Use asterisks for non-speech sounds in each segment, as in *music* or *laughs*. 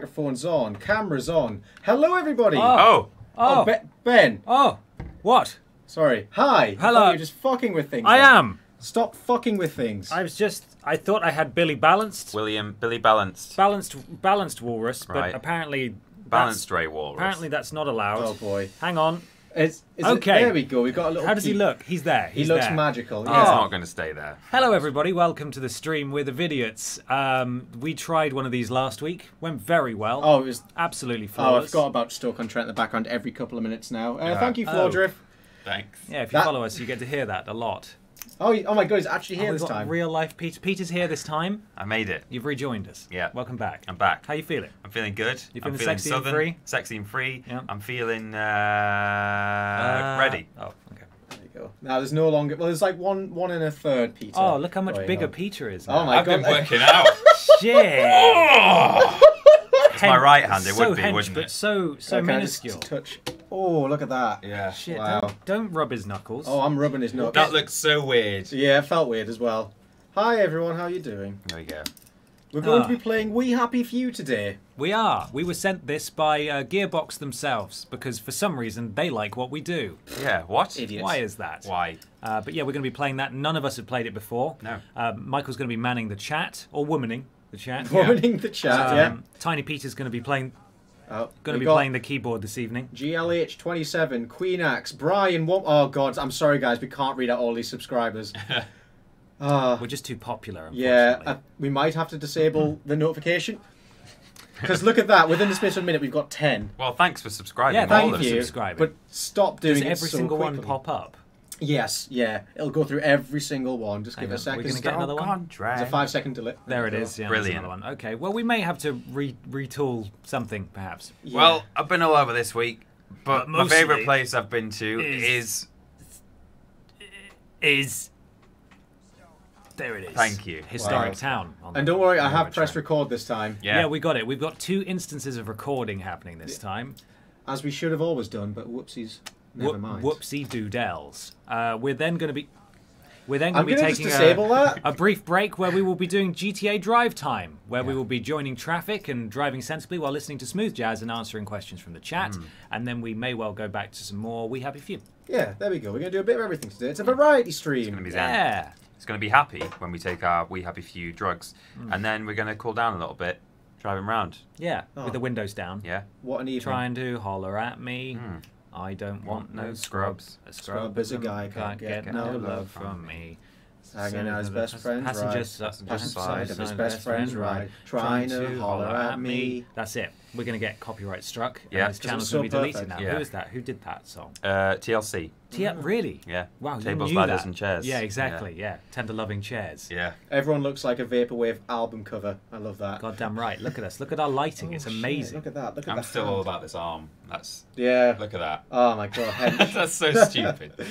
Microphone's on, camera's on. Hello, everybody. Oh, Oh, Oh, oh Be- Ben. oh, what? Sorry. Hi. Hello. You're just fucking with things. I then. am. Stop fucking with things. I was just. I thought I had Billy balanced, William Billy balanced balanced, balanced walrus, but Right. apparently that's- balanced Ray Walrus. Apparently that's not allowed. oh boy. Hang on. It's, is it- Okay. there we go. We've got a little. How does he peek. look? He's there. He looks there. magical. He's Yeah. not going to stay there. Hello, everybody. Welcome to the stream We're the Vidiots. Um, we tried one of these last week. Went very well. Oh, it was. Absolutely flawless. Oh, I flawless. forgot about Stoke on Trent in the background every couple of minutes now. Uh, Yeah. Thank you, Oh. Flordriff. Thanks. Yeah, if you That- follow us, you get to hear that a lot. Oh, oh my god, he's actually here Oh, this we've got time. Real life Peter. Peter's here this time. I made it. You've rejoined us. Yeah. Welcome back. I'm back. How you feeling? I'm feeling good. You I'm feeling feeling sexy and free? sexy and free. Yeah. I'm feeling uh, Uh, ready. Oh, okay. There you go. Now there's no longer. Well, there's like one, one and a third Peter. Oh, look how much bigger on. Peter is. Oh now. my I've god. been working out. *laughs* Shit. *laughs* It's my right hand. It so would be, hench, wouldn't but it? so so Okay, minuscule. touch. Oh, look at that. Yeah. Shit. Wow. Don't, don't rub his knuckles. Oh, I'm rubbing his knuckles. That looks so weird. Yeah, it felt weird as well. Hi everyone, how are you doing? There we go. We're going Ah. to be playing We Happy Few today. We are. We were sent this by uh, Gearbox themselves because for some reason they like what we do. Yeah. What? Idiots. Why is that? Why? Uh, but yeah, we're going to be playing that. None of us have played it before. No. Um, Michael's going to be manning the chat or womaning the chat. *laughs* Warning the chat, yeah. Um, Tiny Peter's going to be playing. Oh, Going to be playing the keyboard this evening. GLH27, Queen Axe, Brian. Wom- oh god, I'm sorry guys, we can't read out all these subscribers. *laughs* Ah, We're just too popular. yeah, uh, we might have to disable *laughs* the notification. Because look at that, within the space of a minute, we've got 10. Well, thanks for subscribing. Yeah, thank of you. subscribing. But stop doing Does it every so single one pop up? Yes, yeah. It'll go through every single one. Just give Hang it a second. we're gonna get Oh, another one? God, Dre. It's a five second delay. There it is. Yeah, Brilliant. another one. Okay. Well, we may have to re- retool something, perhaps. Yeah. Well, I've been all over this week, but, But my favourite place I've been to is- is. Is there it is. Thank you. Historic Wow. town. on and don't worry, I have railroad pressed track. record this time, Yeah. Yeah. we got it. We've got two instances of recording happening this time. as we should have always done. But whoopsies, never Whoop- mind. Whoopsie doodles. Uh, we're then going to be. We're then going to be taking a, a brief break where we will be doing GTA Drive Time, where we will be joining traffic and driving sensibly while listening to smooth jazz and answering questions from the chat. Hmm. And then we may well go back to some more We Happy Few. Yeah, there we go. We're gonna do a bit of everything today. It's a variety stream. It's going to be zen. Yeah. It's going to be happy when we take our We Happy Few drugs. Hmm. And then we're going to cool down a little bit, driving around. Yeah. Oh. With the windows down. Yeah. What an evening. Trying to holler at me. Hmm. I don't want no scrubs. A Scrub is a guy can't get no no love from me. Hanging out his best friend's Passengers, ride. uh, Passenger Passenger side side of his best friend's ride. Trying to holler at me. That's it. We're gonna get copyright struck. Yeah. this 'Cause it channel's gonna be deleted now. Who is that? Who did that song? Uh, TLC. Tia, really? Yeah. Wow, you Tables, knew ladders, that. and chairs. Yeah, exactly. Yeah, tender loving chairs. Yeah. Everyone looks like a vaporwave album cover. I love that. Goddamn right. Look at us. Look at our lighting. Oh, it's shit, amazing. Look at that. Look at I'm still hand. all about this arm. That's. Yeah. Look at that. Oh my god. *laughs* That's so stupid. *laughs*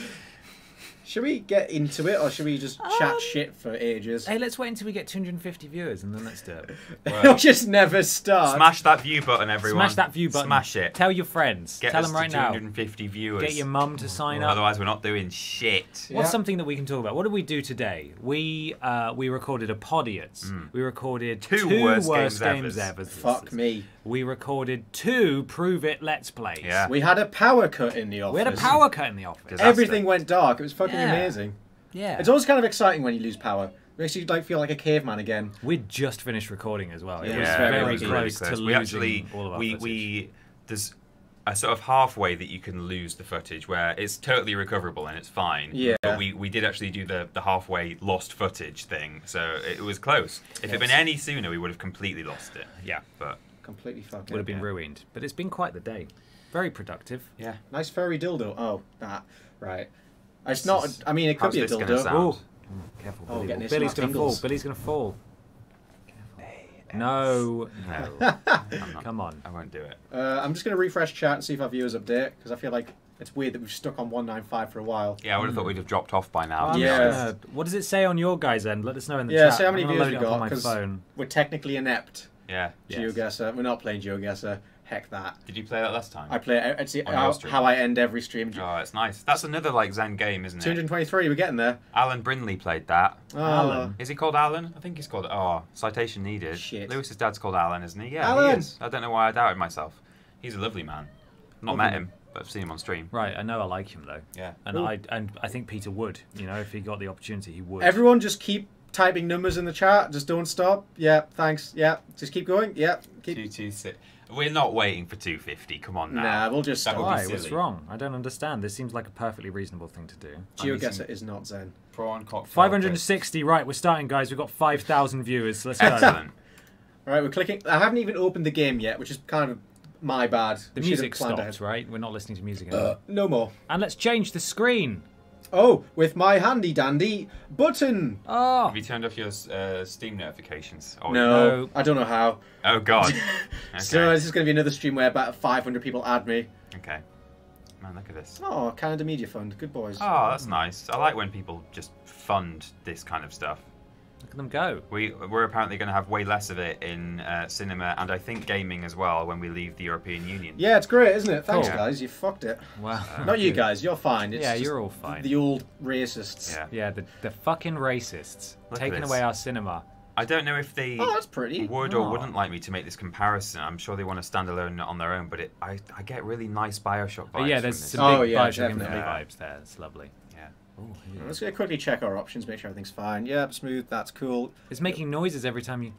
should we get into it or should we just chat Um, shit for ages? Hey, let's wait until we get 250 viewers and then let's do it. *laughs* We'll Well, just never start. smash that view button, everyone. Smash that view button. Smash it. Tell your friends. Get Tell us them right to now. 250 viewers. Get your mum to sign up. Otherwise, we're not doing shit. What's Yeah. something that we can talk about? What did we do today? We uh, we recorded a podiots. We recorded. Two two, worst worst, games games, evers. ever. Fuck me. We recorded two prove it let's plays. Yeah. We had a power cut in the office. We had a power cut in the office. Disaster. Everything went dark. It was fucking Yeah. amazing. Yeah. It's always kind of exciting when you lose power. Makes you like feel like a caveman again. We'd just finished recording as well. It Yeah, was yeah, very it was close, to losing we actually all of our we footage. we there's a sort of halfway that you can lose the footage where it's totally recoverable and it's fine. Yeah. But we, we did actually do the, the halfway lost footage thing, so it was close. If it had been any sooner, we would have completely lost it. yeah But Completely fucking. would have been Yeah. ruined. But it's been quite the day. Very productive. yeah, Nice furry dildo. Oh, that. Right. It's not. is- I mean, it could be a gonna dildo. Oh, careful, Oh, Billy. getting Billy's gonna fall. Billy's gonna fall. No, no, *laughs* not, come on. I won't do it. Uh, I'm just going to refresh chat and see if our viewers update because I feel like it's weird that we've stuck on 195 for a while. Yeah, I would have thought we'd have dropped off by now. I'm Yeah. what does it say on your guys' end? Let us know in the Yeah, chat. see how many I'm gonna views we got, on my 'cause- phone. We're technically inept. Yeah. Yes. GeoGuessr. We're not playing GeoGuessr. Heck that. Did you play that last time? I play it. Uh, it's how, how I end every stream. Oh, it's nice. That's another like Zen game, isn't it? 223. We're getting there. Alan Brindley played that. Oh. Alan. Is he called Alan? I think he's called. Oh, citation needed. Shit. Lewis's dad's called Alan, isn't he? Yeah, Alan. he is. I don't know why I doubted myself. He's a lovely man. Not met him, but I've seen him on stream. Right, I know I like him though, Yeah. and Ooh. I and I think Peter would. You know, if he got the opportunity, he would. Everyone, just keep typing numbers in the chat. Just don't stop. Yeah. Thanks. Yeah. Just keep going. Yeah. Keep. Two two six. We're not waiting for two fifty. Come on now. Nah, we'll just That stop. Why? What's wrong? I don't understand. This seems like a perfectly reasonable thing to do. GeoGuessr is not Zen. Prawn cocktail. 560. Right, we're starting, guys. We've got 5,000 viewers. Let's go. Excellent. All right, we're clicking. I haven't even opened the game yet, which is kind of my bad. The We should have music planned stopped, right? We're not listening to music anymore. Uh, no more. And let's change the screen. Oh, with my handy dandy button. Oh, Have you turned off your uh, Steam notifications? Oh, No, no. I don't know how. Oh God. *laughs* Okay. So this is going to be another stream where about 500 people add me. okay. Man, look at this. Oh, Canada Media Fund. Good boys. Oh, that's nice. I like when people just fund this kind of stuff. Look at them go. We we're apparently going to have way less of it in uh, cinema and I think gaming as well when we leave the European Union. Yeah, it's great, isn't it? Thanks, Cool. guys. You fucked it. Wow. Not you guys. You're fine. It's Yeah, you're all fine. The old racists. Yeah. Yeah, the, the fucking racists Look taking away our cinema. I don't know if they Oh, that's pretty. would or Oh. wouldn't like me to make this comparison. I'm sure they want to stand alone on their own, but it, I I get really nice Bioshock vibes. But yeah, from there's this. some Oh, big yeah, Bioshock Infinite definitely. vibes there. It's lovely. Yeah. Oh, Let's go quickly check our options, make sure everything's fine. Yep, smooth. That's cool. It's making noises every time you.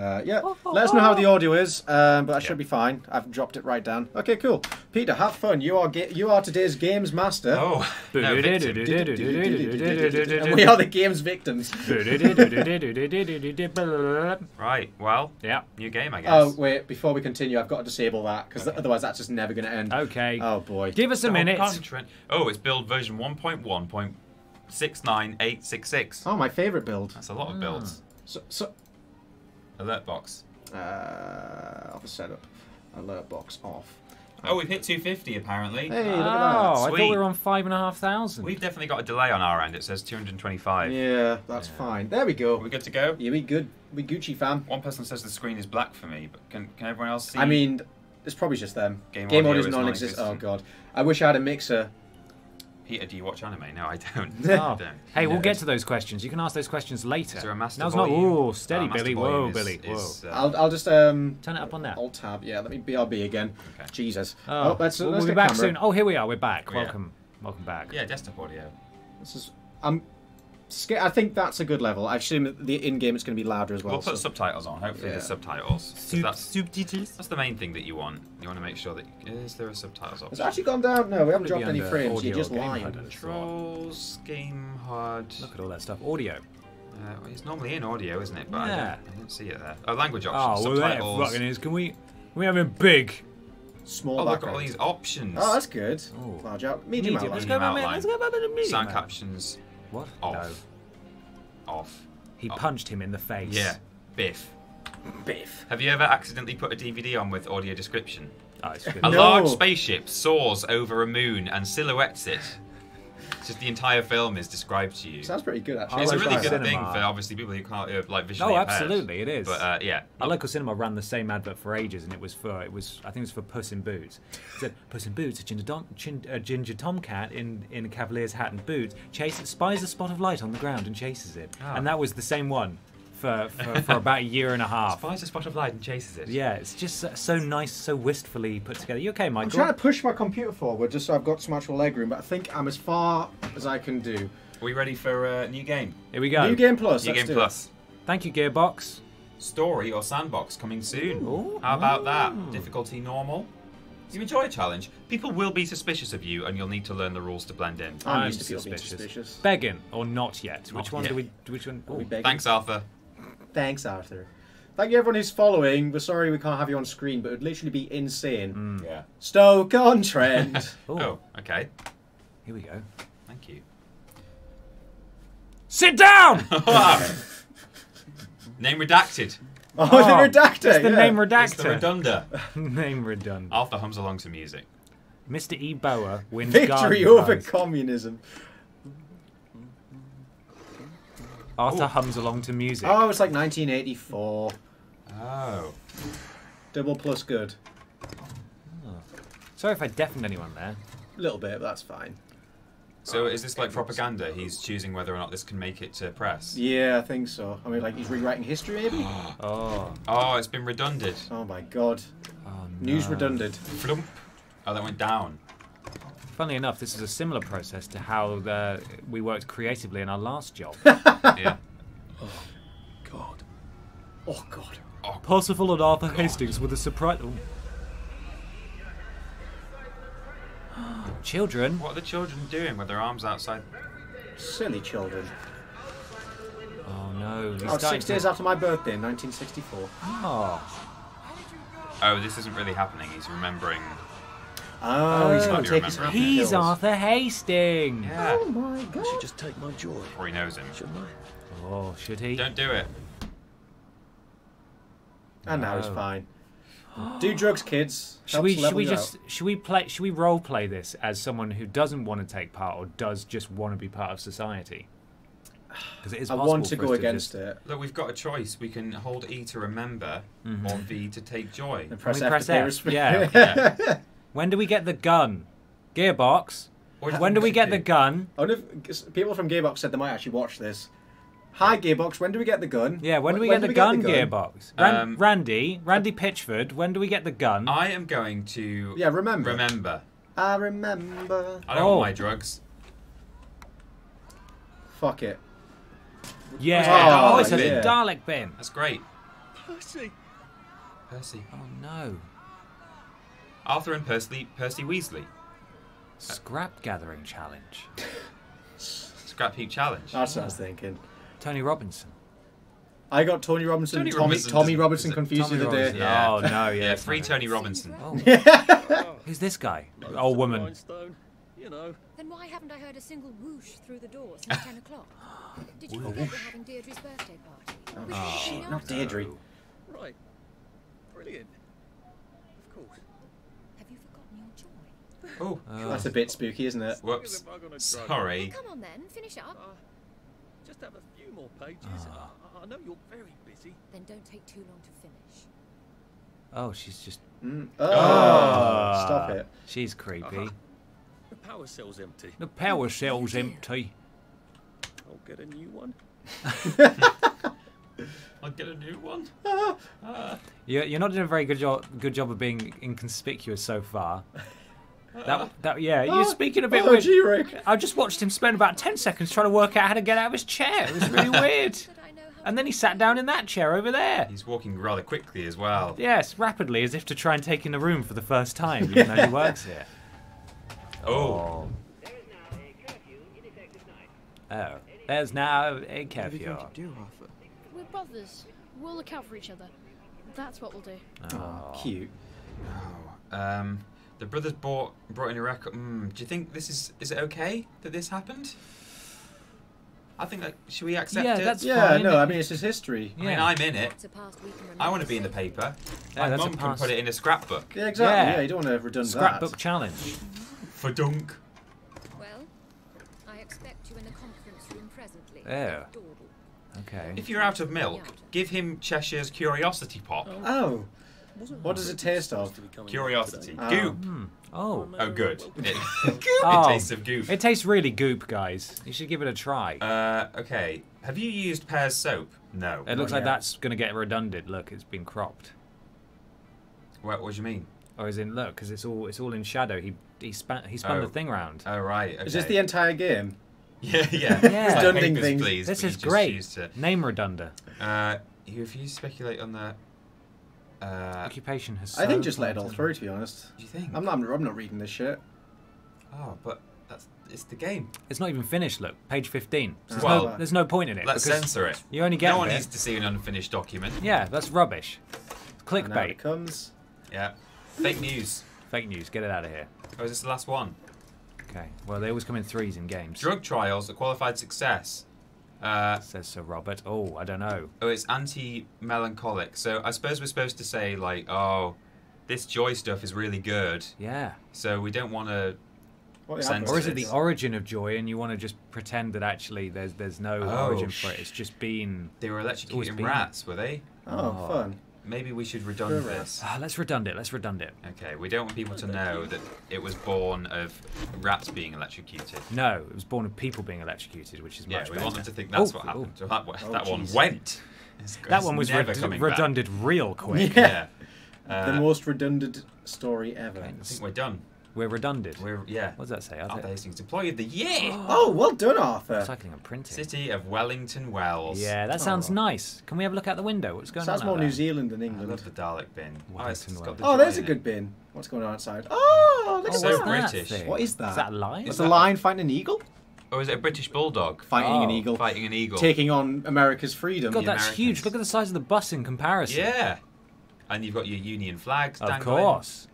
Uh, yeah. Let us know how the audio is, um, but I should Yeah. be fine. I've dropped it right down. Okay, cool. Peter, have fun. You are ga- you are today's games master. Oh, no, we are the game's victims. right. Well, yeah. new game, I guess. Oh wait, before we continue, I've got to disable that because otherwise that's just never going to end. Okay. Oh boy. Give us a Oh, minute. Contrent- Oh, it's build version 1.1.69866. Oh, my favorite build. That's a lot of builds. So, so Alert box. uh, off the setup. Alert box off. Oh, we've hit 250 apparently. Hey, Oh, look at I thought we were on five and a half thousand. We've definitely got a delay on our end. It says 225. Yeah, that's fine. There we Are go. we good to go? Yeah, we good. We Gucci fam. One person says the screen is black for me, but can, can everyone else see? I mean, it's probably just them. Game Game audio audio's is non-existent. Oh god. I wish I had a mixer. Peter, do you watch anime? No, I don't. *laughs* Oh. I don't. Hey, we'll get to those questions. You can ask those questions later. Is there a master Now's not. volume? Ooh, steady, Oh, master Billy. Whoa, is- Billy. Whoa. is, uh, I'll, I'll just um. Turn it up on that. Alt tab. Yeah, let me BRB again. Okay. Jesus. Oh, Oh, let's, we'll, let's we'll be back camera. soon. Oh, here we are. We're back. Oh, yeah. Welcome. Welcome back. Yeah, desktop audio. This is. I'm. Sca- I think that's a good level. I assume that the in-game it's going to be louder as well. We'll put so- subtitles on. Hopefully, Yeah. there's subtitles. 'cause Soup, That's, subtitles. that's the main thing that you want. You want to make sure that is there a subtitles It's actually gone down. No, we haven't Probably dropped any under frames. You're just game lying. HUD. Controls, game HUD. Look at all that stuff. Audio. Uh, well, it's normally in audio, isn't it? But I, Yeah. don't, I didn't see it there. Oh, language Oh, options, well, that subtitles. fucking is. Can we? Can we have him big? Small Oh, look at background. all these options. Oh, that's good. Oh. Large out. Medium, Medium. Let's outline. go, Medium man. outline. Let's go, man. Medium. Sound man. captions What? off. No. Off. He Oh. punched him in the face. Yeah. Biff. Biff. Have you ever accidentally put a DVD on with audio description? Oh, it's good. A No. large spaceship soars over a moon and silhouettes it. Just the entire film is described to you. Sounds pretty good actually. It's a really that. good thing for obviously people who can't uh, like visually Oh, impaired. absolutely, it is. But uh, yeah, Our local cinema ran the same advert for ages, and it was for it was I think it was for Puss in Boots. It said Puss in Boots, a ginger, dom, chin, a ginger tomcat in in a cavalier's hat and boots, chases spies a spot of light on the ground and chases it. Ah. And that was the same one for for, for about a year and a half. finds a spot of light and chases it. Yeah, it's just so, so nice, so wistfully put together. You okay, Michael? I'm Michael? trying to push my computer forward just so I've got some actual leg room, but I think I'm as far as I can do. Are we ready for a uh, new game? Here we go. New Game Plus. new let's game do plus. Thank you, Gearbox. Story or sandbox coming soon. Ooh. How about that? Ooh. Difficulty normal. You enjoy a challenge. People will be suspicious of you, and you'll need to learn the rules to blend in. I'm, I'm used to people being suspicious. suspicious. Begging or not yet? Which Not one yet. do we? Which one? Are we ooh. begging? Thanks, Arthur. Thanks, Arthur. Thank you, everyone who's following. We're sorry we can't have you on screen, but it would literally be insane. Mm. Yeah. Stoke on Trent. *laughs* Oh, okay. Here we go. Thank you. Sit down. *laughs* Oh, name redacted. oh, Oh, the redactor. It's the yeah. name It's the redactor. redunda. *laughs* name redundant. Arthur hums along to music. Mr. E. Bower wins Victory Garden over communism. Arthur Ooh. hums along to music. Oh, it's like 1984. Oh. Double plus good. Sorry if I deafened anyone there. A little bit, but that's fine. So oh. is this like propaganda? He's choosing whether or not this can make it to press. Yeah, I think so. I mean, like he's rewriting history, maybe. *gasps* Oh. Oh, it's been redundant. oh my god. oh News redundant. Flump. Oh, that went down. Funnily enough, this is a similar process to how the, we worked creatively in our last job. *laughs* Yeah. Oh, God. Oh god. Oh. Percival and Arthur Hastings with a surprise. Children? What are the children doing with their arms outside? Silly children. Oh no. He's Oh, starting days after my birthday in 1964. Oh. Ah. Oh, this isn't really happening. He's remembering. Oh, he's Oh. got to take his He's. Arthur Hastings! Yeah. Oh my I god. should just take my joy, Before he knows him. shouldn't I? Oh, should he? Don't do it. And now he's fine. *gasps* Do drugs, kids. Should we, should we just out. should we play should we role play this as someone who doesn't want to take part or does just want to be part of society? *sighs* Because it is I want to go us against just- it. Look, we've got a choice. We can hold E to remember mm-hmm. or V to take joy. And press we F press to F? respect. Yeah. *laughs* Yeah. When do we get the gun? Gearbox. When do we get the *laughs* gun? I wonder if 'cause people from Gearbox said they might actually watch this. Hi, Gearbox. When do we get the gun? Yeah, when do we When get do the gun, Gearbox? Ran- Um, Randy, Randy Pitchford, when do we get the gun? I am going to Yeah, remember. remember. I remember. I don't Oh. want my drugs. Fuck it. yeah. Oh, Oh, it's a yeah. Dalek bin. That's great. Percy. Percy. Oh no. Arthur and Percy, Percy Weasley. Uh, Scrap gathering challenge. Scrap Heap Challenge. That's what I was thinking. Tony Robinson. I got Tony Robinson, Tony Tommy, Robinson Tommy Robinson confused Tommy the other day. Yeah. Oh no, *laughs* yeah. Yeah, free Tony. Robinson. Oh. *laughs* Who's this guy? Nose Old woman. You know. Then why haven't I heard a single whoosh through the door since 10 o'clock? *gasps* Did you forget we're having Deirdre's birthday party? We should Oh, shit, not Deirdre. Right. Brilliant. Of course. Have you forgotten your joy? Oh, Oh. That's a bit spooky, isn't it? whoops. Give a bug on a drug. Sorry. Well, come on then, finish up. Uh, just have a few more pages. Ah. I, I know you're very busy. Then don't take too long to finish. Oh, she's just. Mm. Oh, Ah. stop it. She's creepy. Uh-huh. The power cell's empty. The power cell's empty. I'll get a new one. *laughs* I'll get a new one. *laughs* You're, you're not doing a very good job. Good job of being inconspicuous so far. *laughs* That that yeah. You're speaking a bit oh, weird. gee, Rick. I just watched him spend about ten seconds trying to work out how to get out of his chair. It was really *laughs* weird. That I know how And then he sat down in that chair over there. He's walking rather quickly as well. Yes, rapidly, as if to try and take in the room for the first time, even though he *laughs* works here. Oh. Oh, there's now a What are you going to do, Arthur? We're brothers. We'll look out for each other. That's what we'll do. Oh, cute. Um, the brothers brought brought in a record. Mm, do you think this is is it okay that this happened? I think that should we accept Yeah, it? that's- Yeah, fine. no, I mean, it's just history. I mean, Yeah. I'm in it. it's a past we can remember. I want to be in the paper. Yeah, My that's mum can put it in a scrapbook. Yeah, exactly. Yeah. Yeah, you don't want to redundant Scrapbook that. Scrapbook challenge. For dunk. Well, I expect you in the conference room presently. Oh. Dawdle. Okay. If you're out of milk, give him Cheshire's Curiosity Pop. Oh, Wasn't What does it taste of? to be Curiosity. today. Oh. Goop. Hmm. Oh. Oh, good. It, Oh. *laughs* it tastes of goop. It tastes really goop, guys. You should give it a try. Uh, okay. Have you used Pear's soap? No. it looks like yet. that's going to get redundant. Look, it's been cropped. What, what do you mean? Or is in look because it's all it's all in shadow. He he spun he spun Oh. the thing round. Oh, right. Okay. is this the entire game? *laughs* Yeah, yeah. Yeah. It's like Redundant things. please. this is great. to- Name redunda. Uh, if you speculate on the. Uh, Occupation has. I think just let it all through, to be honest. do you think? I'm not, I'm not reading this shit. Oh, but that's it's the game. It's not even finished. Look, page fifteen. There's, Well, no, there's no point in it. Let's censor it. You only get no one needs to see an unfinished document. Yeah, that's rubbish. And now Clickbait. it comes. Yeah. Fake news. Fake news. Get it out of here. Oh, is this the last one? Okay. Well, they always come in threes in games. Drug trials, a qualified success. Uh, Says Sir Robert. Oh, I don't know. oh, it's anti-melancholic. So I suppose we're supposed to say like, oh, this joy stuff is really good. Yeah. So we don't want to. What Censor Or is it the origin of joy, and you want to just pretend that actually there's there's no Oh, origin for it? It's just been. They were electrocuting rats, were they? Oh, Oh. fun. Maybe we should redund Correct. this. Ah, let's redund it. Let's redund it. Okay, we don't want people to know that it was born of rats being electrocuted. No, it was born of people being electrocuted, which is Yeah, much we better. want them to think that's Oh, what oh. happened. So that, Oh, that one jeez. went. It's- That it's one was never red- coming back. redundant real quick. Yeah. Yeah. the Uh, most redundant story ever. I think we're done. We're redundant. We're yeah. What does that say? Arthur? Arthur Hastings, employee of the year. *gasps* Oh, well done, Arthur. Recycling and printing. City of Wellington Wells. Yeah, that oh. sounds Oh. nice. Can we have a look out the window? What's going on? Sounds more out New there? Zealand than I England. love the Dalek bin. Oh, it's, it's got the Oh, there's a good bin. What's going on outside? Oh, oh look Oh, at So that. that British. thing? What is that? Is that a lion? It's Is a that- lion fighting an eagle? Or is it a British bulldog Fighting an Oh. eagle. fighting an eagle? Taking on America's freedom. God, the that's huge. Look at the size of the bus in comparison. Yeah. And you've got your Union flags Of dangling. course.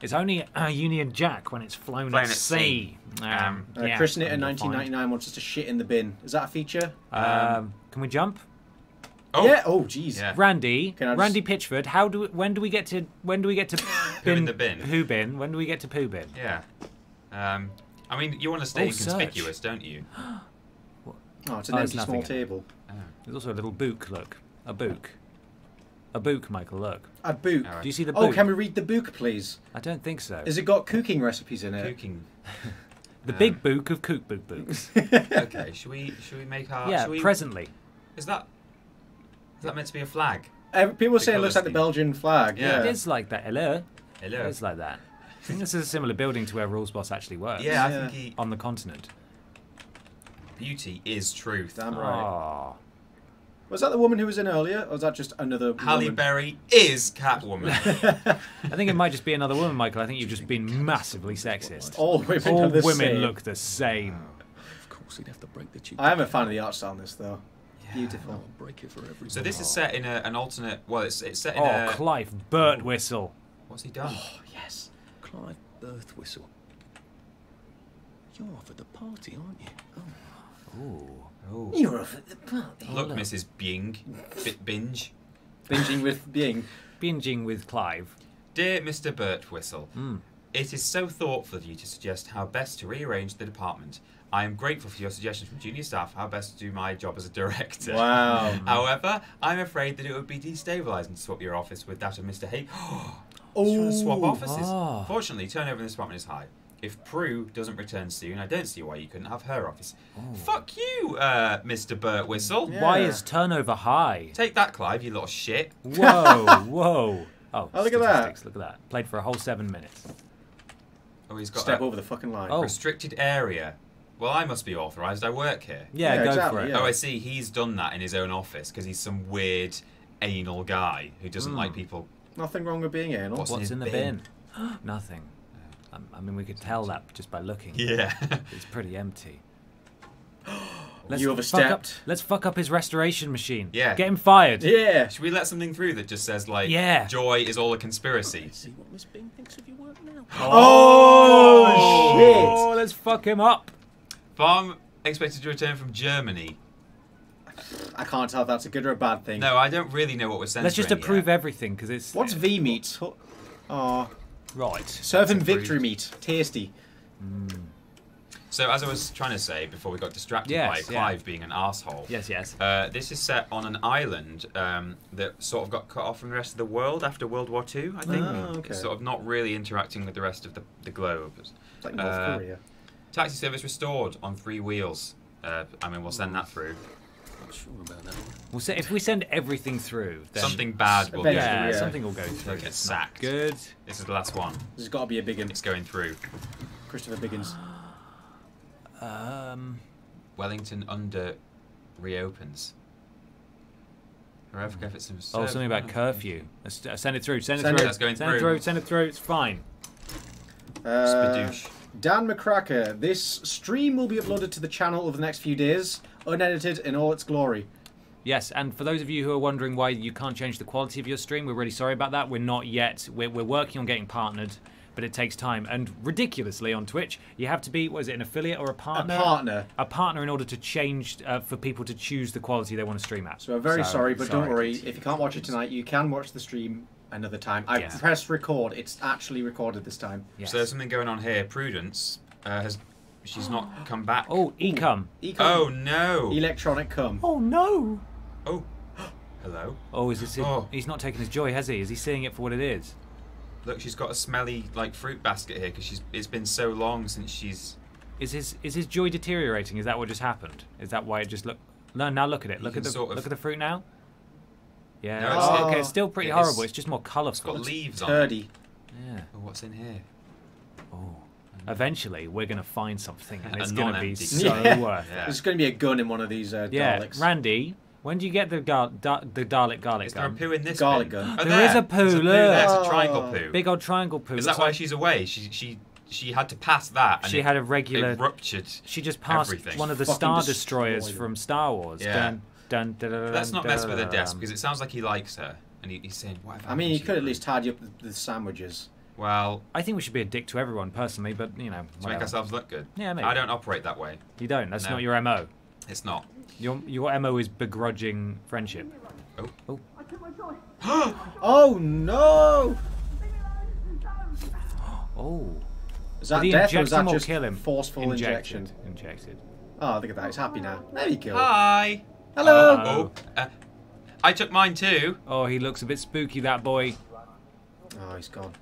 It's only a Union Jack when it's flown Flown at at sea. Um, Uh, yeah, Chris Knitter, and 1999, wants us to shit in the bin. Is that a feature? Um, can we jump? Oh, Yeah. Oh, jeez. Yeah. Randy, just- Randy Pitchford. How do we, when do we get to when do we get to Poo in the bin. Who bin? When do we get to poo bin? Yeah. Um, I mean, you want to stay Oh, inconspicuous, don't you? *gasps* Oh, it's an Oh, empty small nothing in it. table. There's also a little book. Look, a book, a book. Michael, look. A book. Alright. Do you see the Oh, book? can we read the book, please? I don't think so. Has it got cooking recipes in it? Cooking. *laughs* the um, big book of cookbook books. *laughs* Okay, should we should we make our yeah, should we, presently. Is that is that meant to be a flag? Uh, people say it looks like the scheme. Belgian flag. Yeah. Yeah. It is like that. Hello. Hello. It's like that. I think this is a similar building to where Rules Boss actually works. Yeah, I Yeah. think he, On the continent. beauty is truth. Damn right. Aw. Was that the woman who was in earlier, or was that just another Halle woman? Berry is Catwoman. *laughs* I think it might just be another woman, Michael. I think you've just been massively sexist. All women All the women same. look the same. Of course, he'd have to break the cheek. I am a fan of the art style on this, though. Beautiful. I'll break it for everyone. so this is set in a, an alternate. Well, it's it's set in Oh, a. Clive Burt whistle. What's he done? Oh, yes. Clive Birth Whistle. You're off at the party, aren't you? Oh, Ooh. Oh. You're off at the party. Look, Mrs. Bing, Bit Binge. Binging with Bing. Binging with Clive. Dear Mr. Burt Whistle, Mm. it is so thoughtful of you to suggest how best to rearrange the department. I am grateful for your suggestions from junior staff how best to do my job as a director. Wow. *laughs* However, I'm afraid that it would be destabilising to swap your office with that of Mr. Hay. *gasps* Oh, Just trying to swap offices. Ah. Fortunately, turnover in this department is high. If Prue doesn't return soon, I don't see why you couldn't have her office. Fuck you, uh, Mr. Burt Whistle. Yeah. Why is turnover high? Take that, Clive, you little shit. *laughs* Whoa, whoa. Oh, Oh, look at that. Look at that. Played for a whole seven minutes. Oh, he's got Step a over the fucking line. Oh. restricted area. Well, I must be authorised. I work here. Yeah, Yeah, go exactly, for it. yeah. Oh, I see. He's done that in his own office because he's some weird anal guy who doesn't like people. Nothing wrong with being anal. What's- What's his in the bin? bin? *gasps* Nothing. I mean, we could tell that just by looking. Yeah. *laughs* It's pretty empty. *gasps* You fuck overstepped. Up, let's fuck up his restoration machine. Yeah. Get him fired. Yeah. Should we let something through that just says like, Yeah. joy is all a conspiracy? let's see what Miss Bing thinks of your work now. Oh, Oh, oh let's fuck him up. Farm expected to return from Germany. I can't tell if that's a good or a bad thing. No, I don't really know what we're censoring. Let's just approve yet. everything because it's What's V meat? Oh, right. serve him victory approved. meat. Tasty. So, as I was trying to say before we got distracted Yes, by yeah. Clive being an asshole. Yes, yes. Uh, this is set on an island um, that sort of got cut off from the rest of the world after World War II, I think. Ah, okay. It's sort of not really interacting with the rest of the, the globe. It's like North Uh, Korea. Taxi service restored on three wheels. Uh, I mean, we'll send that through. Not sure about that one. We'll say if we send everything through, then Something bad will Eventually, go. yeah, yeah. something will go through. They'll get It's sacked. Good. This is the last one. This has got to be a big one. It's going through. Christopher Biggins. *gasps* Um, Wellington under reopens. Forever efforts in oh, something about curfew. Let's, uh, send it through. Send it Send through. it. That's going send it through. through. Send it through. It's fine. Uh, Dan McCracker. This stream will be uploaded to the channel over the next few days, unedited in all its glory. Yes, and for those of you who are wondering why you can't change the quality of your stream, we're really sorry about that. We're not yet. We're, we're working on getting partnered, but it takes time. And ridiculously on Twitch, you have to be, what is it, an affiliate or a partner? A partner. A partner in order to change, uh, for people to choose the quality they want to stream at. So I'm very sorry, but don't worry. If you can't watch it tonight, you can watch the stream another time. I Yeah. pressed record. It's actually recorded this time. Yes. So there's something going on here. Prudence uh, has. She's not come back. Oh, Ecom. Econ- Oh no. Electronic cum. Oh no! Oh. Hello. Oh, is this? Oh. He's not taking his joy, has he? Is he seeing it for what it is? Look, she's got a smelly like fruit basket here because she's. It's been so long since she's. Is his is his joy deteriorating? Is that what just happened? Is that why it just look? No, now look at it. Look at the sort of- look at the fruit now. Yeah. No, it's- it's- okay, it's still pretty it horrible. is- It's just more It's colourful. got leaves on. it. Turdy. Yeah. Oh, what's in here? Oh. Eventually, we're gonna find something, and *laughs* it's gonna be so container. worth it. Yeah. There's going to be a gun in one of these uh, Yeah, Daleks. Randy, when do you get the gar- da- the Dalek garlic Is there a gun? poo in this? Garlic bin? gun. Oh, There there is a poo, There's a poo look. there. A triangle Oh. poo. Big old triangle poo. Is Looks that why like she's away? She she she had to pass that. And She it, had a regular. It ruptured. She just passed everything. one of the Fucking Star Destroyers them. from Star Wars. Yeah. Dun, dun, dun, dun, Let's dun, not mess with her desk because it sounds like he likes her, and he, he's saying, "What?" I mean, you could at least tidy up the, the sandwiches. Well, I think we should be a dick to everyone personally, but you know, to make ourselves look good. Yeah, maybe. I don't operate that way. you don't. That's No. not your mo. It's not. Your your mo is begrudging friendship. Oh Oh. *gasps* oh no! *gasps* Oh, Is that death or is that just kill him? forceful injection? Injected. Oh, look at that. He's happy now. There you go. Hi. Hello. Uh, Oh, uh, I took mine too. Oh, he looks a bit spooky, that boy. Oh, he's gone.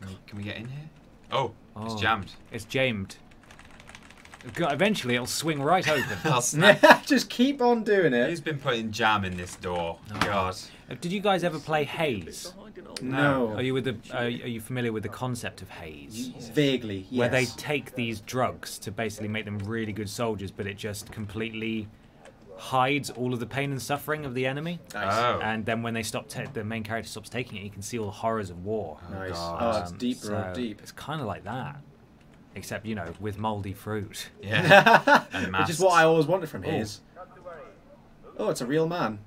Can we, can we get in here? Oh, it's Oh. jammed. It's jammed. Eventually, it'll swing right open. *laughs* I'll snap. *laughs* Just keep on doing Who's it. been putting jam in this door? Oh. God. Uh, Did you guys ever play Haze? No. Are you with the? Uh, are you familiar with the concept of Haze? Vaguely, yes. Where they take these drugs to basically make them really good soldiers, but it just completely hides all of the pain and suffering of the enemy. Nice. Oh. And then when they stop, ta- the main character stops taking it, you can see all the horrors of war. Nice. God. Oh, it's Um, deep, so Deep. It's kind of like that, except you know, with mouldy fruit. Yeah. *laughs* and Which is what I always wanted from Oh. his. Oh, it's a real man.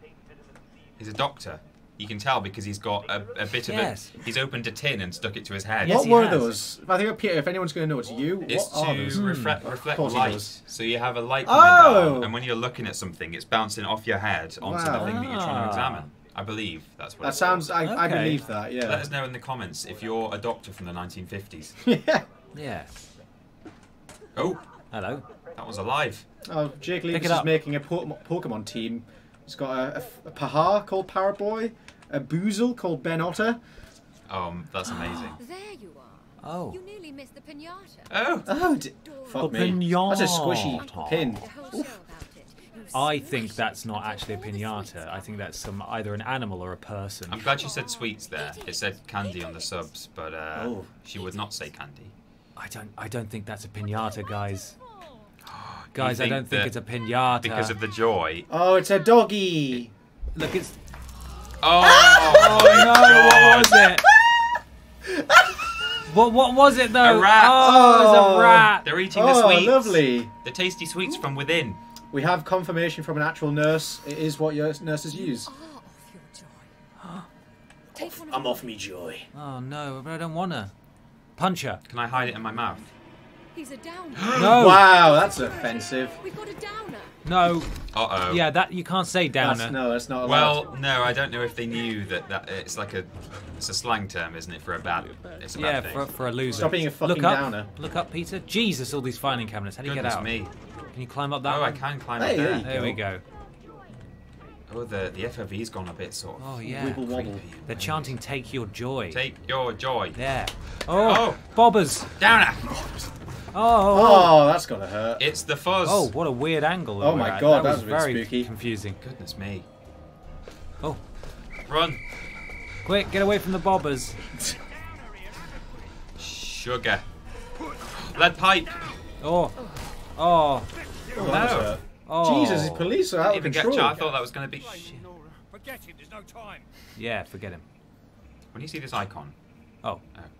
He's a doctor. You can tell because he's got a, a bit of Yes. it. He's opened a tin and stuck it to his head. Yes, what he were has. those? I think Peter, if anyone's going to know, it's you. It's what are to those? Hmm. reflect, Of reflect light. So you have a light coming Oh! down, and when you're looking at something, it's bouncing off your head onto Wow. the thing that you're trying to examine. I believe that's what. That it sounds. was. I, I believe that. Yeah. Let us know in the comments if you're a doctor from the 1950s. *laughs* yeah. Yeah. Oh, Hello. that was alive. Oh, Jake Pick Lucas it is up. making a po- Pokemon team. He's got a, a, a Pahar called Paraboy, a Buizel called Ben Otter. Um, that's amazing. *gasps* There you are. Oh. You nearly missed the pinata. Oh, Oh, d- fuck The me. That's a squishy pin. The whole show about it. You I think that's not actually a all the sweets pinata. I think that's some either an animal or a person. I'm glad you said sweets there. It said candy on the subs, but uh, Oh. she would not say candy. I don't. I don't think that's a pinata, guys. Guys, I don't think it's a pinata. Because of the joy. Oh, it's a doggy. look, it's. Oh, Oh *laughs* no! What was it? *laughs* what What was it though? A rat. Oh, it was Oh. a rat. They're eating the Oh, sweets. lovely. The tasty sweets from within. We have confirmation from an actual nurse. It is what your nurses use. Off your joy. Take one of I'm off me joy. Oh no! But I don't wanna. Punch her. Can I hide it in my mouth? He's a downer. *gasps* No. Wow, that's offensive. We've got a downer. No. Uh oh. Yeah, that you can't say downer. That's, no, that's not allowed. Well, no, I don't know if they knew that, that it's like a it's a slang term, isn't it, for a bad it's a bad yeah, thing. for, for a loser. Stop being a fucking Look up. downer. Look up, Peter. Jesus, all these filing cabinets. How do you Goodness get out? me. Can you climb up that Oh, one? I can climb Hey, up there. there you There we go. Oh, the the FOV's gone a bit sort of. Oh yeah. Wibble wobble. creepy. They're chanting "Take your joy." Take your joy. There. Oh, Oh. bobbers. Downer. *laughs* Oh, oh. That's gonna hurt. It's the fuzz. Oh, what a weird angle. Oh my at. God, that that was was a bit very spooky. confusing. Goodness me. Oh, Run. quick, get away from the bobbers. Sugar. Lead pipe. Oh, oh, Oh, that No. hurt. oh. Jesus, these police are out of Even get control. I thought that was going to be. Forget it, there's no time. Yeah, forget him. When you see this icon, Oh,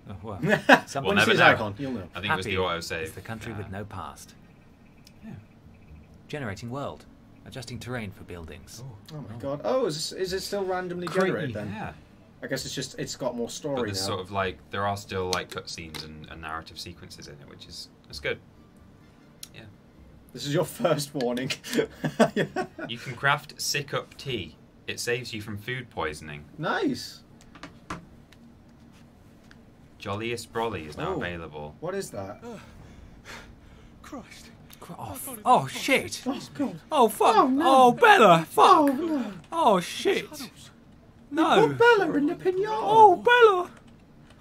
oh well. when *laughs* Some- you never see his know. icon, you'll know. I think it was Happy the auto is save. the country with uh, no past. Yeah. Generating world. Adjusting terrain for buildings. Oh, oh my god. Oh, is, this, is it still randomly Creepy. generated then? Yeah. I guess it's just it's got more But story there's now. sort of like there are still like cutscenes and, and narrative sequences in it, which is that's good. Yeah. This is your first warning. You can craft sick up tea. It saves you from food poisoning. nice. Jolliest Brolly is now Oh. available. What is that? *sighs* Christ. Oh, oh shit! Oh god. Oh fuck! Oh, Oh. Bella! Fuck! Oh no. Oh, oh, oh shit! Put No! Bella in the pinata. Oh Bella!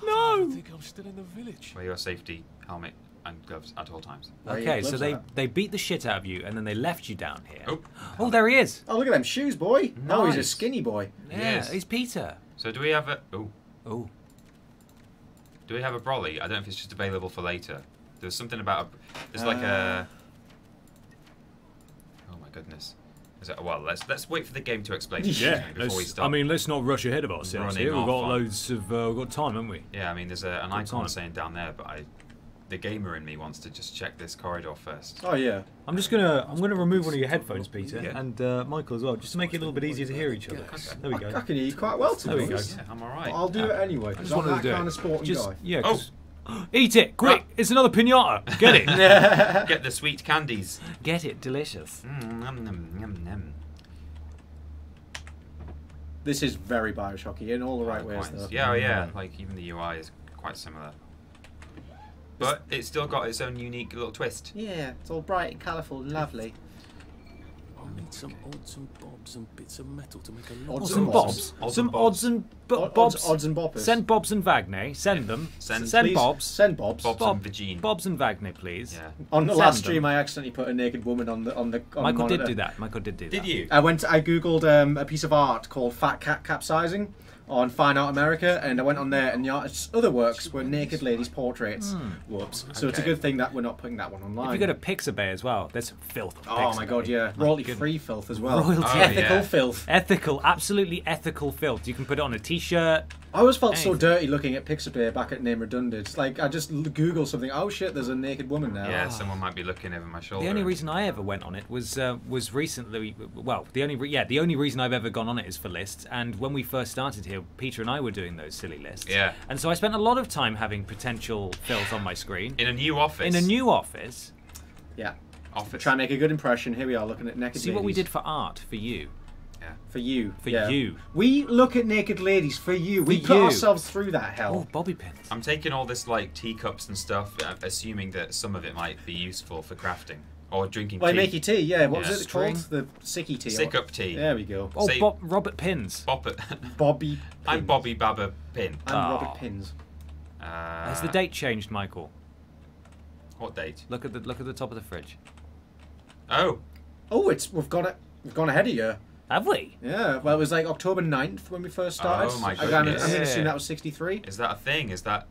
No! I No! think I'm still in the village. Wear your safety helmet and gloves at all times. Where Okay, so they at? they beat the shit out of you and then they left you down here. Oh. Oh, there he is. Oh look at them shoes, boy. Oh, he's a skinny boy. Yeah, Yes. he's Peter. So do we have a? Oh, Oh, do we have a brolly? I don't know if it's just available for later. There's something about a. There's like a. Oh my goodness. Is it, well, let's let's wait for the game to explain to Yeah, before we start. I mean, let's not rush ahead of ourselves here. We've got loads of uh, we've got time, haven't we? yeah, I mean, there's a, an icon time. saying down there, but I, the gamer in me wants to just check this corridor first. Oh yeah. I'm just gonna I'm gonna remove one of your headphones, Peter, Yeah. and uh, Michael as well, just to make it a little bit easier to hear each other. There we I, I can hear you quite well to There be we go. honest. Yeah, I'm all right. But. I'll do it anyway I because just I'm wanted that to do kind it. of sporting Just guy. yeah, Oh. 'cause- *gasps* eat it quick! It's another pinata. Get it. *laughs* Get the sweet candies. Get it. Delicious. Mm, yum, yum, yum, yum. This is very Bioshocky in all the right ways Quite- though. Yeah, oh, yeah. Like even the UI is quite similar, but it's still got its own unique little twist. Yeah, it's all bright and colourful and lovely. I'll need some odds and bobs and bits of metal to make a Odds lot some and bobs. bobs. Odds Some and bobs. odds and Od- bo- odds- bobs. odds and boppers. Send Bobs and Vagne. Send them. Send- Send Please Bobs. Send Bobs. Bobs Bob- and Vagine. Bobs and Vagne, please. Yeah. On the Send last them. stream, I accidentally put a naked woman on the on the. On Michael the did do that. Michael did do that. Did you? I went. I googled um, a piece of art called "Fat Cat Capsizing" on Fine Art America, and I went on there, and the artist's other works were naked ladies' portraits. Hmm. Whoops! So it's a good thing that we're not putting that one online. If you go to Pixabay as well, there's filth. oh my god, yeah, My royalty goodness. free filth as well. Royalty Oh, ethical yeah. filth. Ethical, absolutely ethical filth. You can put it on a t-shirt. I always felt so dirty looking at Pixabay back at Name Redundant. Like I just Google something. Oh shit, there's a naked woman now. Yeah, someone might be looking over my shoulder. The only reason I ever went on it was uh, was recently. Well, the only re- yeah, the only reason I've ever gone on it is for lists. And when we first started here, Peter and I were doing those silly lists. Yeah. And so I spent a lot of time having potential fills on my screen in a new office. in a new office. yeah. office. Try and make a good impression. Here we are looking at naked See what we did for art for you. Yeah. for you. For yeah. you. We look at naked ladies for you. we put you. ourselves through that hell. Oh, bobby pins. I'm taking all this like teacups and stuff, uh, assuming that some of it might be useful for crafting or drinking Well, tea. make your tea. Yeah. What Yeah. was it called? The sicky tea. Sick up tea. There we go. Oh, Say- Bob, Robert Pins. Bop it. *laughs* Bobby. I'm Pins. Bobby Baba Pin. I'm Oh. Robert Pins. Uh, Has the date changed, Michael? What date? Look at the look at the top of the fridge. Oh, Oh, it's we've got it. We've gone ahead of you. Have we? Yeah. Well, it was like October 9th when we first started. Oh, my I kinda- I'm goodness. going to assume that was 63. is that a thing? Is that?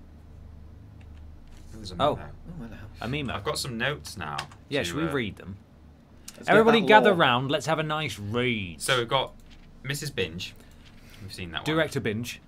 There's a Oh. memo. Oh, well. A meme. I've got some notes now. Yeah, to, should we uh, read them? Let's Everybody gather law. round. Let's have a nice read. So we've got Mrs. Binge. We've seen that one. Director binge.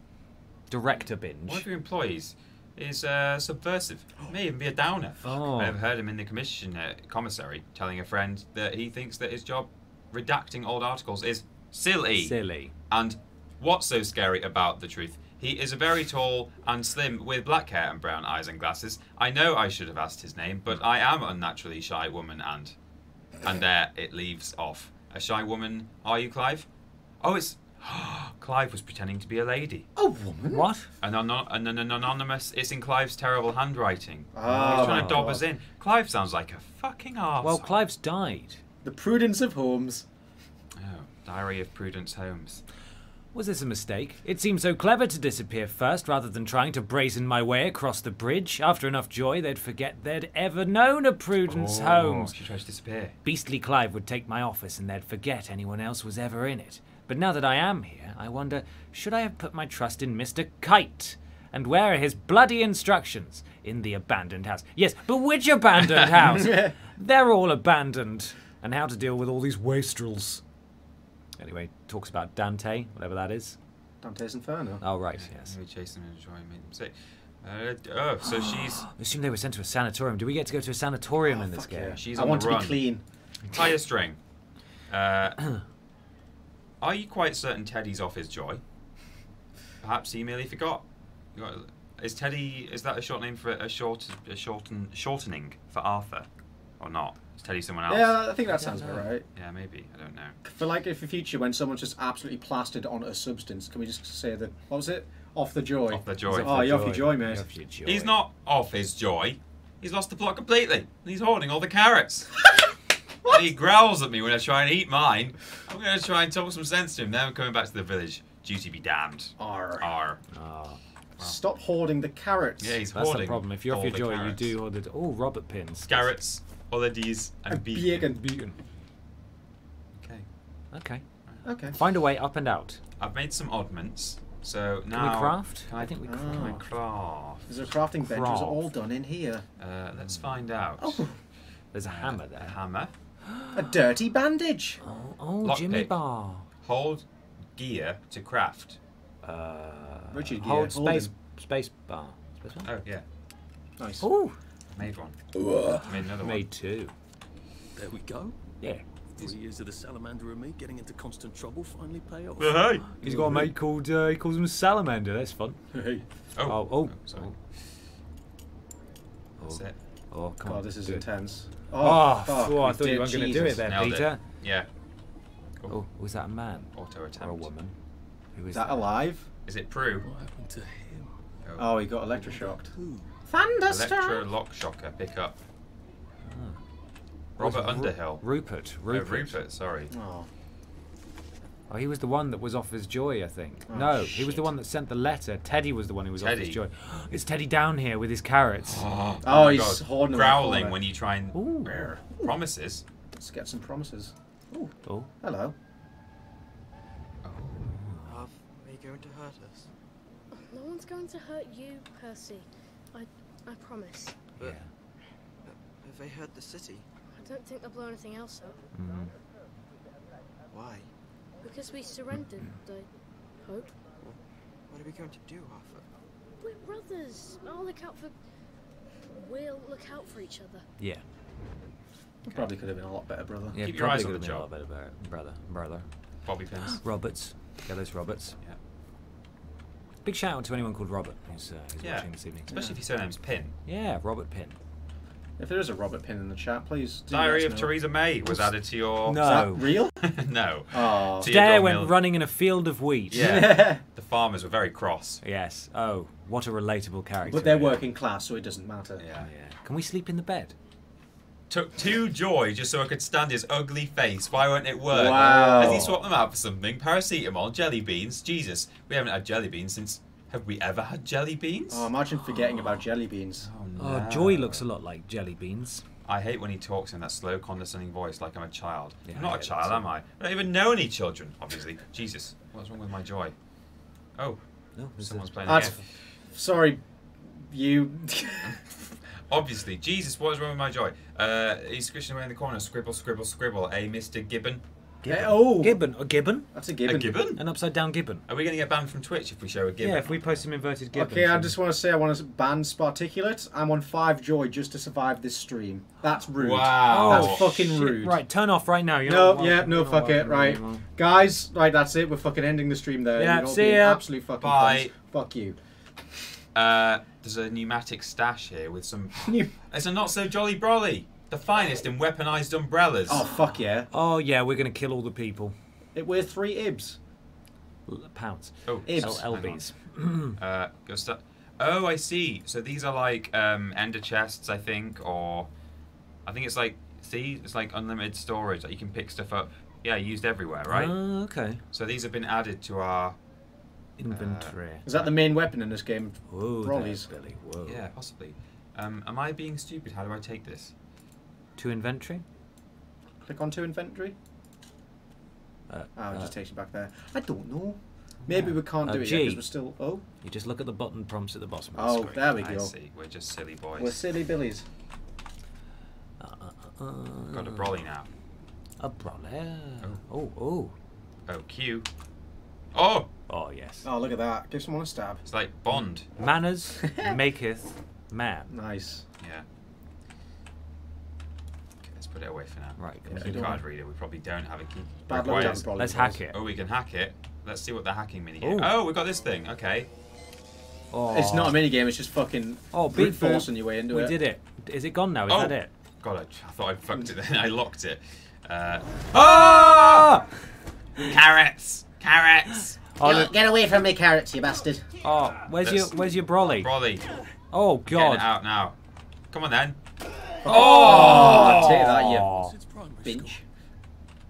Director binge. One of your employees is uh, subversive. May even be a downer. Oh. I've heard him in the commission uh, commissary telling a friend that he thinks that his job redacting old articles is silly. Silly. And what's so scary about the truth? He is a very tall and slim with black hair and brown eyes and glasses. I know I should have asked his name, but I am unnaturally shy woman and and there it leaves off. A shy woman, are you, Clive? Oh, it's *gasps* Clive was pretending to be a lady. A woman? What? An, anon- an, an anonymous. It's in Clive's terrible handwriting. Oh, He's trying to dob God. us in. Clive sounds like a fucking arse. Well, Clive's died. The Prudence of Holmes. Oh, Diary of Prudence Holmes. Was this a mistake? It seemed so clever to disappear first rather than trying to brazen my way across the bridge. After enough joy, they'd forget they'd ever known a Prudence Oh, Holmes. She tries to disappear. Beastly Clive would take my office and they'd forget anyone else was ever in it. But now that I am here, I wonder should I have put my trust in Mr. Kite? And where are his bloody instructions? In the abandoned house. Yes, but which abandoned *laughs* house? They're all abandoned. And how to deal with all these wastrels. Anyway, talks about Dante, whatever that is. Dante's Inferno. Oh, right, yes. Maybe Jason and Joy made them say. Uh, oh, so *gasps* she's I assume they were sent to a sanatorium. Do we get to go to a sanatorium Oh, in this fuck game? yeah. She's I on want the to run. be clean. tie a string. *coughs* Uh, are you quite certain Teddy's off his joy? Perhaps he merely forgot. Is Teddy? Is that a short name for a short, a shorten, shortening for Arthur, or not? Is Teddy someone else? Yeah, I think that sounds about right. Yeah, maybe. I don't know. For like if the future, when someone's just absolutely plastered on a substance, can we just say that what was it? Off the joy. Off the joy. Oh, you're off your joy, mate. You're off your joy. He's not off his joy. He's lost the plot completely. And he's hoarding all the carrots. *laughs* and he growls at me when I try and eat mine. I'm going to try and talk some sense to him. Then I'm coming back to the village. Duty be damned. Arr. R. Oh, ah. Stop hoarding the carrots. Yeah, he's that's hoarding. the problem. If you're off all your the joy, you carrots. do all the. Oh, Robert pins. Carrots, holidays, and, And bacon. bacon. Okay. Okay. Okay. Find a way up and out. I've made some oddments. So now. Can now. we craft? Can I, I think we craft. Can I craft? There's a crafting bench. It's Craft. all done in here. Uh, let's find out. Oh, There's a hammer A there. hammer. *gasps* a dirty bandage. Oh, oh Lockpick. Jimmy Bar. Hold gear to craft. Uh, Richard Gere, hold hold space him. space bar. Space bar. Oh yeah, Nice. Oh, made one. Made another one. made two. There we go. Yeah. Three years of the salamander and me getting into constant trouble finally pay off. hey. He's got a mate called uh, he calls him Salamander. That's fun. Hey. Oh. Oh, oh, sorry. oh. That's it. Oh, come on. God, this is do it. intense. Oh, fuck, oh, I thought you weren't going to do it Jesus. there, Nailed Peter. it. Yeah. Oh, was that a man Auto attempt. or a woman? Who is Is that alive? Is it Prue? What happened to him? Oh, he got electroshocked. Who? Electro lock shocker. Pick up. Hmm. Was Robert it Ru- Underhill. Rupert. Oh, Rupert. Rupert. Sorry. Oh. Oh, he was the one that was off his joy, I think. Oh, no, he was the one that sent the letter. Teddy was the one who was off his joy. *gasps* It's Teddy down here with his carrots. *gasps* Oh, Oh, my he's God. holding them in the growling when you try and Ooh. promises. Let's get some promises. Oh, Hello. Oh. Are they going to hurt us? No one's going to hurt you, Percy. I, I promise. yeah. Have they hurt the city? I don't think they'll blow anything else up. Mm. Why? Because we surrendered, I hope. What are we going to do, Arthur? We're brothers. I'll look out for. We'll look out for each other. Yeah. Probably could have been a lot better, brother. Yeah, Keep your eyes probably on the could've been a lot better, brother. Brother. Bobby pins. *gasps* Roberts. Get those Roberts. Yeah. Big shout out to anyone called Robert who's, uh, who's Yeah. watching this evening. Especially if your surname's Pin. Yeah, Robert Pin. If there is a Robert pin in the chat, please. Do Diary of us know. Theresa May was added to your. No. Is that real? *laughs* no. Oh. See- Today I went Mil- running in a field of wheat. *laughs* Yeah. the farmers were very cross. Yes. Oh, what a relatable character. but they're working class, so it doesn't matter. Yeah. Yeah. Can we sleep in the bed? Took two joy just so I could stand his ugly face. Why won't it work? Wow. Has he swapped them out for something? Paracetamol, jelly beans. Jesus, we haven't had jelly beans since. Have we ever had jelly beans? Oh, imagine forgetting about jelly beans. Oh, oh no. Oh. Joy looks a lot like jelly beans. I hate when he talks in that slow, condescending voice like I'm a child. Yeah, I'm not a child, am I? I don't even know any children, obviously. Jesus, what's wrong with my joy? Oh, No, someone's playing a That's game. sorry, you. *laughs* Obviously, Jesus, what is wrong with my joy? Uh, he's squishing away in the corner. Scribble, scribble, scribble. A Mr. Gibbon. Eh, oh, Gibbon. A gibbon? that's a gibbon. A gibbon? An upside down gibbon. Are we going to get banned from Twitch if we show a gibbon? Yeah, if we post some inverted gibbons. Okay, I just want to say I want to ban Sparticulate. I'm on five joy just to survive this stream. That's rude. Wow. That's fucking Shit. rude. Right, turn off right now. You're No, not yeah, welcome. no, fuck it, right. anymore. Guys, right, that's it. We're fucking ending the stream there. Yeah, You're see ya. Absolute fucking Bye. cunts. Fuck you. Uh, there's a pneumatic stash here with some. *laughs* It's a not so jolly brolly. The finest in weaponized umbrellas. Oh fuck yeah! Oh, yeah, we're going to kill all the people. It we're three ibs. L- pounds. Oh, Ibs. L- LBs. *clears throat* Uh, go stu- Oh, I see. So these are like um, ender chests, I think, or I think it's like see, it's like unlimited storage. Like you can pick stuff up. Yeah, used everywhere, right? Oh, okay. so these have been added to our. Inventory. Is that the main weapon in this game? Whoa, Brollies. there, Billy. Whoa. Yeah, possibly. Um, am I being stupid? How do I take this? To inventory? Click onto inventory. Uh, Oh, it uh, just takes you back there. I don't know. Maybe we can't Uh, do it yet because we're still. Oh, you just look at the button prompts at the bottom of the oh, screen. there we go. I see. We're just silly boys. We're silly billies. Uh, uh, uh, Got a brolly now. A brolly. Oh, oh. Oh, Q. Oh, Oh, yes. Oh, look at that! Give someone a stab. it's like Bond. Manners *laughs* maketh man. Nice. Yeah. Okay, let's put it away for now. Right, Yeah, Key you don't card want- reader. We probably don't have a key. Bad luck Requires- Let's boys. hack it. Oh, we can hack it. Let's see what the hacking mini Ooh. is. Oh, we got this thing. Okay. Oh. It's not a mini game. It's just fucking Oh, brute beat force. forcing your way into We it. We did it. Is it gone now? Is Oh. that it? God, I, I thought I'd fucked it then. *laughs* I locked it. Uh, Ah! carrots! Carrots! Oh, look- Get away from me, carrots, you bastard! oh, where's your where's your brolly? Brolly. Oh Getting it out now. Come on then. Oh, oh! take that, you Oh. Since primary binch. school.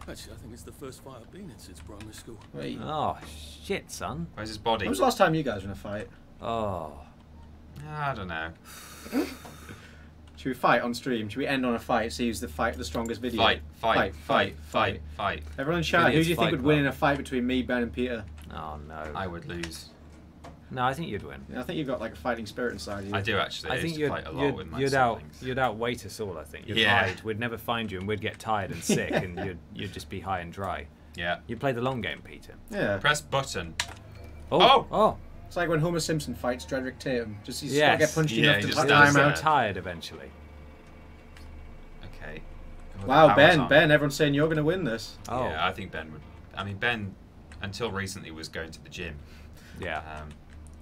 Actually, I think it's the first fight I've been in since primary school. Wait. Oh, shit, son. Where's his body? When was the last time you guys were in a fight? Oh. I don't know. *laughs* Should we fight on stream? Should we end on a fight? See who's the fight the strongest video. Fight, fight, fight, fight, fight. Everyone in chat, who do you think fight would win in a fight between me, Ben, and Peter? Oh, no. I would lose. No, I think you'd win. I think you've got like a fighting spirit inside you. I do actually. I, I think used to you'd, fight a lot you'd, with my you'd out you'd outweight us all. I think you'd Yeah. hide. We'd never find you, and we'd get tired and sick, *laughs* and you'd you'd just be high and dry. Yeah. You play the long game, Peter. Yeah. Press button. Oh, Oh! oh. It's like when Homer Simpson fights Drederick Tatum. Just he's Yes. got to get punched Yeah, enough to just put does time out. tired eventually. Okay. Wow, Ben, on. Ben, everyone's saying you're going to win this. Oh, Yeah, I think Ben would. I mean, Ben, until recently, was going to the gym. yeah. Um,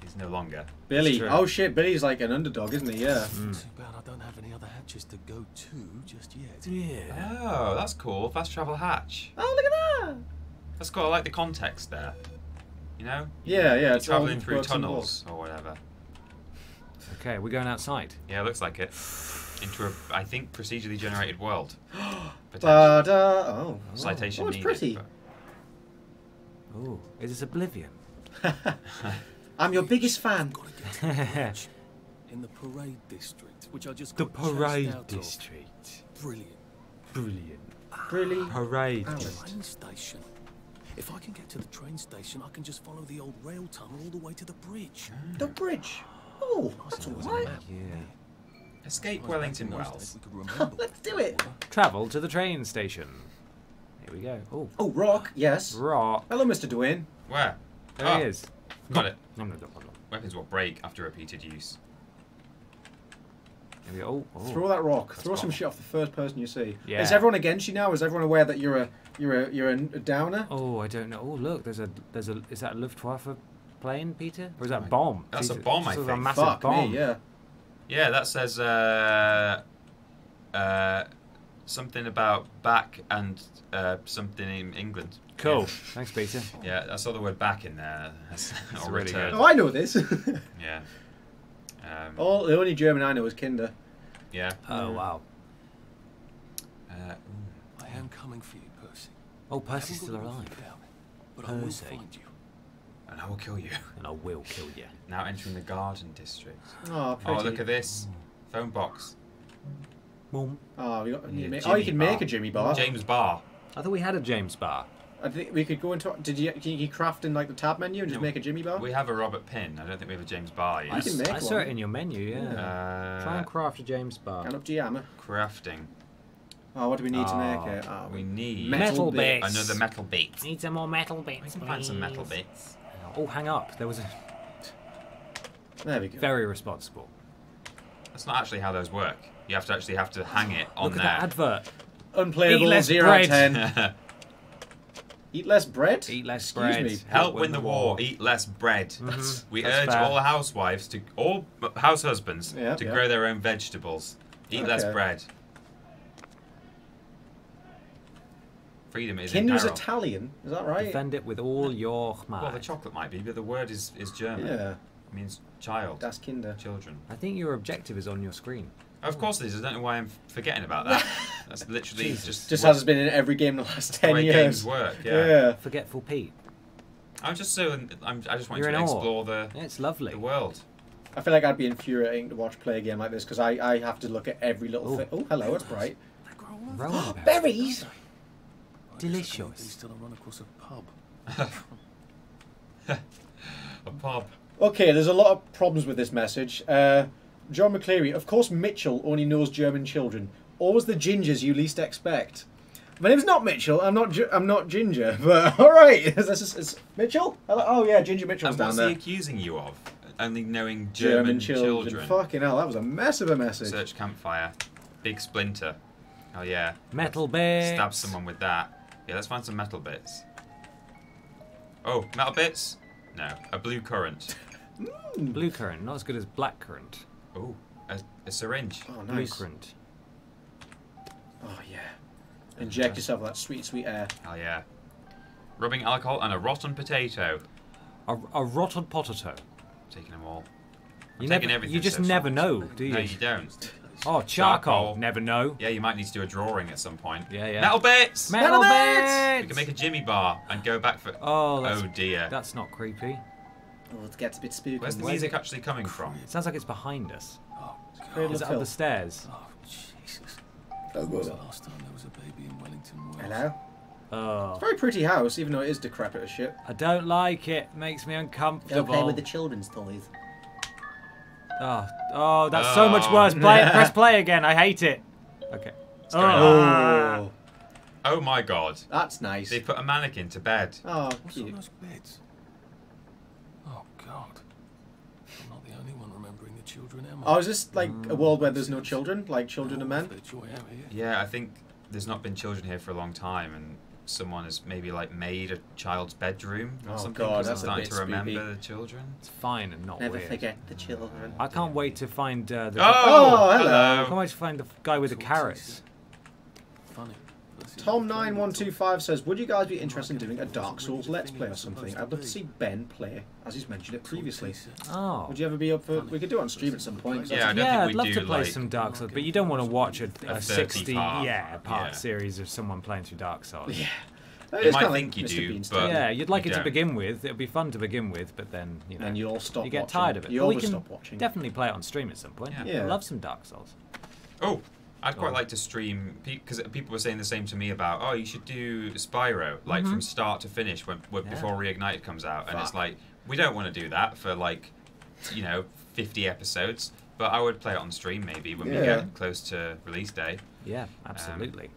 he's no longer. Billy. Oh shit, Billy's like an underdog, isn't he? Yeah. Hmm. Too bad I don't have any other hatches to go to just yet. Yeah. Oh, that's cool. Fast travel hatch. Oh, look at that. That's cool. I like the context there. You know, Yeah, yeah. You're traveling through tunnels or whatever. Okay, we're going outside. Yeah, it looks like it. Into a, I think, procedurally generated world. balls. *gasps* Potentially. Da, da. Oh. oh citation Oh, it's needed, pretty. but- Oh, is this Oblivion? *laughs* I'm your biggest fan. Gotta get to the *laughs* in the parade district, which I just The got chased Parade. District. Brilliant. Brilliant. Really? Parade. Alice. Train station. If I can get to the train station, I can just follow the old rail tunnel all the way to the bridge. The bridge. Oh, that's all right. Yeah. Escape Wellington back in those Wells. days, we could *laughs* remember Let's do it. Travel to the train station. Here we go. Oh, Oh, rock. Yes. rock. Hello, Mr. Dwayne. Where? There Oh, he ah, is. Got it. Nom, nom, nom, nom. Weapons will break after repeated use. Here we go. Oh, oh. Throw that rock. Throw That's some shit off the first person you see. Yeah. Is everyone against you now? Is everyone aware that you're a you're a you're a, a downer? Oh, I don't know. Oh, look, there's a there's a is that a Luftwaffe plane, Peter, or is that a bomb? That's a bomb, I this is A think. massive Fuck bomb. me. Yeah. Yeah, that says uh, uh, something about back and uh, something in England. Cool. Yeah. Thanks, Peter. Yeah, I saw the word back in there. That's- *laughs* It's *laughs* or really return. Oh, I know this. *laughs* Yeah. Um, All the only German I know is Kinder. Yeah. Oh wow. Uh. I am coming for you, Percy. Oh, I haven't Percy's got still alive, figured out, But I will Percy. find you. and I will kill you. and I will kill you. *laughs* Now entering the garden district. Oh, pretty. Oh, look at this. Phone box. Boom. Oh, we got, you Yeah, make, Jimmy oh, you can bar. make a Jimmy bar. James Bar. I thought we had a James Bar. I think we could go into. Did you can you craft in like the tab menu and just No, make a Jimmy bar? We have a Robert Pin. I don't think we have a James Bar You yet. can make I saw it in your menu. Yeah. Uh, Try and craft a James Bar. Can up to Yama. crafting. Oh, what do we need to make Oh, it? Oh, We need Metal Metal bits. bits. another metal bit. Need some more metal bits. We can find some metal bits. Oh, hang up. There was a There we go. very responsible. That's not actually how those work. You have to actually have to hang it on Look at that advert. Unplayable. Eat zero bread. ten. *laughs* Eat less bread. Eat less Excuse bread. me. Help win the war. Eat less bread. Mhm. We That's urge fair. all housewives to, all house husbands, Yeah, to yeah. grow their own vegetables. Eat less bread. Freedom is Kinder's in peril. Italian. Is that right? Defend it with all your might. Well, the chocolate might be, but the word is, is German. Yeah. It means child, Das Kinder. children. I think your objective is on your screen. Of course it is. I don't know why I'm forgetting about that. *laughs* That's literally Jesus. just Just what- as it's been in every game in the last the ten way years. games work. Yeah. yeah. Forgetful Pete. I'm just so. I'm, I just want to in awe. explore the, Yeah, it's lovely. the world. I feel like I'd be infuriating to watch play a game like this because I, I have to look at every little Ooh. thing. Oh, hello, it's bright. They grow all over Rolling the about. Berries! I just Delicious. can't wait run across a pub. *laughs* A pub. Okay, there's a lot of problems with this message. Uh, John McCleary, of course, Mitchell only knows German children. Always the gingers you least expect. My name's not Mitchell. I'm not. I'm not Ginger. *laughs* But all right, is *laughs* this is, is Mitchell? Oh yeah, Ginger Mitchell's And down what's he accusing you of? Only knowing German, children. Fucking hell, that was a mess of a message. Search campfire. Big splinter. Oh yeah. Metal bits. Stab someone with that. Yeah, let's find some metal bits. Oh, metal bits? No. A blue currant. current. Hmm. Blue currant, not as good as black currant. Oh, a, a syringe. Oh Blue nice. currant. Oh yeah. Inject yourself with that sweet, sweet air. Oh yeah. Rubbing alcohol and a rotten potato. A, a rotten potato. Taking them all. You taking never, everything you just so never know, do you? No, you don't. Oh, charcoal. Charcoal. Never know. Yeah, you might need to do a drawing at some point. Yeah, yeah. Metal bits. Metal bits! bits! We can make a Jimmy bar and go back for. Oh, that's, oh dear. that's not creepy. Oh, it gets a bit spooky. Where's the Where's music it? actually coming from? It sounds like it's behind us. Oh, Cradle Is it up the stairs? oh, Jesus. Oh, When was the last time there was a baby in Wellington Wells? Hello. Oh, It's a Very pretty house, even though it is decrepit as shit. I don't like it. Makes me uncomfortable. Go play with the children's toys. Oh, oh, that's so much Oh. worse. Play. *laughs* Press play again. I hate it. Okay. going Oh, Oh my god. that's nice. They put a mannequin to bed. Oh, What's on cute. those beds? Oh, God. I'm not the only one remembering the children, am I? Oh, is this like a world where there's no children, like children are men? Their joy out here. Yeah, I think there's not been children here for a long time, and someone has maybe like made a child's bedroom or Oh, something God, 'cause they're that's a starting bit to remember spooky. the children. It's fine and not Never weird. forget the children. I can't wait to find uh, the. Oh, Oh, hello. I can't wait to find the guy with the carrots. Funny. This is Tom the nine one two five says, "Would you guys be interested in doing a Dark Souls Let's Play or something? I'd love to see. Ben play, as he's mentioned it previously. Oh. Would you ever be up for? We could do it on stream at some point. Yeah, I don't yeah think I'd we love do, to play like, some Dark Souls, but you don't want to watch a, a a 60 part, yeah part yeah. series of someone playing through Dark Souls. Yeah. You It's might kinda think you Mr. do, Bean's but- thing. Yeah, you'd like You it to don't. begin with. It'd be fun to begin with, but then you know, And you'll stop you get watching. tired of it. You But we always can stop watching. Definitely play it on stream at some point. Yeah. Yeah. I love some Dark Souls. Oh, I'd quite Oh. like to stream because people were saying the same to me about oh you should do Spyro like Mhm. from start to finish when, when Yeah. before Reignited comes out, and it's like we don't want to do that for like you know 50 episodes, but I would play it on stream maybe when we get close to release day. Yeah, absolutely.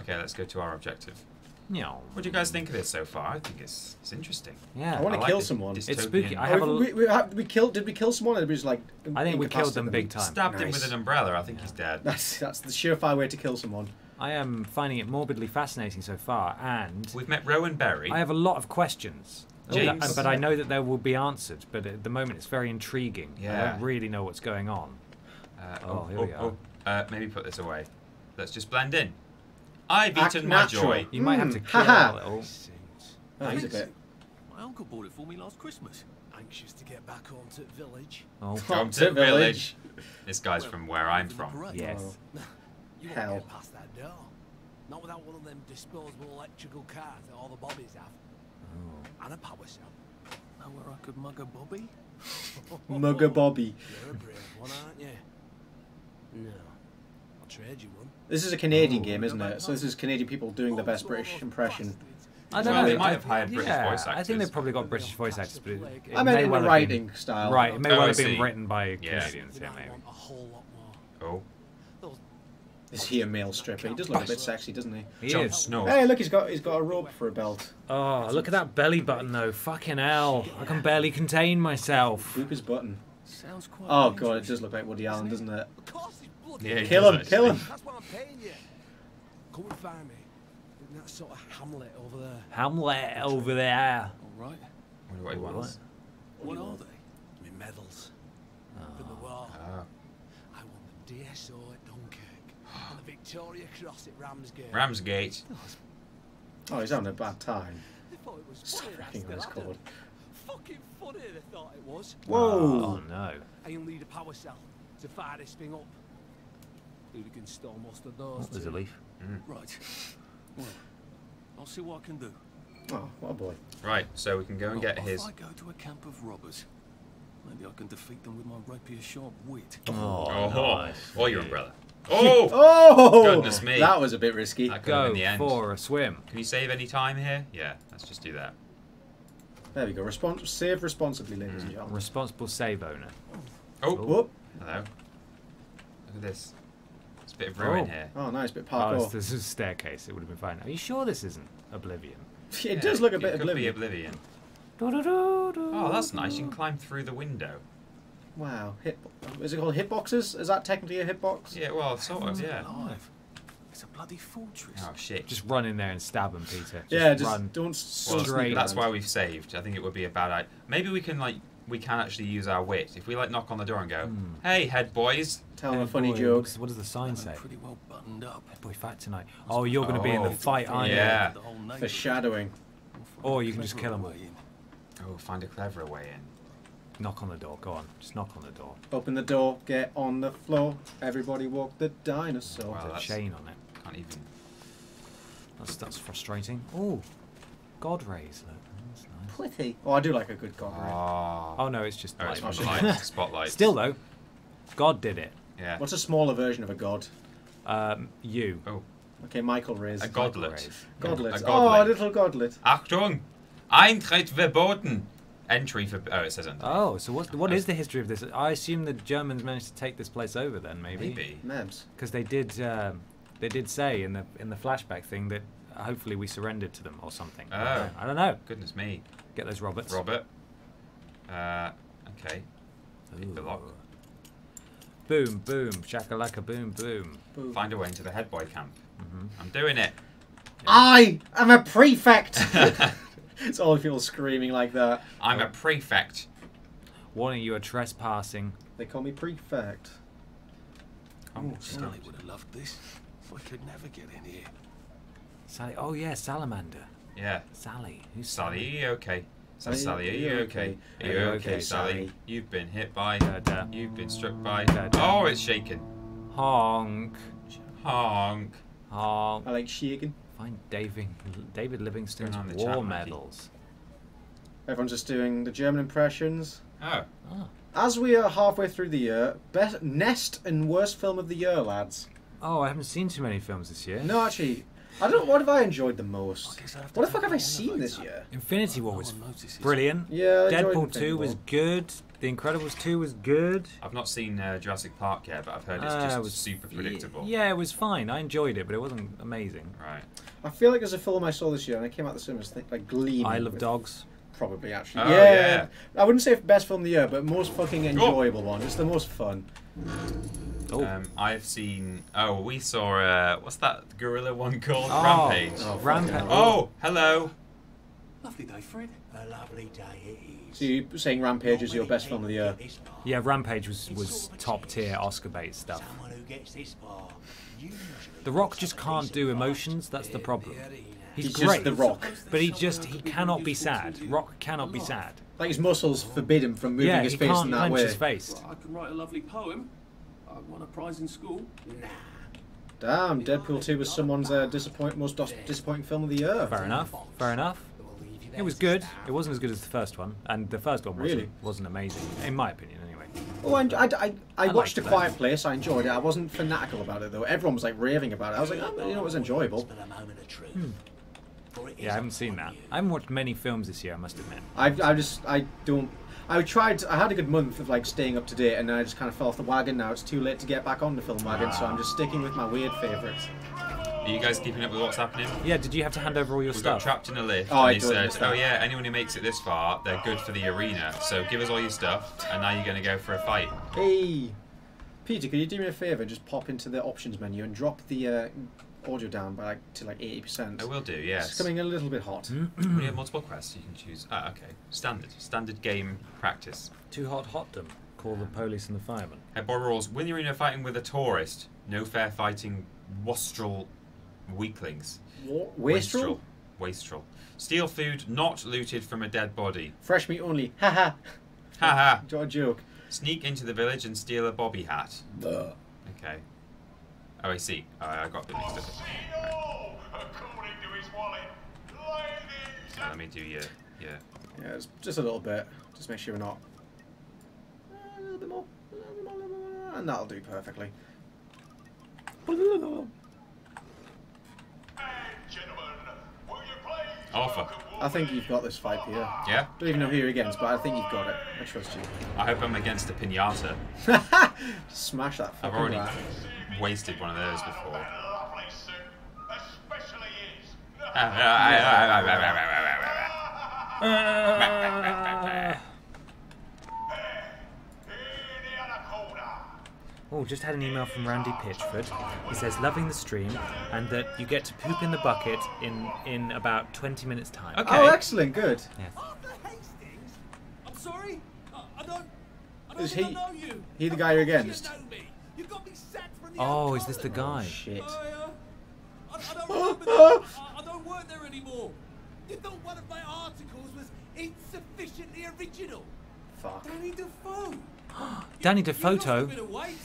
Okay, let's go to our objective. Yeah. What do you guys think of this so far? I think it's it's interesting. Yeah. I want to like kill this someone. It's spooky. I Oh, have a- we, we, ha- we killed. Did we kill someone? Or did we just like? I think we killed them incapacitate big time. stabbed him with an umbrella. I think he's dead. That's that's the surefire way to kill someone. I am finding it morbidly fascinating so far, and We've met Rowan Berry. I have a lot of questions. James. But- But I know that they will be answered. But at the moment, it's very intriguing. Yeah. I don't really know what's going on. Uh, Oh, here we are. Uh, maybe put this away. Let's just blend in. I've Act eaten my natural. joy. You might have Mm, to kill haha. a little. Oh, he's a Thanks. bit. My uncle bought it for me last Christmas. Anxious to get back home to the village. Oh, Come to to the village. village. This guy's from where I'm from. yes. *laughs* You Hell. won't get past that door. Not without one of them disposable electrical cars that all the bobbies have. Oh. And a power cell. Know where I could mug a bobby? *laughs* Mugger Bobby. You're a brave one, aren't you? No. I'll trade you one. This is a Canadian Oh. game, isn't it? So this is Canadian people doing the best British impression. I don't Well, know. they might have hired British yeah, voice actors. I think they've probably got British voice actors, but it, it I meant may in well the have been- writing style. Right, it may Oh, well have oh, been written by Yeah. Canadians. Yeah, maybe. a whole lot more. Oh, Is he a male stripper? He does look a bit sexy, doesn't he? He Jon is. Snow. Hey, look, he's got he's got a rope for a belt. Oh, look at that belly button though. Fucking hell. I can barely contain myself. Boop his button. Sounds quite Oh god, it dangerous. does look like Woody Allen, doesn't it? Of course he's bloody. Yeah, Kill him, kill him. That's what I'm paying you. Come and find me. In that sort of hamlet over there. Hamlet over there. All right. Wonder what he wants. What are they? Me medals. From the war. Ah. I won the DSO at Dunkirk. and the Victoria Cross at Ramsgate. Ramsgate. Oh, he's having a bad time. They thought it was Stop funny. that cracking on his cord. Fucking funny they thought it was. Whoa! Oh no. I only need a power cell to fire this thing up. Hooligan stole most of those. There's too. a leaf. Mm. Right. Well, I'll see what I can do. Oh, what a boy. Right, so we can go and get Off his. I go to a camp of robbers. Maybe I can defeat them with my rapier sharp wit. Oh, Oh, nice. or your umbrella. Oh, Oh! Goodness me. That was a bit risky. that Go been the end. for a swim. Can you save any time here? Yeah, let's just do that. There we go. Respons- save responsibly, ladies and mm. gentlemen. Responsible save owner. Oh, Whoop. hello. Look at this. It's a bit of ruin Oh. here. Oh, nice bit of Oh, parkour. it's- this is a staircase. It would have been fine. Are you sure this isn't Oblivion? *laughs* it Yeah, does look a bit it could oblivion. Be oblivion. Oh, Oh, that's nice. You can climb through the window. Wow. Hit. Um, is it called hitboxes? Is that technically a hitbox? Yeah, well, sort of, yeah. Alive. It's a bloody fortress. Oh shit. Just run in there and stab him, Peter. Just yeah, just run. don't. s- Well, straight That's why we've saved. I think it would be a bad idea. Maybe we can like we can actually use our wit. If we like knock on the door and go, Hmm. "Hey, head boys," Tell them a funny boy, joke. What does the sign I'm say? pretty well buttoned up. Head Boy, fat tonight. Oh, you're going to be in the Oh, fight, aren't you? yeah. The whole neighbourhood. Foreshadowing. Or you can just kill kill 'em. way oh, find a cleverer way in. Knock on the door. Go on. Just knock on the door. Open the door, get on the floor. Everybody walk the dinosaur. Wow, There's a chain on it. Can't even. That's that's frustrating. Oh, God rays. Look, that's nice. Pretty. Oh, I do like a good god ray. Oh, Oh no, it's just oh it's light. from light, *laughs* spotlight. Still though, God did it. Yeah. What's a smaller version of a god? Um, you. Oh, Okay, Michael rays. a godlet. rays. Godlet. A Oh, a godlet. little godlet. Achtung! Eintritt verboten! Entry for. Oh, it says entry. Oh, so what? What is the history of this? I assume the Germans managed to take this place over then, maybe. Maybe. Mebs. Because they did. Um, they did say in the in the flashback thing that hopefully we surrendered to them or something. I don't Oh. know. I don't know. Goodness me. Get those Roberts. Robert. Uh, okay. Pick the lock. Boom, boom, shakalaka, boom, boom. Find a way into the head boy camp. Mhm. I'm doing it. I am a prefect. *laughs* it's all people screaming like that. I'm a prefect. Warning you are trespassing. They call me prefect. Oh, Sally would have loved this. I could never get in here. Sally. Oh yeah, salamander. Yeah. Sally. Who's Sally, are you okay? So Sally, Sally, are you okay? Are you okay, Sally? You've been hit by. Da, da. You've been struck by. Da, da. Oh, it's shaking. Honk. Honk. Honk. I like shaking. Find David David Livingstone's on the war chat, medals. Everyone's just doing the German impressions. Oh. Oh. As we are halfway through the year, best nest and worst film of the year, lads. Oh, I haven't seen too many films this year. No, actually, I don't. What have I enjoyed the most? I guess I'll have to What the fuck have I seen this elevator. year? Infinity War was one brilliant. Yeah, I enjoyed Deadpool Infinity 2 was War. good. The Incredibles 2 was good. I've not seen uh, Jurassic Park yet, but I've heard it's Uh, just it was- super predictable. Yeah, it was fine. I enjoyed it, but it wasn't amazing. Right. I feel like there's a film I saw this year and I came out the cinemas think, like gleaming. Isle of with- Dogs. Probably actually. Oh, yeah. yeah. I wouldn't say best film of the year, but most fucking enjoyable one. It's the most fun. Oh, Um, I've seen. Oh, we saw. Uh, what's that gorilla one *laughs* called? Oh. Rampage. Oh, Rampage. Oh, hello. Lovely day, Fred. A lovely day it is. So you're saying Rampage is your best film of the year? Yeah, Rampage was, was top tier Oscar bait stuff. Someone who gets this far The Rock just can't do emotions. That's the problem. He's, He's great, just The Rock. but he just he cannot be sad. Rock cannot be sad. Like his muscles forbid him from moving yeah, his he face can't in that clench way. his face. I can write a lovely poem. I won a prize in school. Nah. Damn, Deadpool 2 was someone's uh, disappoint most dos- disappointing film of the year. Fair enough. Fair enough. It was good. It wasn't as good as the first one, and the first one wasn't, Really? wasn't amazing, in my opinion, anyway. Oh, I, I, I, I I watched A Quiet that. Place. I enjoyed it. I wasn't fanatical about it though. Everyone was like raving about it. I was like, oh, you know, it was enjoyable. but a moment of truth. Hmm. For it is Yeah, I haven't seen that. I haven't watched many films this year, I must admit. I, I just, I don't. I tried. I had a good month of like staying up to date, and then I just kind of fell off the wagon. Now it's too late to get back on the film wagon, so I'm just sticking with my weird favourites. Are you guys keeping up with what's happening? Yeah, did you have to hand over all your We got stuff? trapped in a lift, Oh, I he don't said, "Oh yeah, anyone who makes it this far, they're good for the arena. So give us all your stuff, and now you're going to go for a fight." Hey, Peter, could you do me a favour? Just pop into the options menu and drop the uh, audio down by like to like eighty percent. I will do. It's Yes. coming a little bit hot. we have multiple quests, you can choose. Ah, okay. Standard. Standard game practice. Too hot, hot them. Call the police and the firemen. Head boy rules. When you're in a fighting with a tourist, no fair fighting. Wastrel weaklings. Wa- Wastrel? Wastrel. Steal food not looted from a dead body. Fresh meat only. Haha. Haha. What a joke. Sneak into the village and steal a bobby hat. Okay. Oh, I see. Uh, I got a bit mixed up. According to his wallet, ladies let me do your, your Yeah, it's just a little bit. Just make sure we're not. A little bit more. A little bit more. a little bit more, And that'll do perfectly. and gentlemen, will you please Offer. I think you've got this fight, Peter. Yeah? Don't even know who you're against, but I think you've got it. I trust you. I hope I'm against a pinata. *laughs* Smash that I've already. Wasted one of those before. lovely suit, especially his. In the other corner. Oh, just had an email from Randy Pitchford. He says, loving the stream, and that you get to poop in the bucket in, in about 20 minutes' time. Okay. Oh, excellent. Good. Yes. Arthur Hastings? I'm sorry? I, I don't. I don't Is he- know you. he the guy you're course you against? know Oh, is this the colony. guy? Shit. I, uh, I, I don't. *laughs* I, I don't work there anymore. You thought one of my articles was insufficiently original. fuck. Danny Defoe. *gasps* Danny You DeFoto. bit of weight.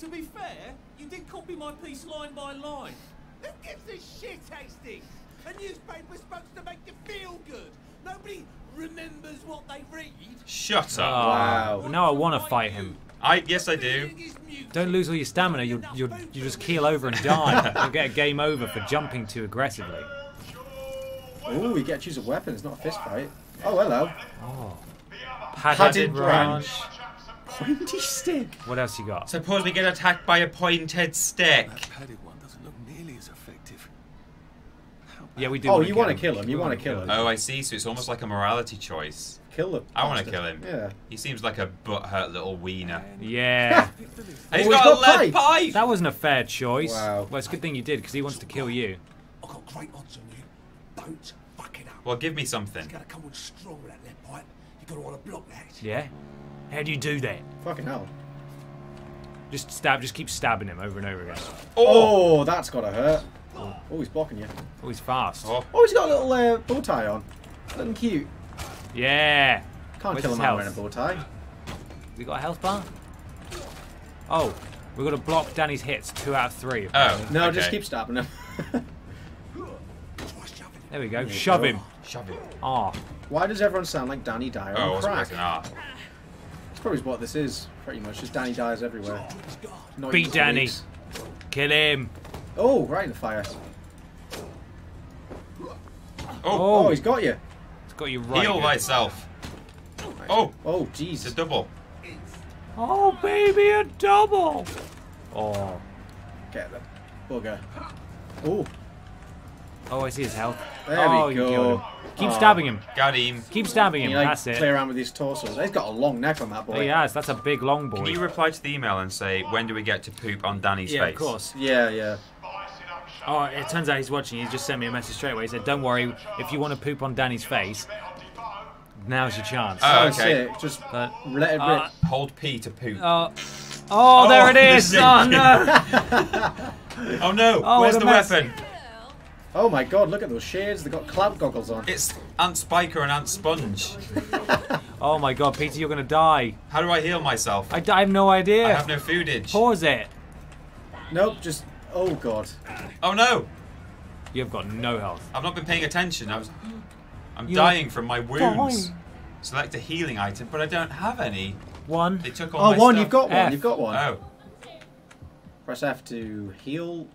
To be fair, you did copy my piece line by line. Who gives a shit, Hastings? A newspaper's supposed to make you feel good. Nobody remembers what they read. Shut Oh, up. Now I want to fight him. I yes I do. Don't lose all your stamina. You'll you'll you just keel over and die. *laughs* You'll get a game over for jumping too aggressively. Oh, we get to choose a weapon. It's not a fist fight. Oh, hello. Oh. Padded Padded branch. branch. Pointy stick. What else you got? Suppose we get attacked by a pointed stick. That padded one doesn't look nearly as effective. Yeah, we do. Oh, wanna you want to kill him. You want to kill him. Oh, I see. So it's almost like a morality choice. Kill the I want to kill him. Yeah. He seems like a butthurt little wiener. Yeah. *laughs* And he's Oh, got, he's a got lead pipe. pipe. That wasn't a fair choice. Wow. Well, it's a good thing you did because he wants to kill you. I've got great odds on you. Don't fuck it up. Well, give me something. It's gotta come on strong with that lead pipe. You're gonna want to block that. Yeah. How do you do that? Fucking hell. Just stab. Just keep stabbing him over and over again. Oh, that's gotta hurt. Oh, he's blocking you. Oh, he's fast. Oh, Oh, he's got a little uh, bow tie on. Looking cute. Yeah. Can't Where's kill him his man health? wearing a bow tie. We got a health bar. Oh, we've got to block Danny's hits. Two out of three. oh. No, okay. just keep stabbing him. *laughs* There we go. you Shove go. him. Shove him. Ah. Why does everyone sound like Danny Dyer Oh, I on wasn't crack? That's probably what this is, pretty much. Just Danny Dyers everywhere. Not Beat Danny. weeks. Kill him. Oh, right in the fire. Oh, Oh, he's got you. It's got you right. heal good. myself. Oh, Oh, jeez. a double. Oh, baby, a double. Oh. Get the bugger. Oh, Oh, I see his health. There oh, we go. Keep Oh. stabbing him. Got him. Keep stabbing him. you like That's it. play around with his torso. He's got a long neck on that boy. Oh, he has. That's a big long boy. Can you reply to the email and say when do we get to poop on Danny's yeah, face? of course. Yeah, yeah. Oh, it turns out he's watching. He just sent me a message straight away. He said, "Don't worry. If you want to poop on Danny's face, now's your chance." Oh, Oh, okay. sick. Just But let it rip. uh, Hold P to poop. oh, oh, there it the *laughs* Oh no! oh no! Oh, Where's the mess. weapon? oh my god, look at those shades. They've got cloud goggles on. It's Ant Spiker and Ant Sponge. *laughs* Oh my God, Peter, you're gonna die. How do I heal myself? I have no idea. I have no foodage. Pause it. Nope, just. Oh god. Oh no! You've got no health. I've not been paying attention. I was. I'm You're dying from my wounds. dying. Select a healing item, but I don't have any. One. They took all Oh, my one, stuff. you've got one. F. You've got one. Oh, Press F to heal.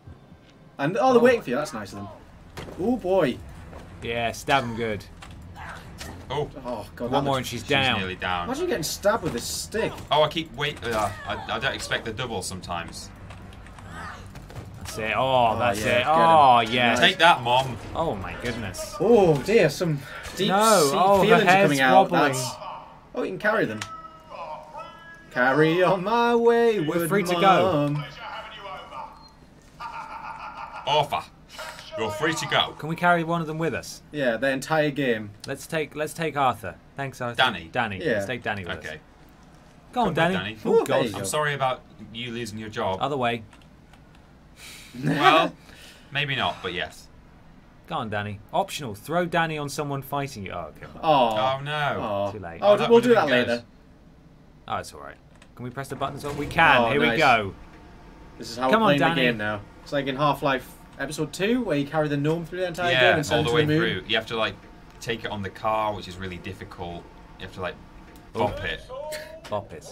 And oh, they're waiting for you. That's nice of them. Oh boy. Yeah, stab him good. oh, Oh god. One that more and she's she's down. nearly down. Imagine getting stabbed with a stick. Oh, I keep wait. Uh, I, I don't expect the double sometimes. That's it. Oh, ah, that's yeah, it. Oh, yeah. Take that, mom. Oh my goodness. Oh dear, some deep No, sea oh, feelings are head's coming out. wobbling. That's... Oh, you can carry them. Carry on my way. We're free to go. Offer. You're free to go. Can we carry one of them with us? Yeah, the entire game. Let's take let's take Arthur. Thanks, Arthur. Danny. Danny. Yeah. Let's take Danny with us. Okay. Go on, Come back, Danny. Danny. Oh Ooh, there God. I'm sorry about you losing your job. Other way. Well, maybe not, but yes. Go on, Danny. Optional. Throw Danny on someone fighting you. Oh, okay. Oh. Oh no. Oh. Too late. Oh, Oh, we'll do that been good. later. Oh, it's all right. Can we press the buttons? on? We can. Oh, Here we go. This is how Come we're on, the game now. It's like in Half-Life Episode 2, where you carry the gnome through the entire game Yeah, and send all it the to way the moon. through. You have to like take it on the car, which is really difficult. You have to like bump it. Bop it.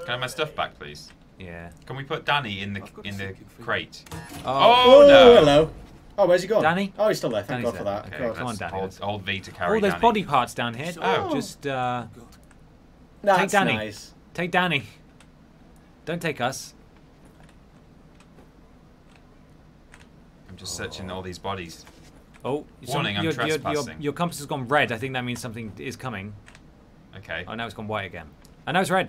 Can I have my stuff back, please? Yeah. Can we put Danny in the I've got a in the crate? Oh, Oh, no! hello. Oh, where's he gone? Danny? Oh, he's still there. Thank Danny's God for there. that. Okay, God. Come on, Danny, Hold, let's- hold V to carry Oh, there's Danny. body parts down here. Oh. Just uh, That's take Danny. nice. take Danny. Don't take us. I'm just searching all these bodies. Oh, Warning, I'm your, your, your, trespassing. your compass has gone red. I think that means something is coming. Okay. Oh, now it's gone white again. I now it's red.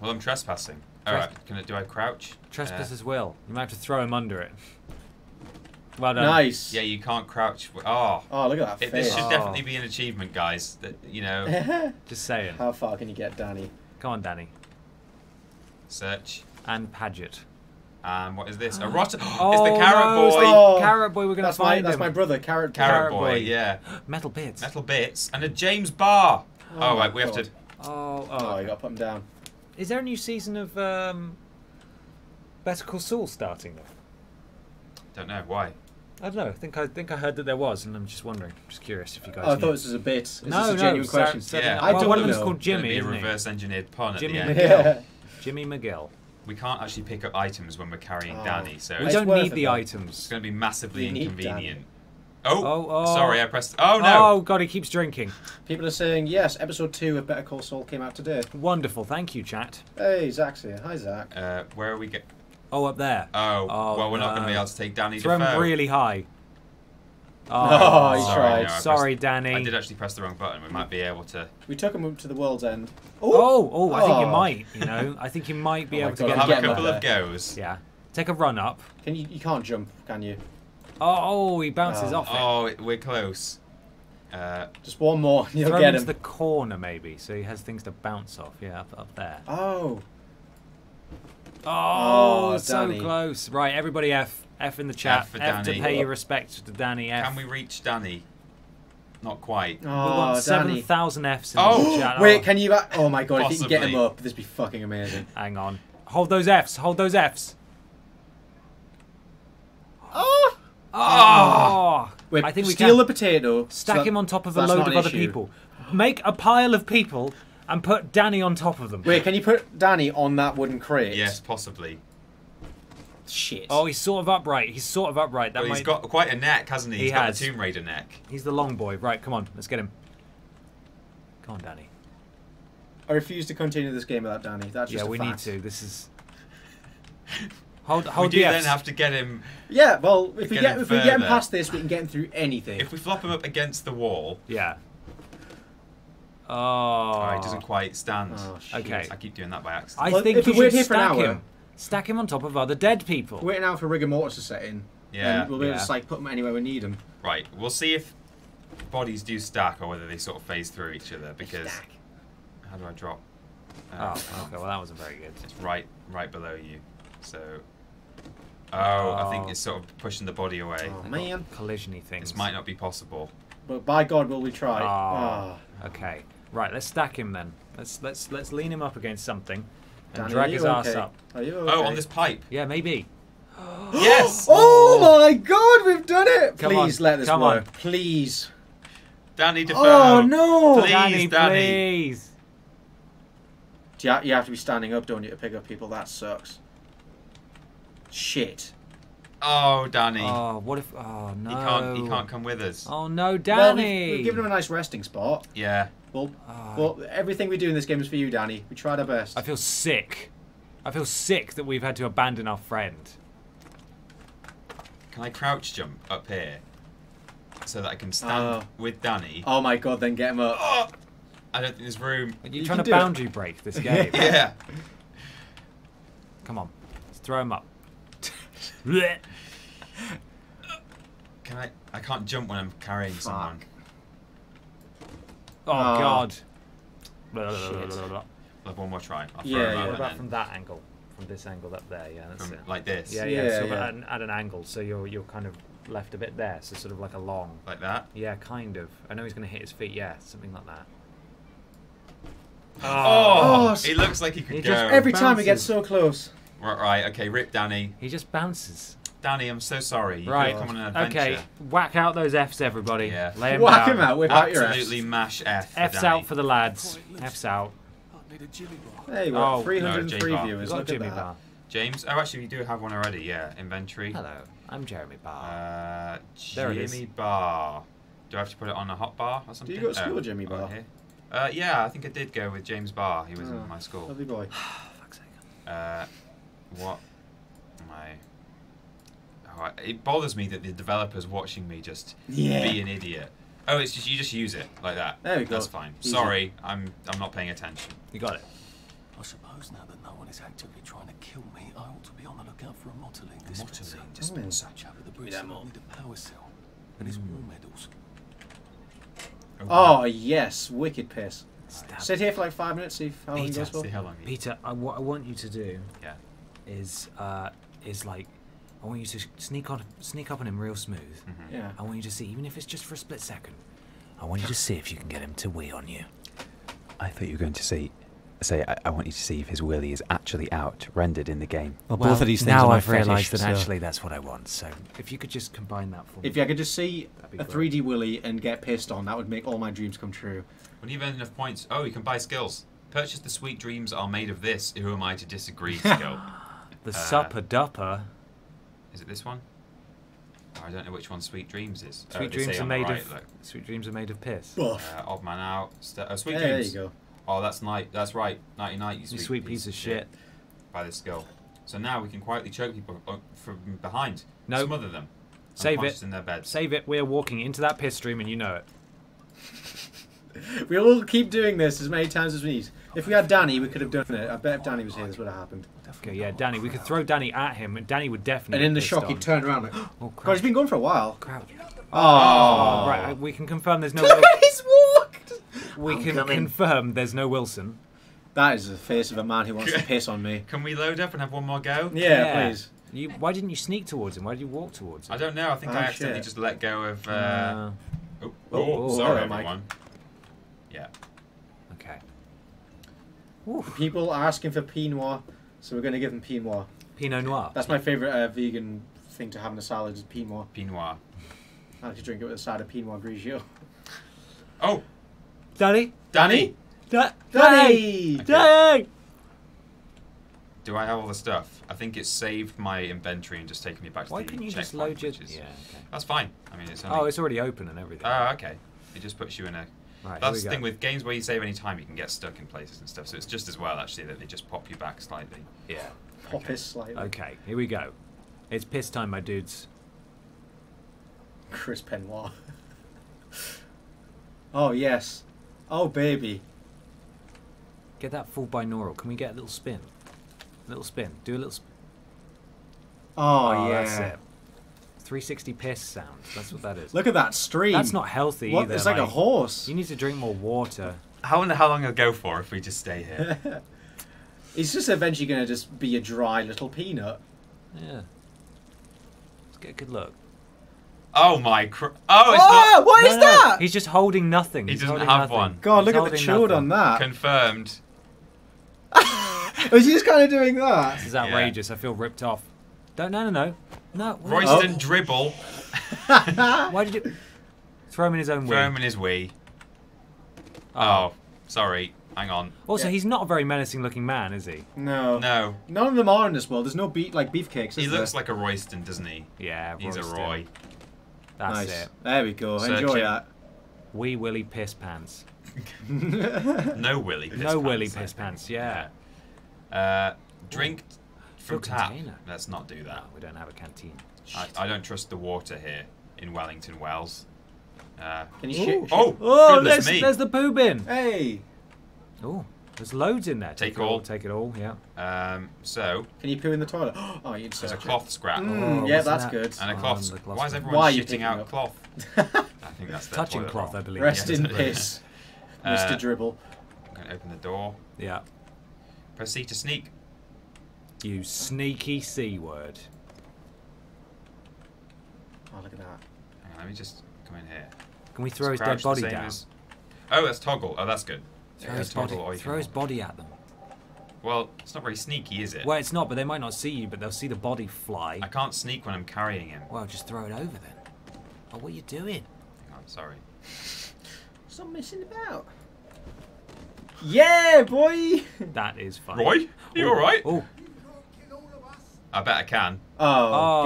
Well, I'm trespassing. All Tres- right. Can I, do I crouch? Trespassers Uh, will. You might have to throw him under it. Well done. Nice. yeah, you can't crouch. w- Oh. Oh, look at that It, this should Oh. definitely be an achievement, guys. That you know, *laughs* Just saying. How far can you get, Danny? Come on, Danny. search And Paget. And what is this? A *gasps* rot. *gasps* it's Oh, the carrot no, boy. Oh, carrot boy. We're gonna That's my that's him. my brother, Carrot. Carrot, Carrot boy. boy. Yeah. Metal bits. Metal bits and a James Bar. Oh Oh, right, we have to. Oh, Oh, oh. you gotta put him down. Is there a new season of um, Better Call Saul starting though? Don't know why. I don't know. I think I think I heard that there was, and I'm just wondering. Just curious if you guys. Oh, I knew. thought this was a bit. Is no, this a no, genuine question? Sarah- Yeah. I well, don't one of them's know. called Gonna Jimmy, be a reverse engineered pun Jimmy at the end. McGill. Jimmy McGill. We can't actually pick up items when we're carrying Oh. Danny, so We don't need it, the though. it's going to be massively We need inconvenient. Oh, Oh, oh. sorry, I pressed. Oh no! Oh God, he keeps drinking. People are saying yes. Episode two of Better Call Saul came out today. Wonderful. Thank you, chat. Hey, Zach's here. Hi, Zach. Uh, where are we get? Oh, up there. Oh, Oh, well, we're not going to be able to take Danny Throw Defoe. him really high. Oh, he sorry, tried. no, I Sorry, pressed- Danny. I did actually press the wrong button. We might be able to. We took him up to the world's end. Oh, oh, I think you Oh. might. You know, I think you might be Oh my able to get We'll I'm have a couple up of goes. Yeah. Take a run up. Can you? You can't jump, can you? Oh, oh he bounces Oh. off it. Oh, we're close. Uh, Just one more, and *laughs* you'll Throw him get into him. the corner, maybe, so he has things to bounce off. Yeah, up, up there. Oh. Oh, Oh, so Danny. close. Right, everybody F. F in the chat. F for to Danny. pay your respects to Danny F. can we reach Danny? Not quite. Ah, we Oh, want 7,000 Fs in Oh, the chat. *gasps* Wait, Oh, can you? Oh my god, if you can get him up, this would be fucking amazing. Hang on. Hold those Fs. Hold those Fs. Oh! Ah! Oh! Wait, I think we steal can. the potato. Stack so him on top of a load of other issue. people. Make a pile of people and put Danny on top of them. Wait, can you put Danny on that wooden crate? Yes, possibly. Shit. Oh, he's sort of upright. He's sort of upright. That Well, might... he's got quite a neck, hasn't he? He He's got has. the Tomb Raider neck. He's the long boy. Right, come on. Let's get him. Come on, Danny. I refuse to continue this game without Danny. That's just yeah, a we fact. need to. This is... *laughs* Hold, hold we do the then have to get him. Yeah, well, if we Get get him if we get him past this, we can get him through anything. If we flop him up against the wall, Yeah. Oh. oh, he doesn't quite stand. Oh. Okay. I keep doing that by I accident. Well, think if you we wait should here for an stack hour- him. Stack him on top of other dead people. Waiting out for rigor mortis to set in. Yeah, and we'll be able yeah. to just, like put them anywhere we need them. Right, we'll see if bodies do stack or whether they sort of phase through each other. Because how do I drop? Oh, Uh, okay. Well, that wasn't very good. It's right, right below you. So, oh, I think Oh. it's sort of pushing the body away. Oh man! Collisiony things. This might not be possible. But by God, will we try? Oh. Okay. Right. Let's stack him then. Let's let's let's lean him up against something and Danny, drag his you ass up. Are you okay? Oh, on this pipe. Yeah, maybe. *gasps* yes. *gasps* Oh my God, we've done it! Come Please on, let this come work. on. Please. Danny oh, Defoe. Oh no! Please, Danny, Danny. please. Do you, you have to be standing up, don't you, to pick up people? That sucks. Shit. Oh, Danny. Oh, what if? Oh no. He can't. He can't come with us. Oh no, Well, Danny. we've, we've given him a nice resting spot. Yeah. Well, Oh. well, everything we do in this game is for you, Danny. We tried our best. I feel sick. I feel sick that we've had to abandon our friend. Can I crouch jump up here so that I can stand Oh. with Danny? Oh my God! Then get him up. Oh, I don't think there's room. Are you, You trying to do it. boundary break this *laughs* game? Yeah. Come on, let's throw him up. Blech. Can I? I can't jump when I'm carrying someone. oh Oh. God. We'll have one more try. I'll throw Yeah, yeah. What about then from that angle? From this angle up there? Yeah, that's from it. like this. Yeah, yeah. Yeah, so yeah. At, an, at an angle, so you're you're kind of left a bit there, so sort of like a long. Like that. Yeah, kind of. I know he's going to hit his feet. Yeah, something like that. Oh, Oh, he looks like he could He go. just- Every time he gets so close. Right, right, okay, rip Danny. He just bounces. Danny, I'm so sorry. You Right. come on an adventure. Okay, whack out those Fs, everybody. Yeah. Lay 'em Whack down. him out. Whip out your Absolutely Fs. mash F. for F's Danny. out for the lads. F's out. I need a Jimmy bar. There you go. Oh, 303 J-Bar. Viewers. Look Jimmy at that. Bar. James. Oh, actually, we do have one already. Yeah, inventory. Hello, I'm Jeremy Barr. Uh, There it is. Jimmy Bar. Do I have to put it on a hot bar or something? Do you go to school Oh, with Jimmy oh, Barr? here. Uh, yeah, I think I did go with James Barr. He was Oh, in my school. Lovely boy. *sighs* Fuck's sake. Uh, what? My. Oh, it bothers me that the developer's watching me just Yeah. be an idiot. Oh, it's just you just use it like that. There we go. That's fine. Easy. Sorry, I'm I'm not paying attention. You got it. I suppose now that no one is actively trying to kill me, I ought to be on the lookout for a Mottling dispenser. Mottling dispenser. Chap at the me bridge that said I more. need a power cell. Hmm. And his war medals. Oh, oh yes, wicked piss. Stab. Sit here for like five minutes. See if- how long it Peter, goes for. See how long. Peter, I, what I want you to do Yeah. Is uh, is like, I want you to sneak on, sneak up on him real smooth. Yeah. I want you to see, even if it's just for a split second. I want you to see if you can get him to wee on you. I thought you were going to say, say I, I want you to see if his willy is actually out, rendered in the game. Well, both of these things now are I've realised that so- actually that's what I want. So if you could just combine that for me. If I could just see a great. 3D Willy and get pissed on, that would make all my dreams come true. When you've earned enough points, oh, you can buy skills. Purchase the sweet dreams are made of this. Who am I to disagree? *laughs* Skill. The Uh, supper dupper. Is it this one? Oh, I don't know which one Sweet Dreams is. Oh, Sweet they say dreams are made right, of look. sweet dreams are made of piss. Buff. Uh, odd man out. St- oh, Sweet Yeah, there you go. Oh, that's night. That's right. Nighty night. You You sweet, sweet piece of shit. By this girl. So now we can quietly choke people uh, from behind. No. Smother them. Save it. in their beds. Save it. We're walking into that piss stream, and you know it. *laughs* We all keep doing this as many times as we need. If we had Danny, we could have done it. I bet if Danny was here, this would have happened. Okay, yeah, Danny. We could throw Danny at him, and Danny would definitely. And in the shock, on. he'd turn around like, Oh *gasps* God, he's been gone for a while. Crap. Oh, Right, we can confirm there's no. Look, *laughs* Wil- he's walked. we I'm can coming. confirm there's no Wilson. That is the face of a man who wants to *laughs* piss on me. Can we load up and have one more go? Yeah, please. You, why didn't you sneak towards him? Why did you walk towards him? I don't know. I think Oh, I accidentally shit. just let go of. Uh, Uh, oh, oh, oh, sorry, hello, Mike. everyone. Yeah. okay. People asking for Pinot Noir, so we're going to give them Pinot Noir. Pinot Noir. That's my favourite uh, vegan thing to have in a salad is Pinot Noir. Pinot Noir. I like to drink it with a side of Pinot Noir Grigio. Oh, Danny. Danny. Da- Danny! Danny. Do I have all the stuff? I think it's saved my inventory and just taken me back to Why the couldn't you just checkpoint, load your? is- Yeah. Okay. That's fine. I mean, it's only. Oh, it's already open and everything. Oh, okay. It just puts you in a. Right, That's the thing with games where you save any time, you can get stuck in places and stuff. So it's just as well actually that they just pop you back slightly. Yeah. Pop piss slightly. Okay, here we go. It's piss time, my dudes. Chris Benoit. oh, yes. Oh, baby. Get that full binaural. Can we get a little spin? A little spin. Do a little. Sp- Oh, oh yeah. That's it. 360 piss sound. That's what that is. Look at that stream. That's not healthy What? either. It's like a horse. You need to drink more water. How wonder how long it'll go for if we just stay here. *laughs* It's just eventually going to just be a dry little peanut. Yeah. Let's get a good look. oh my! Cr- oh, it's oh, not what is No, no, that? He's just holding nothing. He He's doesn't have nothing. one. God, He's look at the holding chode on that. confirmed. *laughs* Was he just kind of doing that? This is outrageous. I feel ripped off. Don't. No, no, no. No. why- Royston Oh. dribble. *laughs* Why did you throw him in his own way? Throw him in his wee. Oh, sorry. Hang on. Also, Yeah. he's not a very menacing-looking man, is he? No. No, None of them are in this world. There's no beat like beefcakes. he is looks there? like a Royston, doesn't he? Yeah, He's a Royston. Roy. That's nice. it. There we go. Searching. Enjoy that. Wee Willy Piss Pants. *laughs* No Willy. Piss no pants, Willy Piss. Pants. Yeah. Uh, drink from tap. container. Let's not do No, that. we don't have a canteen. I, I don't trust the water here in Wellington Wells. Uh, Can you shit? oh, Oh, goodness there's, me! there's the poo bin. Hey, Oh, there's loads in there. Take it all. all. Take it all. Yeah. Um, so can you poo in the toilet? *gasps* Oh, you'd there's a cloth scrap Mm, Oh, yeah, that's that? good. and a Oh, cloth. the cloth Why is everyone Why are you shitting out up? cloth? *laughs* I think that's their Touching cloth, roll. I believe. Rest yeah. in *laughs* piss, Uh, Mr. Dribble. I'm going to open the door. Yeah. Proceed to sneak. You sneaky c word. Oh, look at that. Hang on, let me just come in here. Can we throw Is his dead body same down? as- Oh, that's toggle. Oh, that's good. Throw Yeah, his toggle body. Throw can- his body at them. Well, it's not very sneaky, is it? Well, it's not, but they might not see you, but they'll see the body fly. I can't sneak when I'm carrying him. Well, just throw it over then. Oh, what are you doing? Hang on, sorry. *laughs* Stop messing about. Yeah, boy. *laughs* That is funny. Roy, you Oh, all right? Oh, I bet I can. Oh,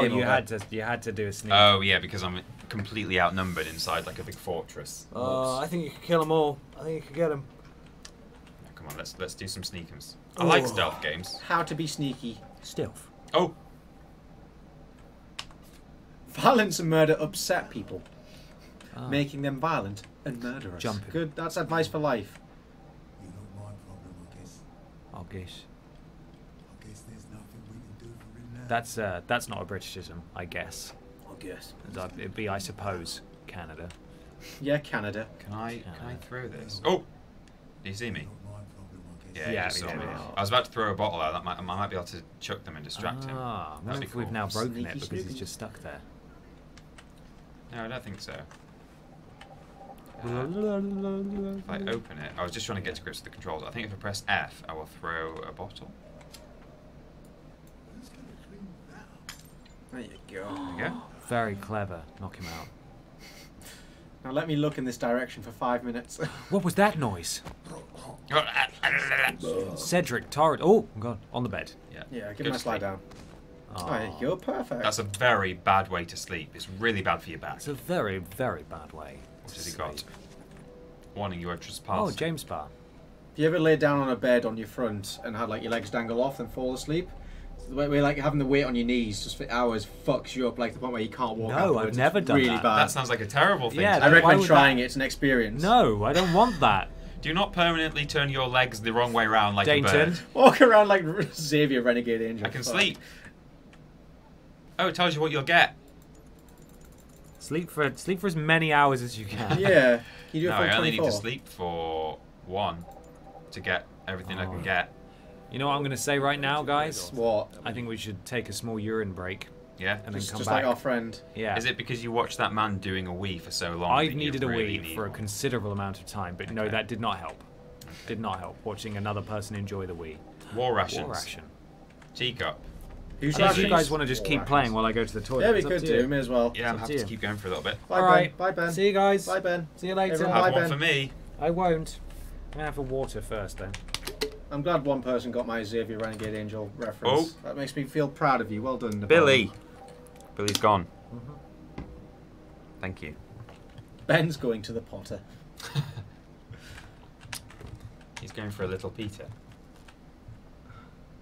oh, you over. had to, you had to do a sneak. Oh yeah, because I'm completely outnumbered inside like a big fortress. Uh, I think you could kill them all. I think you could get them. Come on, let's let's do some sneakums. I like Oh. stealth games. How to be sneaky. Stealth. Oh, Violence and murder upset people, Ah. making them violent and murderous. Jumping. Good. That's advice for life. You know my problem, I guess. Oh, geez. That's uh, that's not a Britishism, I guess. I guess. It'd be, I suppose, Canada. Yeah, Canada. can I can I throw this? Oh, do you see me? Not my I Yeah, Yeah, he just we saw did, me. yeah. I was about to throw a bottle out. That might, I might be able to chuck them and distract him. Ah, I That'd be if we've now broken Sneaky, it because sneaky. it's just stuck there. No, I don't think so. Uh, if I open it, I was just trying to get to grips with the controls. I think if I press F, I will throw a bottle. There you go. There you go. Very clever. Knock him out. Now let me look in this direction for five minutes. *laughs* What was that noise? Cedric Torrent. Oh, God. On the bed. Yeah. yeah, give Good him a slide down. Oh, there you go. Perfect. That's a very bad way to sleep. It's really bad for your back. It's a very, very bad way. What to has he sleep. got? Warning, you are Oh. James Bar. If you ever lay down on a bed on your front and had like your legs dangle off and fall asleep, the way where like having the weight on your knees just for hours fucks you up like the point where you can't walk. No, afterwards. I've It's never done really that. bad. That sounds like a terrible thing. Yeah, I recommend trying that- it. It's an experience. No, I don't want that. *laughs* Do not permanently turn your legs the wrong way around like a bird. Walk around like *laughs* Xavier Renegade Angel. I can Fuck. sleep. Oh, it tells you what you'll get. Sleep for sleep for as many hours as you can. Yeah. Can you do No, it for I only need to sleep for one to get everything I Oh. can get. You know what I'm going to say right now, guys? What? I think we should take a small urine break Yeah. and then Just, come just back. like our friend. yeah. Is it because you watched that man doing a wee for so long? I've needed a really wee need for a considerable amount of time, but no, that did not help. Did not help watching another person enjoy the wee. War rations. War ration. Teacup. Who's Unless you guys want to just War keep rations. playing while I go to the toilet. Yeah, we It's up could to do. you. May as well. Yeah, I'm up happy to to keep going for a little bit. Bye, All Ben. Bye, Ben. See you guys. Bye, Ben. See you later. Everyone, Have Bye, one Ben. for me. I won't. I'm gonna have a water first, though. I'm glad one person got my Xavier Renegade Angel reference. Oh. That makes me feel proud of you. Well done, Napoleon. Billy. Billy's gone. Mm-hmm. Thank you. Ben's going to the Potter. *laughs* He's going for a little Peter.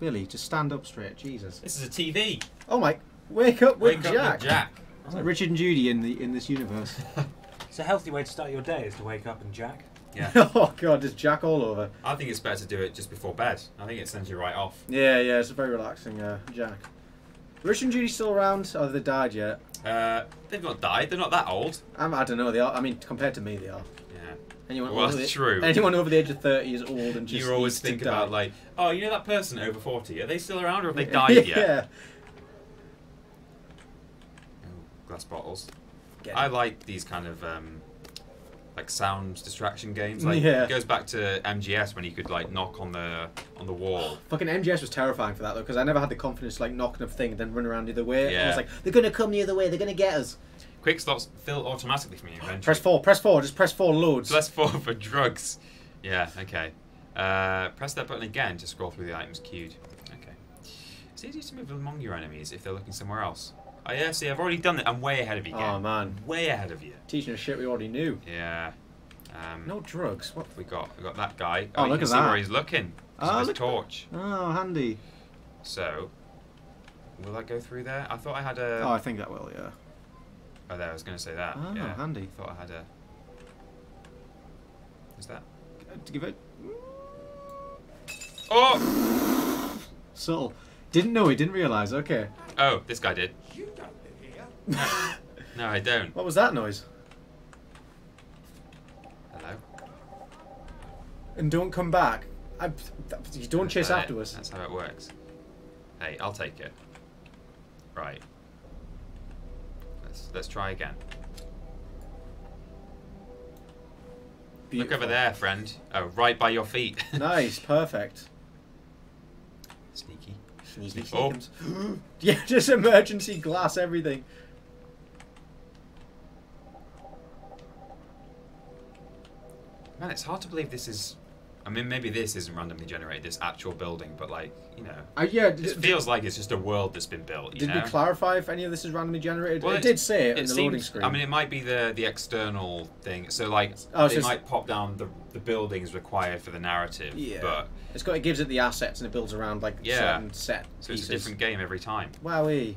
Billy, just stand up straight. Jesus. This is a TV. Oh my! Wake up with Wake Jack. up with Jack. It's like Richard and Judy in the in this universe. *laughs* It's a healthy way to start your day is to wake up and jack. Yeah. *laughs* oh god, just Jack all over. I think it's better to do it just before bed. I think it sends you right off. Yeah, yeah, it's a very relaxing uh, Jack. Richard and Judy still around? Oh, they died yet? Uh, they've not died. They're not that old. I'm, I don't know. They are. I mean, compared to me, they are. Yeah. Anyone Well, over the, true. Anyone over the age of thirty is old and just you always think die. about like, oh, you know that person over forty? Are they still around or have they *laughs* died yet? yeah. Oh, glass bottles. I like these kind of um, like sound distraction games. Like Yeah. it goes back to MGS when you could like knock on the on the wall. *gasps* Fucking MGS was terrifying for that though, because I never had the confidence to like knock on a thing and then run around the other way. I Yeah. was like, they're gonna come the other way. They're gonna get us. Quick slots fill automatically from your inventory. Press four. Press four. Just press four loads. Press four for drugs. Yeah. Okay. Uh, press that button again to scroll through the items queued. Okay. It's easy to move among your enemies if they're looking somewhere else. Oh yeah. See, I've already done it. I'm way ahead of you. Oh man, Way ahead of you. teaching us shit we already knew. Yeah. Um, No drugs. What? We got we got that guy. Oh, oh you look can at see that. where he's looking. Oh, his look- torch. Oh, handy. So, will that go through there? I thought I had a. Oh, I think that will. Yeah. Oh, there. I was going to say that. Oh, yeah. handy. Thought I had a. Is that? Uh, to give it Oh! *sighs* subtle. Didn't know. He didn't realize. Okay. Oh, this guy did. No, I don't. What was that noise? Hello. And don't come back. I, you don't That's chase it- after us. That's how it works. Hey, I'll take it. Right. Let's let's try again. Look over there, friend. Oh, right by your feet. *laughs* nice. Perfect. Sneaky. Sneaky Oh. *gasps* yeah, just emergency glass everything. Man, it's hard to believe this is. I mean, maybe this isn't randomly generated, this actual building, but like, you know, Uh, yeah. Did, feels like it's just a world that's been built. You did know? we clarify if any of this is randomly generated? Well, it, it- did say it, it in the loading screen. I mean, it might be the the external thing. So like, Oh, they so might pop down the the buildings required for the narrative. Yeah. But it's got it gives it the assets and it builds around like Yeah. certain set so pieces. it's a different game every time. Wowee.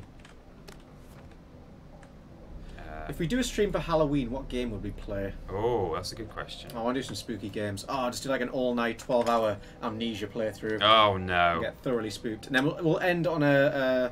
If we do a stream for Halloween, what game would we play? oh, that's a good question. I want to do some spooky games. Oh, I'll just do like an all-night, 12-hour amnesia playthrough. Oh no. Get thoroughly spooked, and then we'll, we'll end on a,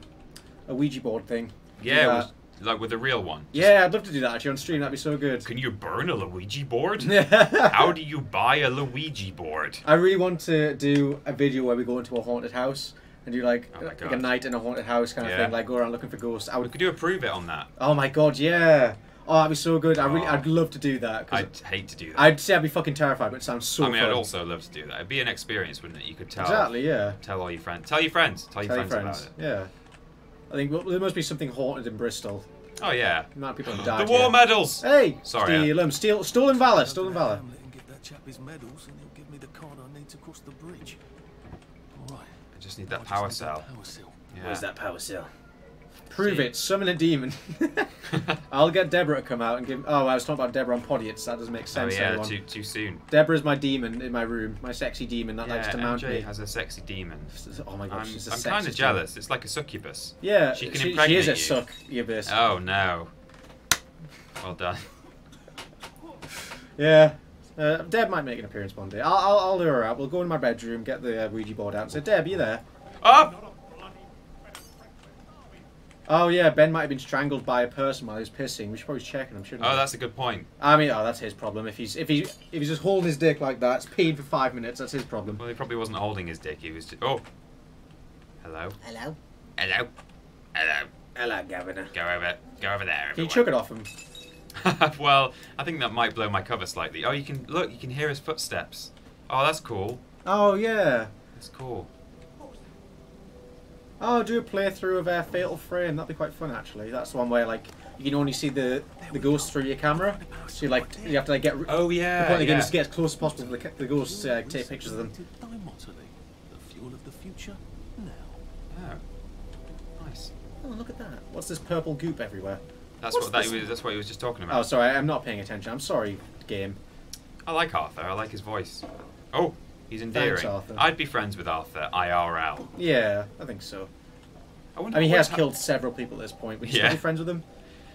a a Ouija board thing. Yeah, like with a real one. Yeah, I'd love to do that actually on stream. That'd be so good. Can you burn a Luigi board? *laughs* How do you buy a Luigi board? I really want to do a video where we go into a haunted house and do like, Oh like a God. night in a haunted house kind of Yeah. thing, like go around looking for ghosts. I We would. could do a prove it on that. Oh my god, yeah. Oh, that'd be so good. I really, Oh. I'd love to do that. I'd hate to do that. I'd say I'd be fucking terrified, but it sounds so I mean, fun. I'd also love to do that. It'd be an experience, wouldn't it? You could tell. Exactly, yeah. Tell all your friends. Tell your friends. Tell your Tell your friends, friends. about it. Yeah. I think well, there must be something haunted in Bristol. Oh yeah. The amount of people have *gasps* died. The war here. medals. Hey, Sorry. uh, steal them. Steal, stolen valor. Stolen valor. Hamlet and give that chap his medals, and he'll give me the card I need to cross the bridge. All right. I just need that I power just need that cell. Power cell. Yeah. Where's that power cell? Prove See? it. Summon a demon. *laughs* I'll get Deborah to come out and give. Oh, I was talking about Deborah on Podiots. That doesn't make sense. Oh sense. yeah, everyone. too too soon. Deborah's my demon in my room. My sexy demon that Yeah, likes to mount MJ me. has a sexy demon. Oh my gosh, I'm, she's a I'm sexy kind demon. of jealous. It's like a succubus. Yeah, she she, can she, impregnate is a you. suck, you abyss. Oh no. Well done. Yeah. Uh, Deb might make an appearance one day. I'll, I'll, I'll lure her out. We'll go in my bedroom, get the uh, Ouija board out, and say, Deb, you there? Up. Oh yeah, Ben might have been strangled by a person while he was pissing. We should probably check him, shouldn't we? Oh, that's a good point. I mean, oh, that's his problem. If he's if he if he's just holding his dick like that, it's peeing for five minutes. That's his problem. Well, he probably wasn't holding his dick. He was. Just, oh. Hello. Hello. Hello. Hello. Hello, Governor. Go over. Go over there. Can you everyone. chuck it off him? *laughs* well, I think that might blow my cover slightly. Oh, you can look. You can hear his footsteps. Oh, that's cool. Oh yeah. That's cool. Oh, do a playthrough of uh, Fatal Frame. That'd be quite fun, actually. That's one where like you can only see the the ghost through your camera. So you like you have to like get. Oh yeah. The point of the game is to get as close as possible to the, the ghosts. Uh, take pictures of them. The fuel of the future. Now. Oh. Nice. Oh, look at that. What's this purple goop everywhere? That's What's what that was. That's what he was just talking about. Oh, sorry, I'm not paying attention. I'm sorry, game. I like Arthur. I like his voice. Oh, he's endearing. Thanks, Arthur. I'd be friends with Arthur IRL. Yeah, I think so. I, wonder I mean, he has killed several people at this point. Would you still be friends with him?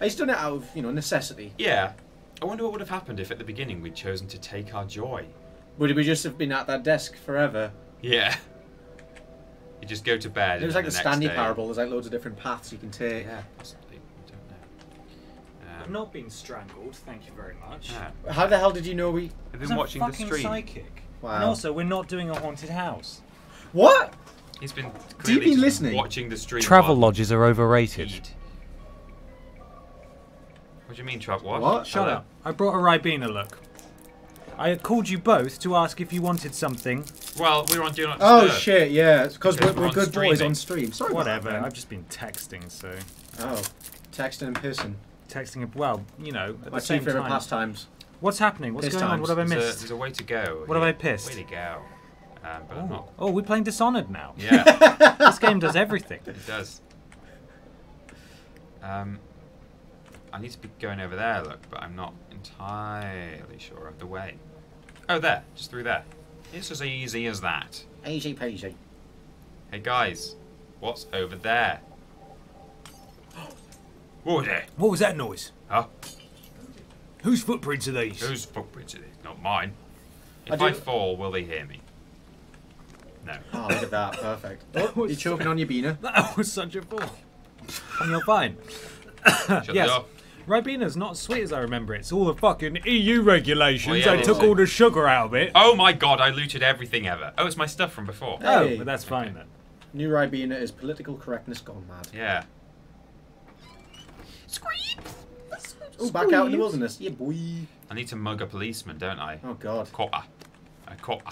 He's done it out of you know necessity. Yeah. I wonder what would have happened if at the beginning we'd chosen to take our joy. Would we just have been at that desk forever? Yeah. You just go to bed. It was and like the next Stanley parable. There's like loads of different paths you can take. Yeah, possibly. I don't know. I've Um, not been strangled, thank you very much. yeah. How the hell did you know we? I've I'm been watching the fucking stream. psychic. Wow. And also, we're not doing a haunted house. What? He's been you clearly been just listening? watching the stream. Travel while lodges are overrated. eat. What do you mean, Trap? What? What? Shut Hello? up. I brought a Ribena look. I had called you both to ask if you wanted something. Well, we were on Do Not Oh shit! Yeah, because we're, Because we're we're on good boys on stream. Sorry about Whatever. that. I've just been texting, so Oh, texting and pissing. Texting. him. Well, you know, at My the two same favorite time. pastimes. What's happening? What's Piss going on? times. What have I There's a, missed? there's a way to go. What have I here. pissed? Way to go. Um, but I'm not. Oh, we're playing Dishonored now. Yeah, *laughs* this game does everything. it does. Um, I need to be going over there, look, but I'm not entirely sure of the way. Oh, there, just through there. It's as easy as that. Easy peasy. Hey guys, what's over there? What was it? What was that noise? Huh? Whose footprints are these? Whose footprints are these? Not mine. If I, do- fall, will they hear me? No. Oh, look at that. Perfect. *laughs* Oh, you're choking on your beaner. *laughs* That was such a fall. And you're fine. Shut yes. the door. Ribena's not as sweet as I remember. It. It's all the fucking EU regulations. Well, yeah, I it took all the sugar out of it. Oh my god, I looted everything ever. Oh, it's my stuff from before. Oh, but that's fine then. New Ribena is political correctness gone mad. Yeah. Oh, back out in the wilderness. Yeah, boy. I need to mug a policeman, don't I? Oh god. Quarter. A quarter.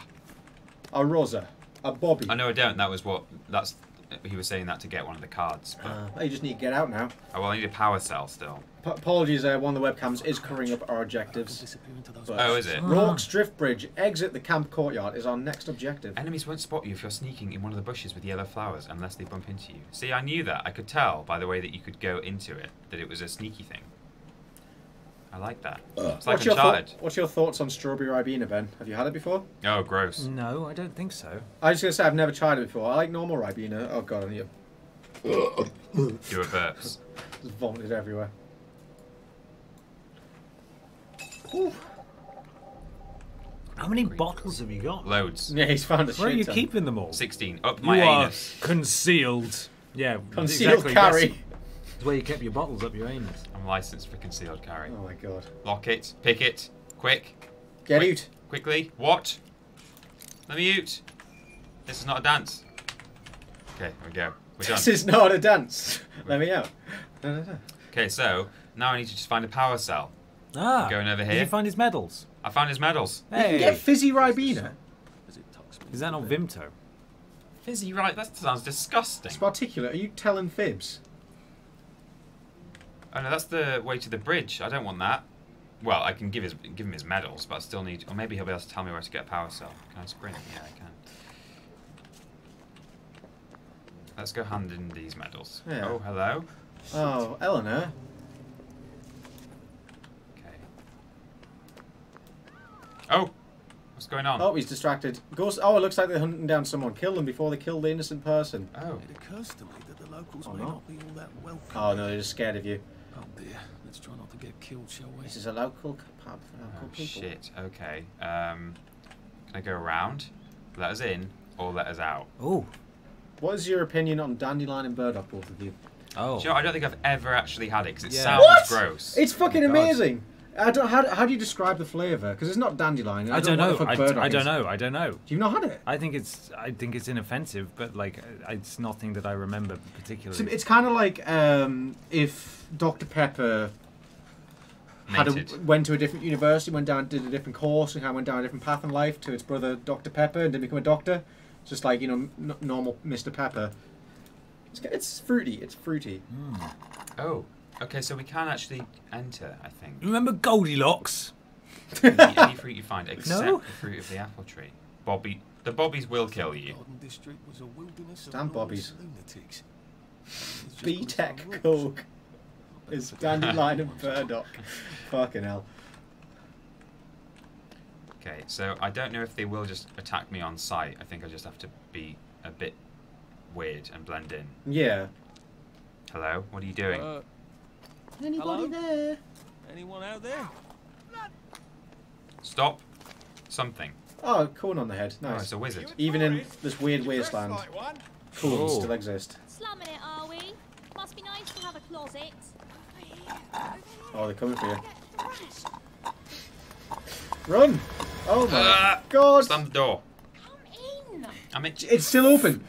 A Rosa. A Bobby. I know I don't. That was what. That's. He was saying that to get one of the cards. But, Uh, you just need to get out now. oh, well, I need a power cell still. P- apologies, uh, one of the webcams is covering up our objectives. Disappear into those But Oh, is it? Rorke's Drift Bridge, exit the camp courtyard is our next objective. Enemies won't spot you if you're sneaking in one of the bushes with yellow flowers unless they bump into you. See, I knew that. I could tell by the way that you could go into it that it was a sneaky thing. I like that. Uh, it's like what's, your Uncharted. thought- what's your thoughts on strawberry Ribena, Ben? Have you had it before? Oh, gross. No, I don't think so. I was just gonna say I've never tried it before. I like normal Ribena. Oh god, I need to Do a *coughs* burps. just vomited everywhere. Ooh. How many bottles have you got? Loads. Yeah, he's found a Where are shit you ton. keeping them all? 16. Up You my are anus. concealed. Yeah, Concealed exactly. carry. It's where you kept your bottles up your anus. I'm licensed for concealed carry. Oh my god. Lock it. Pick it. Quick. Get Quick. out. Quickly. What? Let me out. This is not a dance. Okay, here we go. We're done. This is not a dance. Let me out. No, no, no. Okay, so now I need to just find a power cell. Ah. Going over here. Did here. you find his medals? I found his medals. You can Hey. get fizzy Ribena. Is that not Vimto? Fizzy, right? That sounds disgusting. It's particular. Are you telling fibs? Oh no, that's the way to the bridge. I don't want that. Well, I can give his give him his medals, but I still need. Or maybe he'll be able to tell me where to get a power cell. Can I sprint? Yeah, I can. Let's go hand in these medals. Yeah. Oh, hello. Oh, Eleanor. Okay. Oh, what's going on? Oh, he's distracted. Goes. Oh, it looks like they're hunting down someone. Kill them before they kill the innocent person. Oh. It occurs to me that the locals Oh, may no. not be all that oh, welcome. Oh no, they're just scared of you. Oh dear. Let's try not to get killed, shall we? This is a local pub for local Oh, people. shit. Okay. Um, can I go around? Let us in or let us out? Oh. What is your opinion on dandelion and burdock, both of you? Oh. Do you know, I don't think I've ever actually had it because it Yeah. sounds What? gross. It's fucking Oh, God. amazing. I don't, how, how do you describe the flavour? Because it's not dandelion. I don't what know. the fuck I, I don't know. I don't know. You've not had it? I think it's I think it's inoffensive, but like uh, it's nothing that I remember particularly. So it's kind of like um, if Dr Pepper had a, went to a different university, went down, did a different course, and kind of went down a different path in life to its brother Dr Pepper, and didn't become a doctor. Just like you know, n- normal Mr Pepper. It's, it's fruity. It's fruity. Hmm. Oh, okay. So we can actually enter. I think. Remember Goldilocks? Eat any fruit you find, *laughs* except No. the fruit of the apple tree. Bobby, the bobbies will kill you. Garden district was a wilderness Damn bobbies. lunatics. It's B Tech. Coke. It's dandelion *laughs* and burdock. Fucking hell. Okay, so I don't know if they will just attack me on sight. I think I just have to be a bit weird and blend in. Yeah. Hello, what are you doing? Uh, Anybody Hello? there? anyone out there? Stop. Something. Oh, corn on the head. Oh, it's a wizard. Even in this weird wasteland, corns Oh. still exist. Slumming it, are we? Must be nice to have a closet. Oh, they're coming for you. Run! Oh my Ah, god! Slam the door. Come in. I mean. It's still open.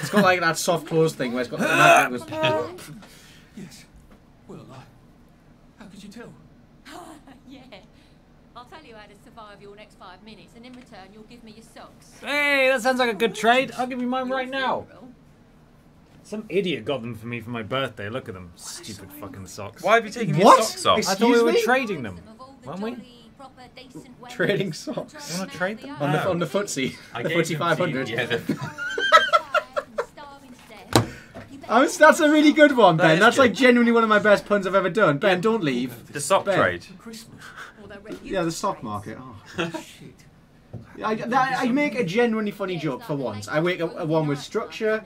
It's got like that soft close thing where it's got the magnet was. *laughs* Yes. Well, I. How could you tell? *laughs* yeah. I'll tell you how to survive your next five minutes, and in return, you'll give me your socks. Hey, that sounds like a good trade. I'll give you mine right now. Funeral. Some idiot got them for me for my birthday. Look at them, stupid fucking socks. Why have you taken What? your socks off? I thought we were me? trading them. Of all the Weren't we? proper, Trading socks. drove You wanna trade them? the On the, on the footsie. *laughs* I the *laughs* gave footsie 500. Yeah, the, Starve instead. You better Oh, it's- that's a really good one, Ben. is That's good. like genuinely one of my best puns I've ever done. Ben, don't leave. the sock Ben. trade. Christmas. Or they'll rip you Yeah, the to stock shreds. market. Oh. Shit. *laughs* I, that, I make a genuinely funny joke for once. I make a, a one with structure.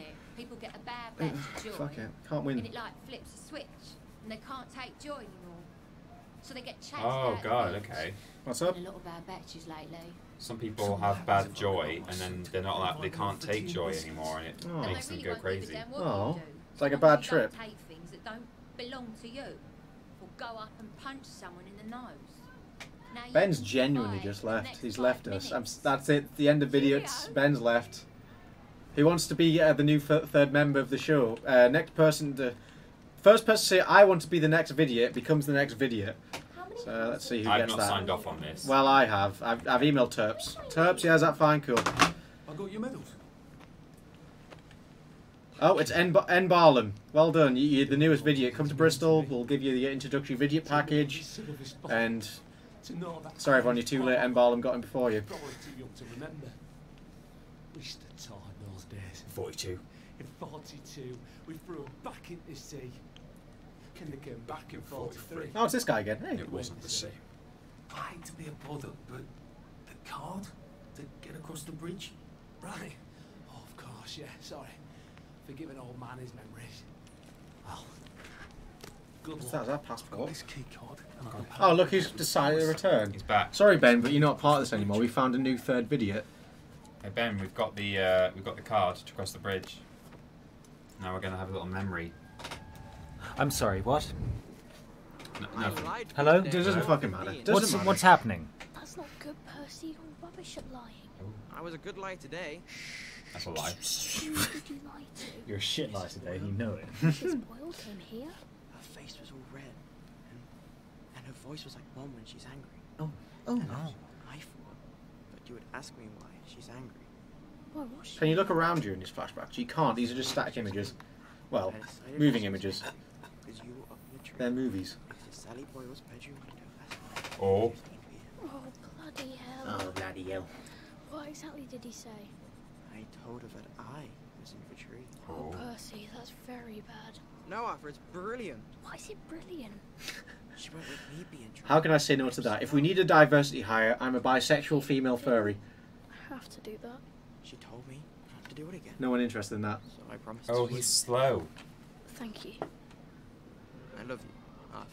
Stuff, isn't it? People get a bad batch of joy, Fuck it, can't and win. it like flips a switch, and they can't take joy anymore. So they get chased Oh out god, of the okay. What's up? Been a lot of bad batches lately. Some people have bad joy and then they're not like they can't take joy anymore and it Oh. And makes them really go won't give a crazy. damn Oh, it's like a bad as you don't trip. Take things that don't belong to you, or go up and punch someone in the nose. Now Ben's genuinely just left. He's five left us. I'm, that's it. The end of video. It's Ben's left. He wants to be uh, the new th- third member of the show. Uh, next person to, first person to say I want to be the next video becomes the next video. So let's see who I've gets not that. signed off on this. Well, I have. I've, I've emailed Terps. Terps, yeah, is that fine? Cool. I got your medals. Oh, it's N, N Barlam. Well done. You, you, the newest video. Come to Bristol. We'll give you the introductory video package. And To know that sorry, everyone, you're too late. N Barlam got him before you. Probably too young to remember. Wish the time those days. 42. In 42, we threw 'em back into the sea. Can they came back in 43? Oh, it's this guy again. Hey. It wasn't the same. I hate to be a bother, but the card to get across the bridge? Right. Oh, of course, yeah, sorry. Forgive an old man his memories. Well, good What's luck. that? Is that Got passport? this key card, and I can Oh, look he's decided to return. He's back. Sorry, Ben, but you're not part of this anymore. We found a new third video. Hey Ben, we've got the uh, we've got the card to cross the bridge. Now we're gonna have a little memory. I'm sorry. What? N- I nothing. Hello? It doesn't I fucking matter. Doesn't What's matter. what's happening? That's not good, Percy. You're rubbish at lying. I was a good lie today. That's a lie. Who did you lie to? You're a shit liar today. You know it. Mrs. Boyle came here. Her face was all red, and, and her voice was like mom when she's angry. Oh, oh. And I, I thought that you would ask me why she's angry. Why was she? Can you look around you in these flashbacks? You can't. These are just static images. Well, And moving images. you were up in the. They're movies. Next Sally Boyle's bedroom window last night. Or Oh, bloody hell. Oh, bloody hell. What exactly did he say? I told her that I was in the tree. Oh, oh, Percy, that's very bad. No, Arthur, it's brilliant. Why is it brilliant? *laughs* She went with me being tree. How can I say no to that? If we need a diversity hire, I'm a bisexual female furry. I have to do that. She told me not to do it again. No one interested in that. So I promised oh, to he's slow. Thank you. I love you, Arthur.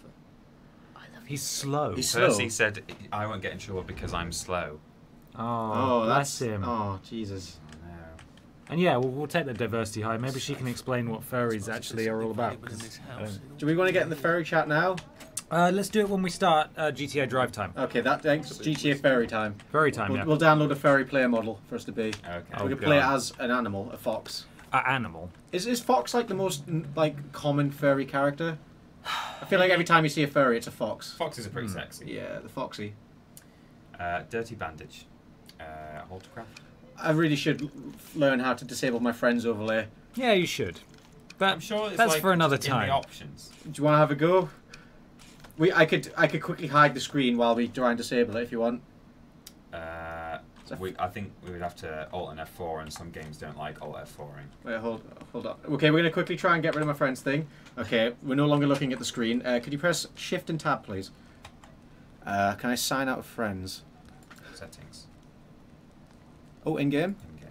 I love you. He's slow. He's slow. Percy said, "I won't get in trouble because I'm slow." Oh, Oh, bless that's him. Oh, Jesus. No. And yeah, we'll, we'll take the diversity high. Maybe she can explain what furries actually are all about. Don't- Do we want to get in the furry chat now? Uh, let's do it when we start uh, GTA Drive Time. Okay, that thanks. GTA furry time. Furry time, We'll, yeah. we'll download a furry player model for us to be. Okay. Oh, we can play it God. as an animal, a fox. An animal. Is is fox like the most like common furry character? I feel like every time you see a furry, it's a fox. Foxes are pretty sexy. Yeah, the foxy. Uh, dirty bandage. Uh, Holtercraft. I really should l- learn how to disable my friends overlay. Yeah, you should. But I'm sure it's that's like for another just in the time. options. Do you want to have a go? We, I could, I could quickly hide the screen while we try and disable it if you want. Uh, we, I think we would have to Alt and F4, and some games don't like Alt F4ing. Wait, hold, hold on. Okay, we're gonna quickly try and get rid of my friends thing. Okay, we're no longer looking at the screen. Uh, could you press Shift and Tab, please? Uh, can I sign out of friends? Settings. Oh, in game. In game.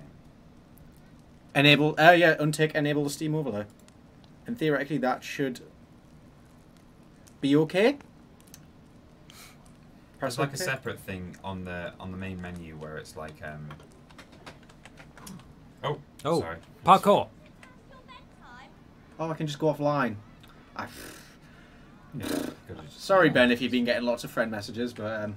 Enable. Uh, yeah, untick. Enable the Steam overlay. And theoretically, that should be okay. There's Press like a separate thing on the on the main menu where it's like um. Oh. Oh, Sorry. parkour. Oh, I can just go offline. I, Yeah, could've sorry, Ben, if you've been getting lots of friend messages, but um,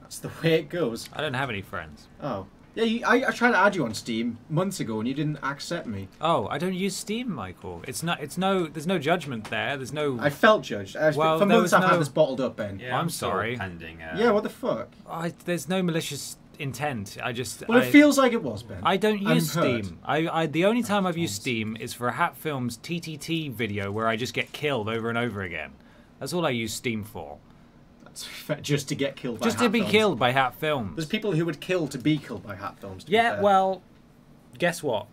that's the way it goes. I don't have any friends. Oh. Yeah, you, I, I tried to add you on Steam months ago and you didn't accept me. Oh, I don't use Steam, Michael. It's not. It's no. There's no judgment there. There's no. I felt judged. I, Well, for there months I've no- had this bottled up, Ben. Yeah, I'm still sorry. Pending. Uh, Yeah, what the fuck? I, there's no malicious intent. I just. Well, I, it feels like it was, Ben. I don't I'm use. Steam. I, I the only time I've used Steam is for a Hat Films TTT video where I just get killed over and over again. That's all I use Steam for. That's fair, just to get killed by Just Hat to be Films. killed by Hat Films. There's people who would kill to be killed by Hat Films. To be Yeah, fair. well, guess what?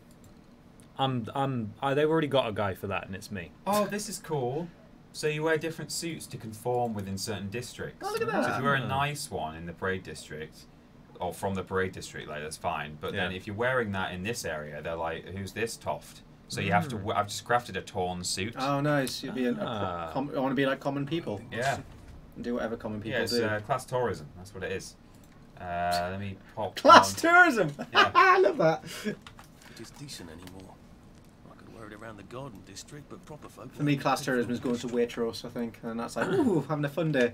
I'm I'm I, they've already got a guy for that, and it's me. Oh, this is cool. So you wear different suits to conform within certain districts. Oh, look at that! So if you wear a nice one in the parade district, or from the parade district, like that's fine. But then if you're wearing that in this area, they're like, "Who's this toft?" So you have to. Mm. w- I've just crafted a torn suit. Oh, nice. You'd be a, a Ah. co- com- I want to be like common people yeah, and do whatever common people yeah. It's do. uh, class tourism. That's what it is. Uh, let me pop. *laughs* Class on- tourism. *laughs* Yeah. I love that. It is decent anymore. I could wear it around the garden district, but proper folk. For me, class tourism is going to Waitrose, I think, and that's like, *clears throat* ooh, having a fun day.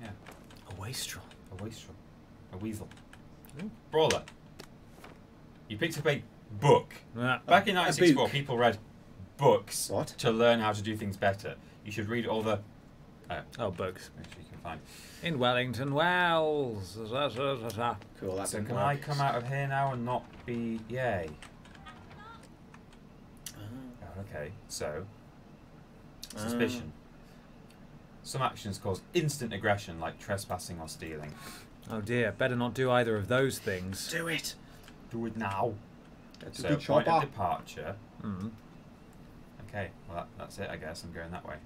Yeah. A wastrel. A wastrel. A weasel. Brawler. You picked up a book. Yeah. Back in 1964, people read books What? to learn how to do things better. You should read all the. Uh, Oh, bugs. which you can find. In Wellington, Wells. Cool, that So can. I come out of here now and not be yay? Ah. Oh, okay, so suspicion. Some actions cause instant aggression, like trespassing or stealing. Oh dear, better not do either of those things. Do it. Do it now. To So the point of departure. Mm. Okay, well that, that's it. I guess I'm going that way.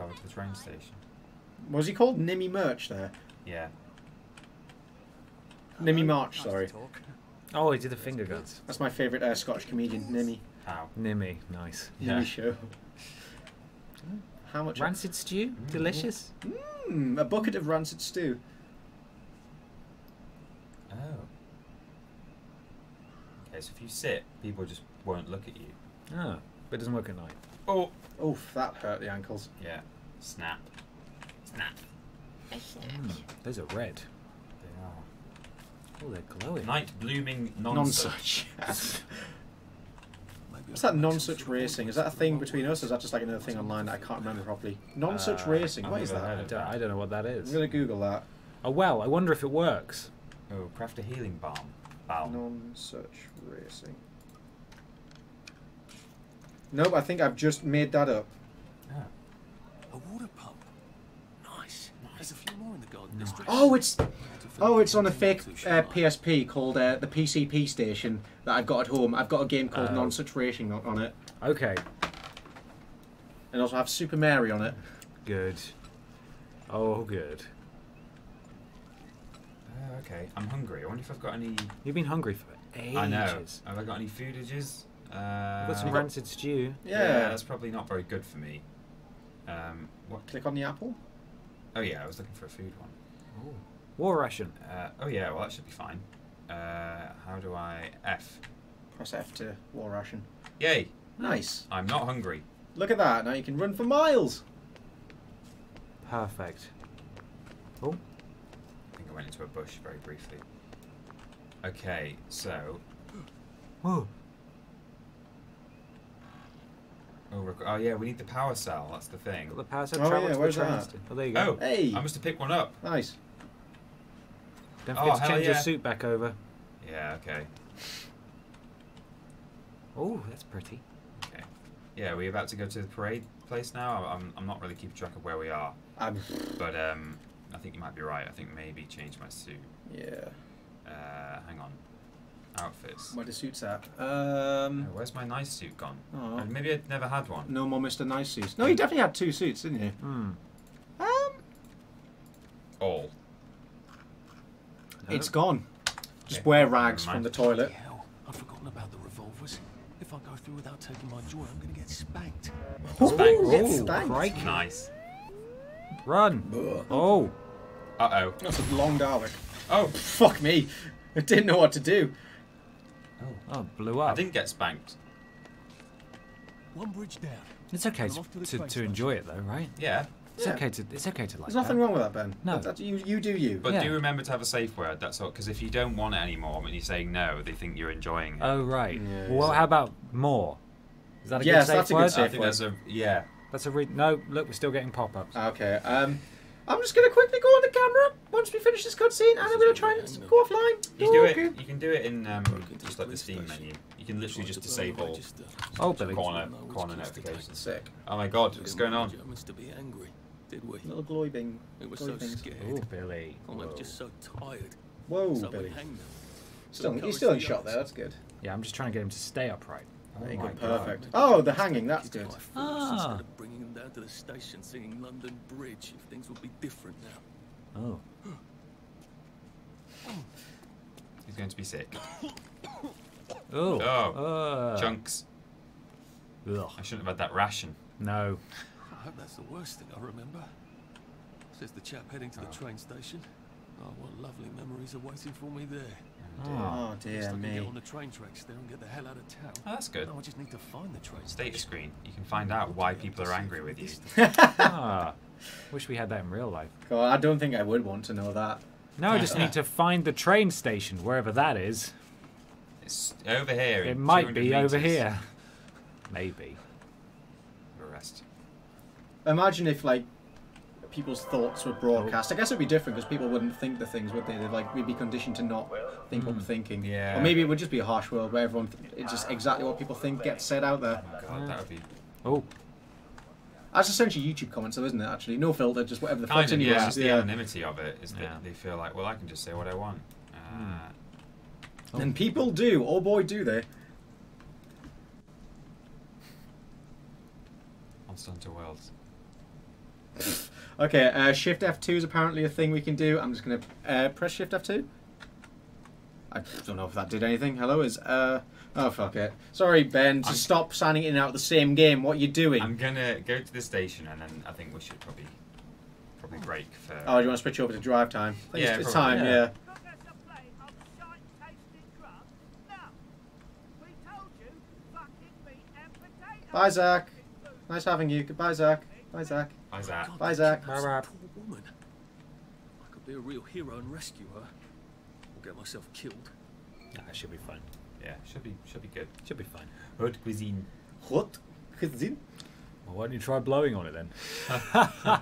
Travel to the train station. Was he called? Nimmy Merch there. Yeah. Nimmy March, sorry. Oh, he did the finger guns. That's my favourite uh, Scottish comedian, Nimmy. How? Nimmy, nice. Yeah. Nimmy Show. How much? Rancid stew, delicious. Mm, a bucket of rancid stew. Oh. Okay, so if you sit, people just won't look at you. Oh, but it doesn't work at night. Oh, Oof, that hurt the ankles. yeah. Snap. Snap. Mm, those are red. They are. Oh, they're glowing. Night blooming Non non-such. such. What's that non such racing? Is that a thing between us or is that just like another thing online that I can't remember properly? Non such Uh, racing, I've what is that? I don't, I don't know what that is. I'm going to Google that. Oh well, I wonder if it works. Oh, craft a healing balm. Balm. Non such racing. Nope, I think I've just made that up. Ah. A water pump. Nice. There's a few more in the garden district. Oh, it's oh, it's on a fake uh, PSP called uh, the PCP station that I've got at home. I've got a game called Oh. Non Such Racing on, on it, Okay, and also have Super Mary on it. good. Oh, good. Oh, okay. I'm hungry. I wonder if I've got any. You've been hungry for ages. I know. Have I got any foodages? Uh, I've got some I've rancid stew. Yeah. that's probably not very good for me. Um, what? Click on the apple. Oh yeah, I was looking for a food one. Oh. War ration. Uh, oh yeah, well that should be fine. Uh, how do I F? Press F to war ration. Yay! Nice. I'm not hungry. Look at that. Now you can run for miles. Perfect. Oh, I think I went into a bush very briefly. Okay, so oh, oh, rec- oh yeah, we need the power cell. That's the thing. the power cell. Oh, travel yeah, to the where's train that? sta- Oh, there you go. Oh, Hey. I must have picked one up. Nice. Don't oh, forget to hell change your yeah. suit back over. Yeah. Okay. Oh, that's pretty. Okay. Yeah, we're about to go to the parade place now. I'm, I'm not really keeping track of where we are, Um, but um, I think you might be right. I think maybe change my suit. yeah. Uh, hang on. Outfits. Where the suit's at? Oh, Um, where's my nice suit gone? Oh. Maybe I'd never had one. no more Mr. Nice suits. No, you definitely had two suits, didn't you? Hmm. Um, All. it's gone. Just Okay, wear rags from the toilet. Hell, I've forgotten about the revolvers. If I go through without taking my joy, I'm gonna get spanked. Spanked. Ooh, get Oh, spanked. crikey. Nice. Run. Ugh. Oh, Uh oh. That's a long Dalek. Oh, Fuck me. I didn't know what to do. Oh, blew up. I didn't get spanked. One bridge down. It's okay to, to to, enjoy it though, right? Yeah, It's Yeah. okay to it's okay to like There's nothing that. wrong with that, Ben. No. That- that- you, you do you. but Yeah. do remember to have a safe word. That's all. Because if you don't want it anymore, when you're saying no, they think you're enjoying it. Oh right. Yeah, well, so- how about more? Is that a Yes, good safe that's a good word? I safe think word. that's a yeah. That's a re- no. Look, we're still getting pop-ups. Okay. Um, I'm just gonna quickly go on the camera once we finish this cutscene, and I'm gonna try and go offline. You do it. You can do it in um, just like the Steam menu. You can literally just disable Oh, Billy. corner corner notifications. Sick. Oh my god, what's going on? To be angry, did we? Little glowy bing. We were so scared. Oh, Billy. Oh, I'm just so tired. Whoa, so Billy. Still, encourage he's still in shot there. That's good. Yeah, I'm just trying to get him to stay upright. Oh There you go. God. Perfect. Oh, the hanging. That's good. Ah. Instead of bringing them down to the station singing London Bridge, if things would be different now. Oh. *gasps* He's going to be sick. *coughs* Oh. Oh, Uh, chunks. Ugh. I shouldn't have had that ration. No. I hope that's the worst thing I remember. Says the chap heading to the train station. Oh, what lovely memories are waiting for me there. Oh dear I can me. get on the train tracks there and get the hell out of town. Oh, that's good. No, I just need to find the train Status screen. You can find out why people are angry with you. *laughs* ah. Wish we had that in real life. God, I don't think I would want to know that. No, I just need to find the train station, wherever that is. It's over here. It might 200 be over here. Maybe. Arrest. Imagine if like people's thoughts were broadcast. I guess it'd be different because people wouldn't think the things, would they? They'd like we'd be conditioned to not think what we're thinking. Yeah. Or maybe it would just be a harsh world where everyone it's just exactly what people think gets said out there. God, that would be Oh, That's essentially YouTube comments, though, isn't it? Actually, no filter, just whatever the kind fuck's in your yeah. eyes. It's the Yeah. anonymity of it. Is that Yeah. they feel like, well, I can just say what I want. Uh, And people do. Oh boy, do they. Monster Hunter Worlds. *laughs* Okay, uh, Shift F2 is apparently a thing we can do. I'm just gonna uh, press Shift F2. I don't know if that did anything. Hello, is uh oh fuck it. Sorry, Ben, to I'm- stop signing in and out the same game. What are you doing? I'm gonna go to the station and then I think we should probably probably break for. Oh, do you want to switch over to drive time? I Yeah, it's, it's probably. time. Yeah. Yeah. Cook us a plate of shite tasting grub? No. We told you fucking meat and potatoes. Bye, Zach. Nice having you. Goodbye, Zach. Bye, Zach. Bye, Zach. Bye, Zach. That's a poor woman. I could be a real hero and rescue her. Or get myself killed. Nah, should be fine. Yeah, should be should be good. Should be fine. Haute cuisine. What? Cuisine? Well, why don't you try blowing on it then? Here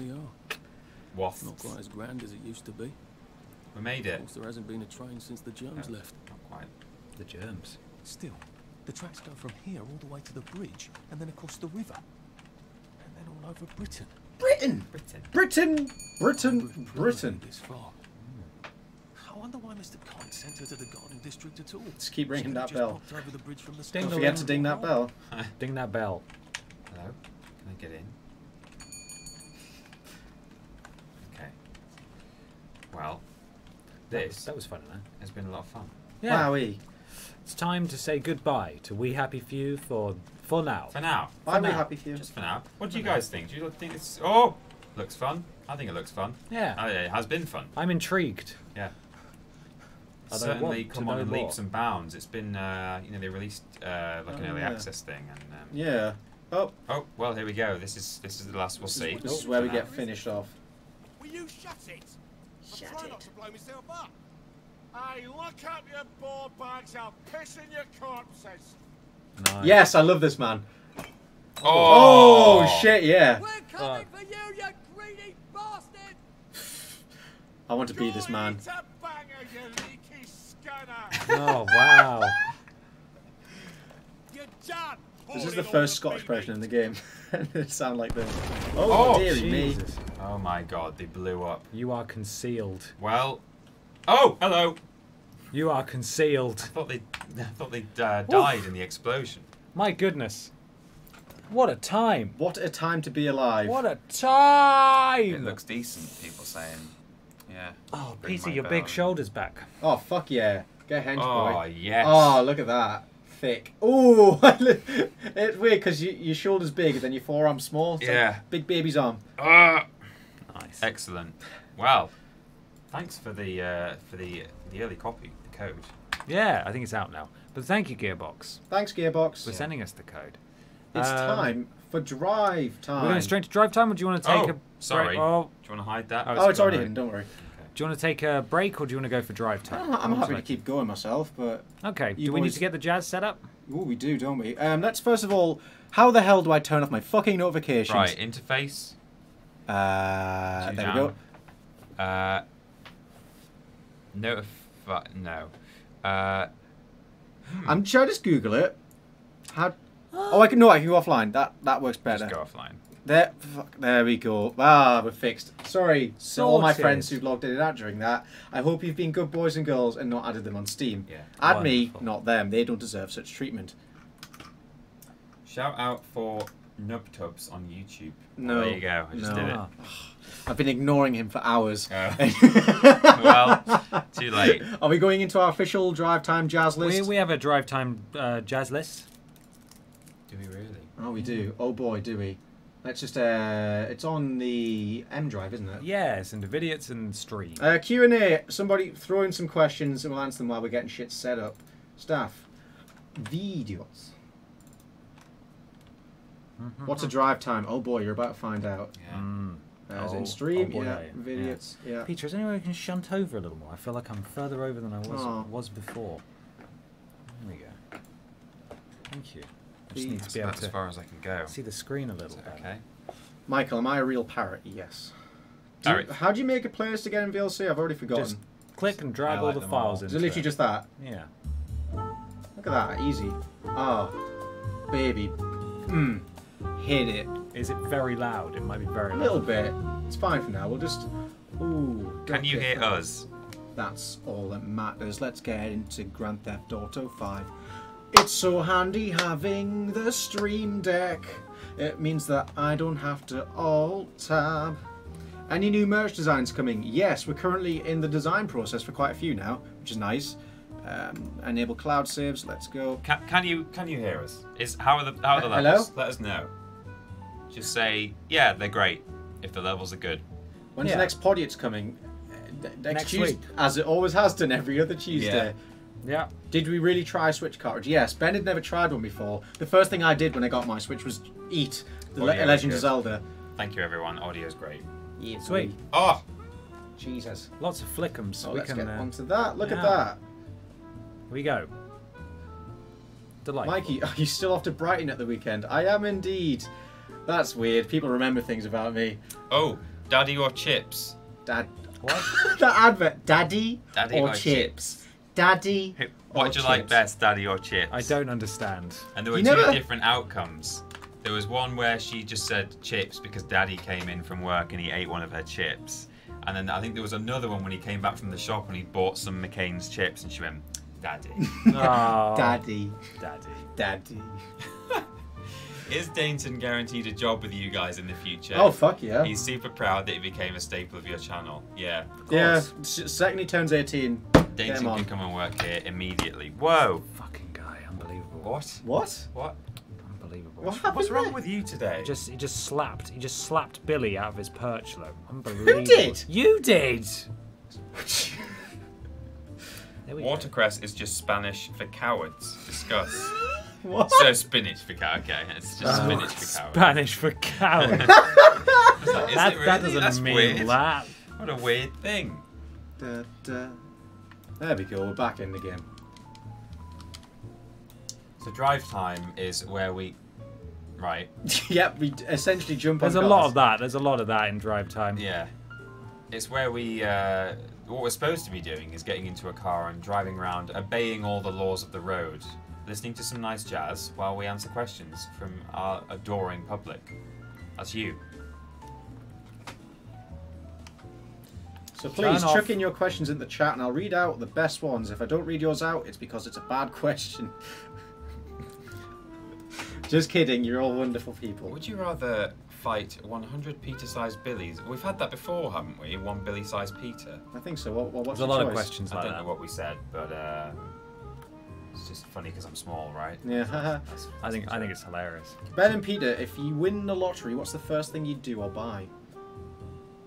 we are. Waft. Not quite as grand as it used to be. We made Of it. course, there hasn't been a train since the germs left. Not quite. The germs. Still, the tracks go from here all the way to the bridge and then across the river. And then all over Britain. Britain! Britain. Britain! Britain! Britain. This far. I wonder why Mr. Kite sent her to the garden district at all. Just keep ringing that bell. over the bridge from the Ding Don't forget ring. to ding that bell. Uh, ding that bell. Hello? Can I get in? Okay. Well, That was, this that was fun, enough. has been a lot of fun. Yeah. Wowie. It's time to say goodbye to We Happy Few for for now. For now. Bye, we now. happy few. Just for now. What do you guys think? Do you think it's oh looks fun? I think it looks fun. Yeah. Oh, yeah, it has been fun. I'm intrigued. Yeah. I don't Certainly want to come on know in more. leaps and bounds. It's been uh, you know they released uh, like an Oh, early yeah. access thing and um, Yeah. Oh, oh well here we go. This is this is the last we'll see. this is where we get finished off. Will you shut it? Shut I'm trying it. not to blow myself up. Hey, look up your ball bags. I'll piss in your corpses. Nice. Yes, I love this man. Oh, Oh, shit, yeah. We're coming for you, you greedy bastard! I want to be this Go man. Oh wow. You're! This is the first Scottish person in the game. *laughs* it sound like this. Oh, Oh, dearie me. Jesus. Oh my god, they blew up. You are concealed. Well, oh hello. You are concealed. I thought they I thought they uh, died in the explosion. My goodness. What a time. What a time to be alive. What a time. It looks decent. People saying, yeah. Oh, Bring Peter, your bell big shoulders back. Oh, fuck yeah. Get hench, Oh boy. yes. Oh, look at that. Thick. Oh, *laughs* it's weird because you, your shoulder's big and then your forearm's small. It's like Yeah. big baby's arm. Ah. Nice. Excellent. Well, thanks for the uh, for the the early copy, the code. Yeah, I think it's out now. But thank you, Gearbox, Thanks, Gearbox. for sending us the code. It's Um, time for drive time. We're going straight to drive time, or do you want to take oh, a sorry. break? Oh, Do you want to hide that? Oh, Oh, it's gone already already. hidden, don't worry. Do you want to take a break, or do you want to go for drive time? I'm, I'm happy would to keep going myself, but? Okay. Do we need to get the jazz set up? oh, we do, don't we? Um, let's first of all, how the hell do I turn off my fucking notifications? Right, interface. Uh, there down. we go. Uh, notify. No. Uh, I'm sure I just Google it. How? *gasps* Oh, I can no, I can go offline. That that works better. just go offline. There, fuck, there we go. Ah, we're fixed. Sorry to all my Sorted. friends who've logged in and out during that. I hope you've been good boys and girls and not added them on Steam. Yeah. Add me, not them. They don't deserve such treatment. Shout out for Nubtubs on YouTube. No, there you go. I just no. did it. I've been ignoring him for hours. Oh. *laughs* well, too late. Are we going into our official drive time jazz We, list? we have a drive time uh, jazz list. Do we really? Oh, we do. Oh boy, do we? Let's just. Uh, it's on the M drive, isn't it? Yes, and Vidiots and stream. Uh, Q and A. Somebody throw in some questions and we'll answer them while we're getting shit set up. Staff. Videos. What's a drive time? Oh boy, you're about to find out. Yeah. Mm. As Oh, in stream, oh boy, yeah. yeah. Videos, yeah. Peter, is there any way we can shunt over a little more? I feel like I'm further over than I was Oh. was before. There we go. Thank you. I just need to That's be able about as far as I can go. see the screen a little that better. okay? Michael, am I a real parrot? Yes. Do you- how do you make a playlist to get in VLC? I've already forgotten. Just click and drag all the files all. in. Is it literally just that? Yeah. Look at that, easy. Oh, baby. Mmm. Hit it. Is it very loud? It might be very loud. A little bit. It's fine for now. We'll just. Ooh. Can you hear that. us? That's all that matters. Let's get into Grand Theft Auto 5. It's so handy having the Stream Deck. It means that I don't have to alt tab. Any new merch designs coming? Yes, we're currently in the design process for quite a few now, which is nice. Um, enable cloud saves. Let's go. Can, can you can you hear us? Is how are the how are the Uh, levels? hello? Let us know. Just say yeah, they're great. If the levels are good. When's Yeah. the next Podiat's coming? Uh, Next, Next Tuesday, week. as it always has done every other Tuesday. Yeah. Did we really try a Switch cartridge? Yes. Ben had never tried one before. The first thing I did when I got my Switch was eat the Oh, Le- yeah, Legend of. Zelda. Thank you, everyone. Audio's great. Yeah, Sweet. Oh, Jesus. Lots of flickums. Oh, we let's can, get uh, onto that. Look at that. Here we go. Delightful. Mikey, *laughs* are you still off to Brighton at the weekend? I am indeed. That's weird. People remember things about me. oh, daddy or chips? Dad. What? *laughs* that advert. Daddy, Daddy or or chips? Daddy. Who- or What do you like best, daddy or chips? I don't understand. And there were You two never- different outcomes. There was one where she just said chips because daddy came in from work and he ate one of her chips. And then I think there was another one when he came back from the shop and he bought some McCain's chips and she went, Daddy. *laughs* *laughs* Oh, Daddy. Daddy. Daddy. *laughs* Is Dainton guaranteed a job with you guys in the future? Oh, fuck yeah. He's super proud that he became a staple of your channel. Yeah. Yeah, s- second he turns 18, get him Dainton can come and work here immediately. Whoa. Fucking guy, unbelievable. What? What? What? Unbelievable. What happened What's wrong there? with you today? He just he just slapped he just slapped Billy out of his perch though. Unbelievable. Who did? You did. *laughs* There we go. Watercress is just Spanish for cowards. Discuss. *laughs* What? so spinach for cow. Okay, it's just spinach for cowards. Spanish for coward. *laughs* Is that, it that doesn't That's mean weird. that. What a weird thing. Da, da. There we go, we're back in the game. So drive time is where we, right? *laughs* yep, we essentially jump There's a on lot of that. There's a lot of that in drive time. Yeah, it's where we. Uh, what we're supposed to be doing is getting into a car and driving around, obeying all the laws of the road, listening to some nice jazz while we answer questions from our adoring public. That's you. So please Turn off. chuck in your questions in the chat and I'll read out the best ones. If I don't read yours out, it's because it's a bad *laughs* question. Just kidding, you're all wonderful people. Would you rather fight 100 Peter-sized Billies? We've had that before, haven't we? One Billy-sized Peter. I think so. What, what, what's There's a your lot of questions I like don't that. know what we said, but uh, it's just funny because I'm small, right? Yeah. That's- *laughs* I think I think it's hilarious. ben and Peter, if you win the lottery, what's the first thing you'd do or buy?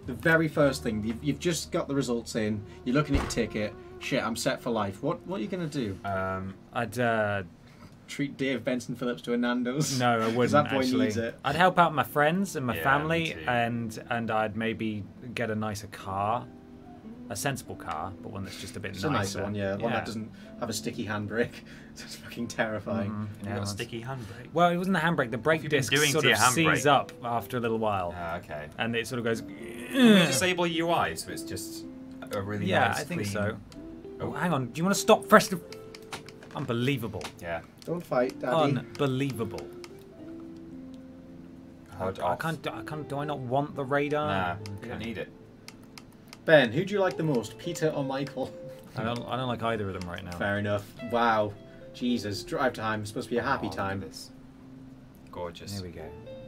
The very first thing. You've, you've just got the results in. You're looking at your ticket. Shit, I'm set for life. What What are you gonna do? Um, I'd uh, Treat Dave Benson Phillips to a Nando's? no, I *laughs* wouldn't that boy actually. needs it. I'd help out my friends and my Yeah, family, and and I'd maybe get a nicer car, a sensible car, but one that's just a bit It's a nicer. nicer one, yeah. One that doesn't have a sticky handbrake. *laughs* It's fucking terrifying. Mhm. you Yeah, got a sticky handbrake. Well, it wasn't the handbrake. The brake disc doing sort of your handbrake? seize up after a little while, Ah, okay. and it sort of goes. We disable UI so it's just a really Yeah, nice, Yeah, I think clean- so. Oh, Oh. hang on. Do you want to stop fresh? Unbelievable. Yeah. Don't fight, Daddy. Unbelievable. HUD I can't. I can't. Do I not want the radar? Nah, you don't need it. Ben, who do you like the most, Peter or Michael? *laughs* I don't. I don't like either of them right now. Fair enough. Wow. Jesus, drive time. It's supposed to be a happy Oh, time. this. Gorgeous. There we go.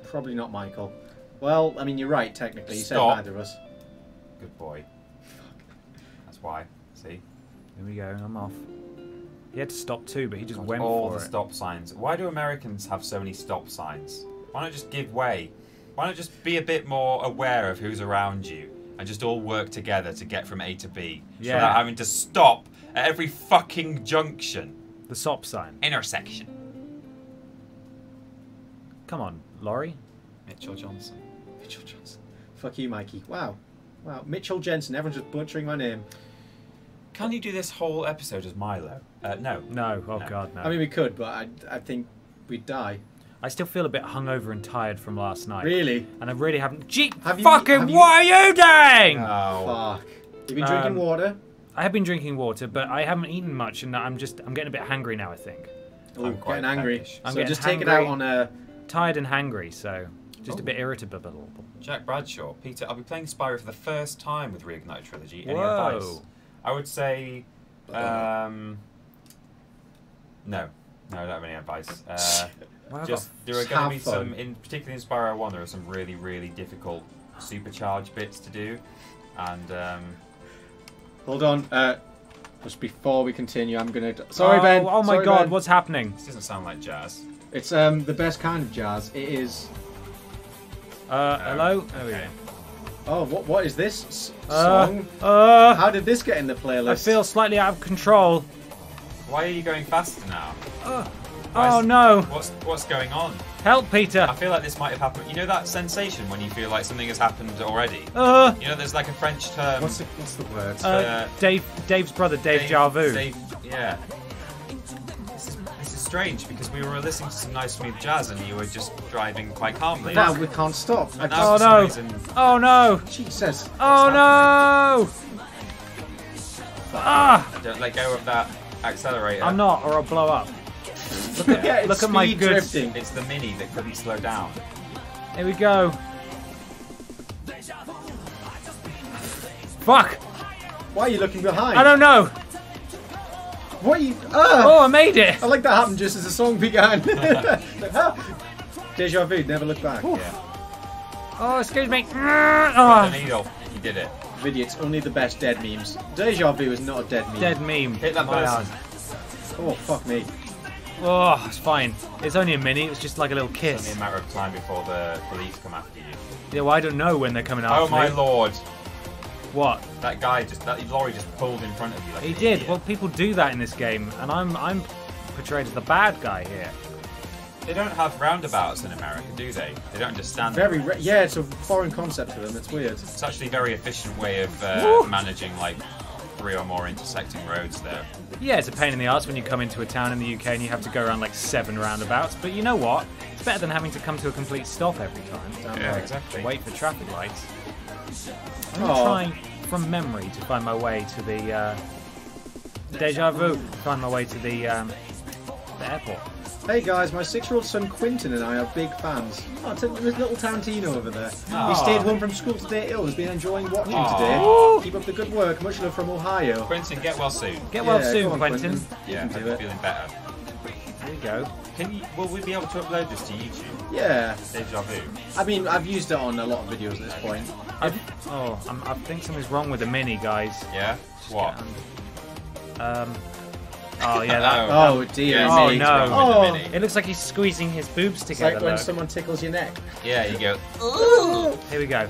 Probably not Michael. Well, I mean, you're right, technically. You said Stop. neither of us. Good boy. That's why. See? There we go. I'm off. He had to stop too, but he just God, went all for the it. stop signs. Why do Americans have so many stop signs? Why not just give way? Why not just be a bit more aware of who's around you and just all work together to get from A to B Yeah. without having to stop at every fucking junction, The stop sign. intersection? Come on, Laurie. Mitchell Johnson. Mitchell Johnson. Fuck you, Mikey. Wow. Wow. Mitchell Jensen. Everyone's just butchering my name. Can you do this whole episode as Milo? Uh, no. No. Oh No. God, no. I mean, we could, but I, I think we'd die. I still feel a bit hungover and tired from last night. Really? And I really haven't. Gee, Have you- fucking, have you- what are you doing? Oh. Fuck. You've been drinking Um, water? I have been drinking water, but I haven't eaten much, and I'm just I'm getting a bit hangry now. I think Oh, I'm quite getting angry. peckish. I'm so getting just take it out on a. tired and hangry, so just a Oh. bit irritable. Jack Bradshaw. Peter, I'll be playing Spyro for the first time with Reignited Trilogy. Any Whoa. advice? I would say. Um, no. No, I don't have any advice. Uh, *laughs* Well, I've just there are going to be fun. some, in particularly in Spyro One, there are some really, really difficult supercharge bits to do, and um, Hold on. Uh, just before we continue, I'm gonna. Sorry, oh, Ben. Oh my Sorry, God, Ben. what's happening? this doesn't sound like jazz. It's um the best kind of jazz. It is. Uh, hello. There we go. Okay. Oh, what what is this s- Uh, song? uh, How did this get in the playlist? I feel slightly out of control. Why are you going faster now? Why Oh is- no! What's what's going on? Help, Peter! I feel like this might have happened. You know that sensation when you feel like something has happened already. Uh, You know, there's like a French term. What's the, what's the word? uh, Dave, Dave's brother, Dave, Jarvu. Dave- yeah. This is, this is strange because we were listening to some nice smooth jazz and you were just driving quite calmly. now we can't stop. I And just, now Oh for some no! reason- Oh no! Jesus. Oh no! Ah! Don't let go of that accelerator. I'm not, or I'll blow up. Look at, Yeah, it's look at my speed goods. drifting. It's the mini that couldn't slow down. Here we go. Fuck! Why are you looking behind? I don't know. What are you? Ah! Oh, I made it. I like that happened just as the song began. Like. *laughs* *laughs* Deja vu, never look back. Yeah. Oh, excuse me. The Oh, needle. You did it. Idiots, only the best dead memes. Deja vu is not a dead meme. dead meme. Hit that My button. Oh, fuck me. God. Oh, it's fine. It's only a mini. It's just like a little kiss. It's only a matter of time before the police come after you. Yeah, well, I don't know when they're coming after me. Oh my me. lord. What? That guy just, that lorry just pulled in front of you like He did. idiot. Well, people do that in this game, and I'm I'm portrayed as the bad guy here. They don't have roundabouts in America, do they? They don't understand. Very, re- yeah, it's a foreign concept to them. It's weird. It's actually a very efficient way of uh, managing like three or more intersecting roads there. Yeah, it's a pain in the ass when you come into a town in the UK and you have to go around like seven roundabouts. But you know what? It's better than having to come to a complete stop every time. Damn Yeah, right. exactly. Wait for traffic lights. I'm Aw. trying from memory to find my way to the uh, deja vu. Find my way to the um, the airport. Hey guys, my six-year-old son Quinton and I are big fans. Oh, it's a there's little Tarantino over there. Aw. He stayed home from school today ill. Has been enjoying watching Aw. today. Keep up the good work. Much love from Ohio. Quentin, get well soon. Get well Yeah, soon, go on, Quentin. Quentin. You Yeah, I'm do it. feeling better. Here we go. Can you? Will we be able to upload this to YouTube? Yeah. Deja vu. I mean, I've used it on a lot of videos at this point. I've, oh, I'm, I think something's wrong with the mini, guys. Yeah. What? Um. *laughs* Oh yeah. That, Oh dear Yeah, Oh, no. Oh, With the mini. It looks like he's squeezing his boobs it's together. like when look. someone tickles your neck. Yeah, you go. Here we go.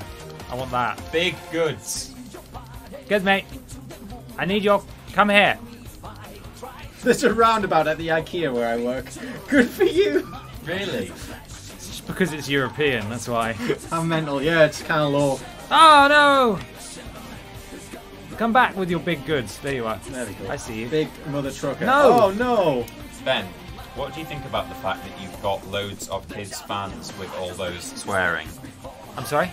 I want that. Big goods. Good mate. I need your. Come here. *laughs* There's a roundabout at the IKEA where I work. Good for you. Really? Just because it's European, that's why. *laughs* I'm mental. Yeah, it's kind of low. Oh no! Come back with your big goods. There you are. There we go. I see you. Big mother trucker. No. Oh no. Ben, what do you think about the fact that you've got loads of kids fans with all those swearing? I'm sorry.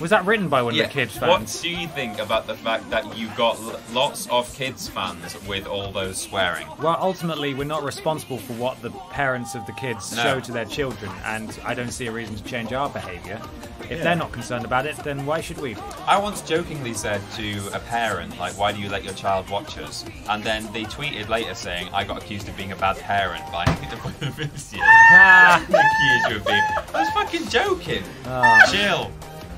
Was that written by one of the kids fans? What do you think about the fact that you've got l- lots of kids fans with all those swearing? Well, ultimately, we're not responsible for what the parents of the kids No. show to their children, and I don't see a reason to change our behaviour. If Yeah. they're not concerned about it, then why should we? I once jokingly said to a parent, like, why do you let your child watch us? And then they tweeted later saying, I got accused of being a bad parent by Vinicius. Ah. accused you of being. I was fucking joking. Ah. Chill.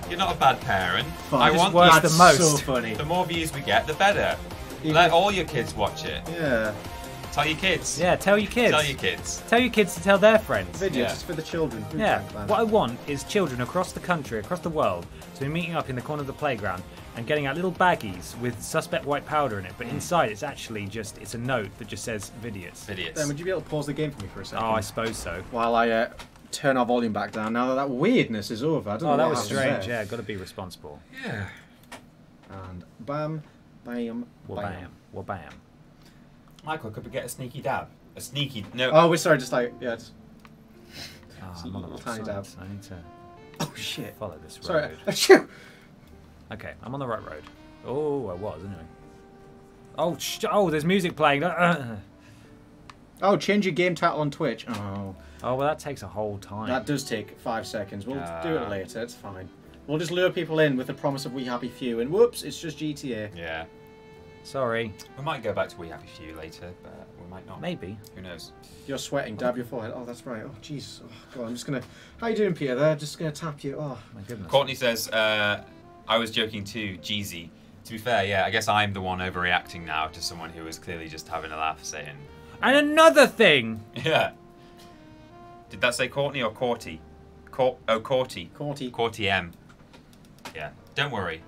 You're not a bad parent. Fine. I want worse the- most. So funny. The more views we get, the better. Even Let all your kids watch it. Yeah. Tell your kids. Yeah, tell your kids. Tell your kids. Tell your kids to tell their friends. Video Yeah. just for the children. Food Yeah, what I want is children across the country, across the world, to be meeting up in the corner of the playground and getting out little baggies with suspect white powder in it. But inside, it's actually just it's a note that just says "Vidiots." Idiots. Then would you be able to pause the game for me for a second? Oh, I suppose so. While I uh, turn our volume back down now that that weirdness is over. I don't oh, know Oh, that what was strange. there. Yeah, got to be responsible. Yeah. And bam, bam, Well, bam. bam. Well, bam. Michael, could we get a sneaky dab? A sneaky. No. Oh, we're sorry. Just like yeah. Just, Oh, I'm on the wrong Tiny side. dab. I need to oh shit. follow this road. *laughs* Sorry. Achoo! Okay, I'm on the right road. Oh, I was anyway. Oh, sh- oh, there's music playing. *laughs* Oh, change your game title on Twitch. Oh, Oh, well, that takes a whole time. that does take five seconds. We'll do Ah. it later. It's fine. We'll just lure people in with the promise of We Happy Few, and whoops, it's just GTA. Yeah. Sorry. We might go back to We Happy Few later, but we might not. Maybe. Who knows? You're sweating. Dab your forehead. Oh, that's right. Oh, jeez. Oh, God, I'm just gonna. How you doing, Peter? There, just gonna tap you. Oh, My goodness. Courtney says, uh, I was joking too, Jeezy. To be fair, yeah, I guess I'm the one overreacting now to someone who was clearly just having a laugh saying, And another thing. *laughs* Yeah. Did that say Courtney or Courty? Court, oh, Courty. Corty. Courty M. Yeah. Don't worry.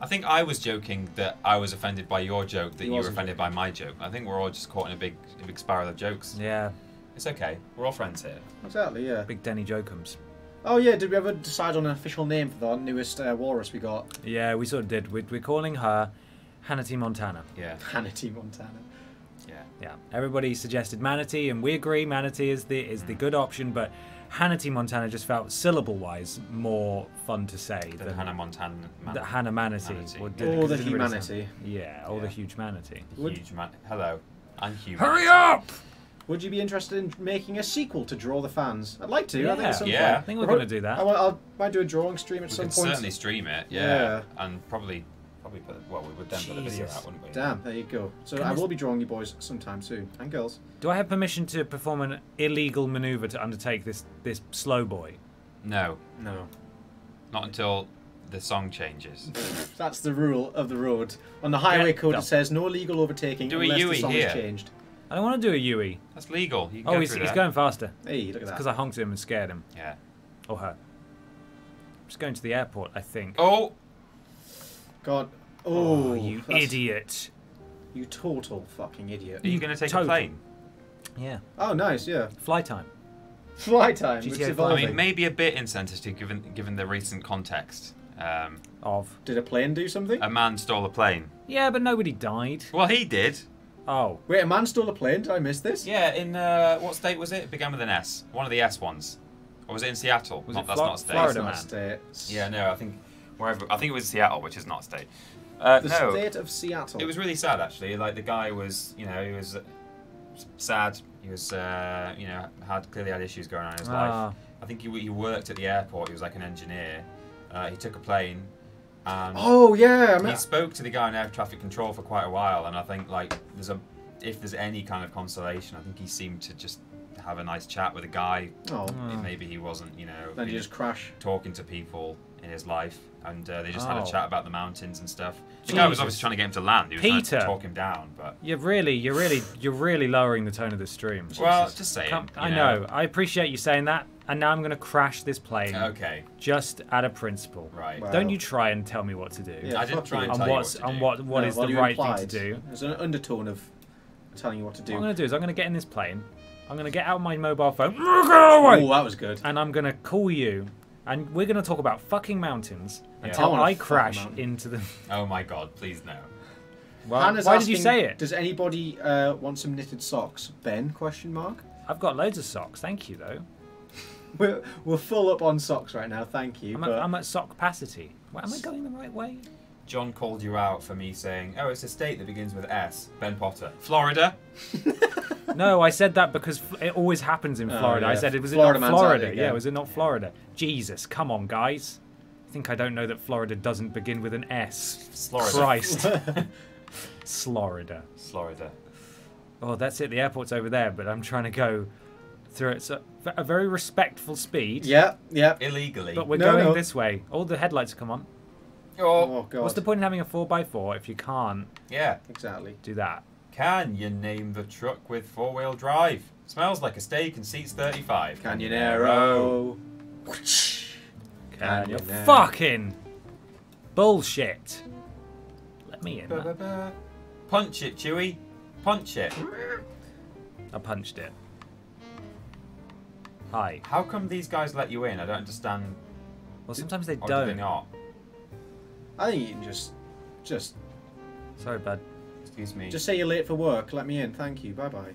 I I think I was joking that I was offended by your joke that He you were wasn't offended by my joke. I think we're all just caught in a big, a big spiral of jokes. Yeah. It's okay. We're all friends here. Exactly, yeah. Big Denny Jokums. Oh yeah, did we ever decide on an official name for the newest uh, walrus we got? Yeah, we sort of did. We're, we're calling her Hannity Montana. Yeah. *laughs* Hannity Montana. Yeah. Yeah. Everybody suggested Manatee, and we agree Manatee is the is the mm. good option, but Hannity Montana just felt syllable-wise more fun to say The than Hannah Montana. Man- the Hannah Manatee. Manatee. or Or did- 'cause the it didn't really sound- humanity. yeah, or the huge manatee. The Huge man. Hello. I'm human. Hurry up! Would you be interested in making a sequel to Draw the Fans? I'd like to. I think Yeah. at some Yeah. point. I think we're I'll- gonna do that. I, will- might do a drawing stream at We some could point. certainly stream it. Yeah. Yeah. And probably, probably put. Well, we would then put the video Jesus. out, wouldn't we? Damn, there you go. So Can I this- will be drawing you boys sometime soon, and girls. Do I have permission to perform an illegal maneuver to undertake this this slow boy? No. No. Not until the song changes. *laughs* That's the rule of the road. On the highway Get code, the- it says no legal overtaking Do a unless the Yui song here. is changed. I don't want to do a Yui. That's legal. You can Oh, go he's, through he's there. going faster. Hey, look at that. because I honked at him and scared him. Yeah. Or her. Just going to the airport, I think. Oh. God. Oh, Oh, you idiot. You total fucking idiot. Are you going to take Total. a plane? Yeah. Oh, nice, yeah. Fly time. Fly time. GTA It's evolving. I mean, maybe a bit insensitive given given the recent context. Um, Of. Did a plane do something? a man stole a plane. Yeah, but nobody died. Well, he did. Oh. Wait, a man stole a plane? Did I miss this? Yeah, in uh, what state was it? It began with an S. One of the S ones. Or was it in Seattle? Was Not- it that's Flo- not a state. Florida That's not man? a state. Yeah, no, I think wherever. I think it was Seattle, which is not a state. Uh, The no, state of Seattle. it was really sad actually. Like the guy was, you know, he was uh, sad. He was, uh, you know, had clearly had issues going on in his Ah. life. I think he, he worked at the airport. He was like an engineer. Uh, he took a plane, and Oh, yeah. I mean, he spoke to the guy in air traffic control for quite a while. And I think like there's a, if there's any kind of consolation, I think he seemed to just have a nice chat with a guy. oh. If Maybe he wasn't, you know, Then you being- just crash. talking to people in his life, and uh, they just had Oh. a chat about the mountains and stuff. The guy was Jesus. obviously trying to get him to land. He was trying Peter. to talk him down, but You're really, you're really, you're really lowering the tone of the stream. well, just saying. Come- you I know. I appreciate you saying that, and now I'm going to crash this plane. Okay, Just out of principle. right. Wow. Don't you try and tell me what to do. Yeah, I didn't fuck try you. and On tell you what's what to on do. what what No, is well, the you right thing to do. There's an undertone of telling you what to do. What I'm going to do is I'm going to get in this plane. I'm going to get out of my mobile phone. Oh, that was good. and I'm gonna call you, and we're gonna talk about fucking mountains Yeah. until I wanna I, fuck a crash mountain. into the. Oh my god, please no. Well, Hannah's why did you asking, say it? Does anybody uh, want some knitted socks? Ben? Question mark. I've got loads of socks. Thank you, though. *laughs* We're, we're full up on socks right now. Thank you. I'm but at, I'm at sock capacity. Am I going the right way? John called you out for me saying, "Oh, it's a state that begins with S." Ben Potter, Florida. *laughs* no, I said that because it always happens in Oh, Florida. I said it was Florida it not Florida? again. Yeah, was it not Florida? Jesus, come on, guys. I think I don't know that Florida doesn't begin with an S. Florida. Christ. *laughs* Florida. Florida. Oh, that's it. The airport's over there, but I'm trying to go through it so, at a very respectful speed. yeah, yeah. Illegally. But we're No, going no. this way. All the headlights come on. Oh, Oh god. What's the point in having a 4x4 if you can't yeah. Exactly. do that? Can you name the truck with four-wheel drive? Smells like a steak and seats 35. Canyonero. Can you Canyonero. fucking bullshit? Let me in. man. Punch it, Chewy. Punch it. I punched it. Hi. How come these guys let you in? I don't understand. Well, sometimes they Or do they don't. not? I think you can just, just, Sorry, bud. Excuse me. just say you're late for work. Let me in. Thank you. Bye bye.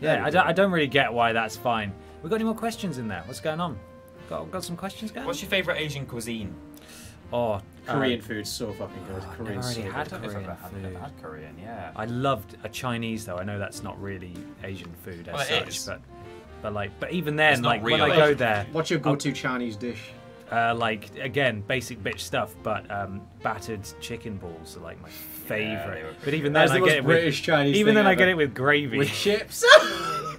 Yeah, I don't. I don't really get why that's fine. We got any more questions in there? What's going on? Got, got some questions going? What's your favourite Asian cuisine? Oh, uh, Korean food's so fucking good. I've Korean's never so good. had I don't know if Korean I've ever had, food. had Korean, yeah. I loved a Chinese though. I know that's not really Asian food as Well, it such, is. but but like but even then, It's not like when I go there, What's your go-to Chinese dish? Uh, like again, basic bitch stuff, but um, battered chicken balls are like my favorite. they were but even then, That's I the get most it with, Chinese even thing then I get it with gravy. With chips. *laughs*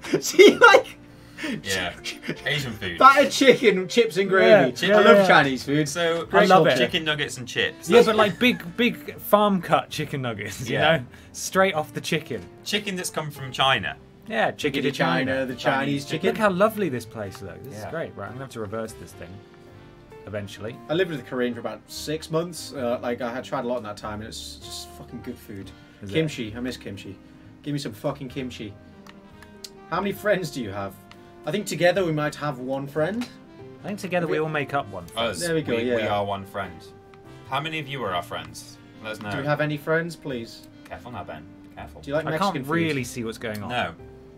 *laughs* See, like Yeah. Asian food. battered chicken, chips and gravy. Yeah, I love yeah. Chinese food. So, I love it. chicken nuggets and chips. yeah, but like big, big farm cut chicken nuggets, you know, straight off the chicken. Chicken that's come from China. Yeah, chicken to China, China. the Chinese chicken. Look how lovely this place looks. This Yeah. is great. Right, I'm gonna have to reverse this thing. Eventually. I lived with a Korean for about six months. Uh, like I had tried a lot in that time, and it's just fucking good food. Is it? kimchi, I miss kimchi. Give me some fucking kimchi. How many friends do you have? I think together we might have one friend. I think together we all make up one. Us. There we go, We, yeah. We are one friend. How many of you are our friends? Let us know. Do we have any friends, please? Careful now, Ben. Careful. Do you like I Mexican can't food? really see what's going on. No.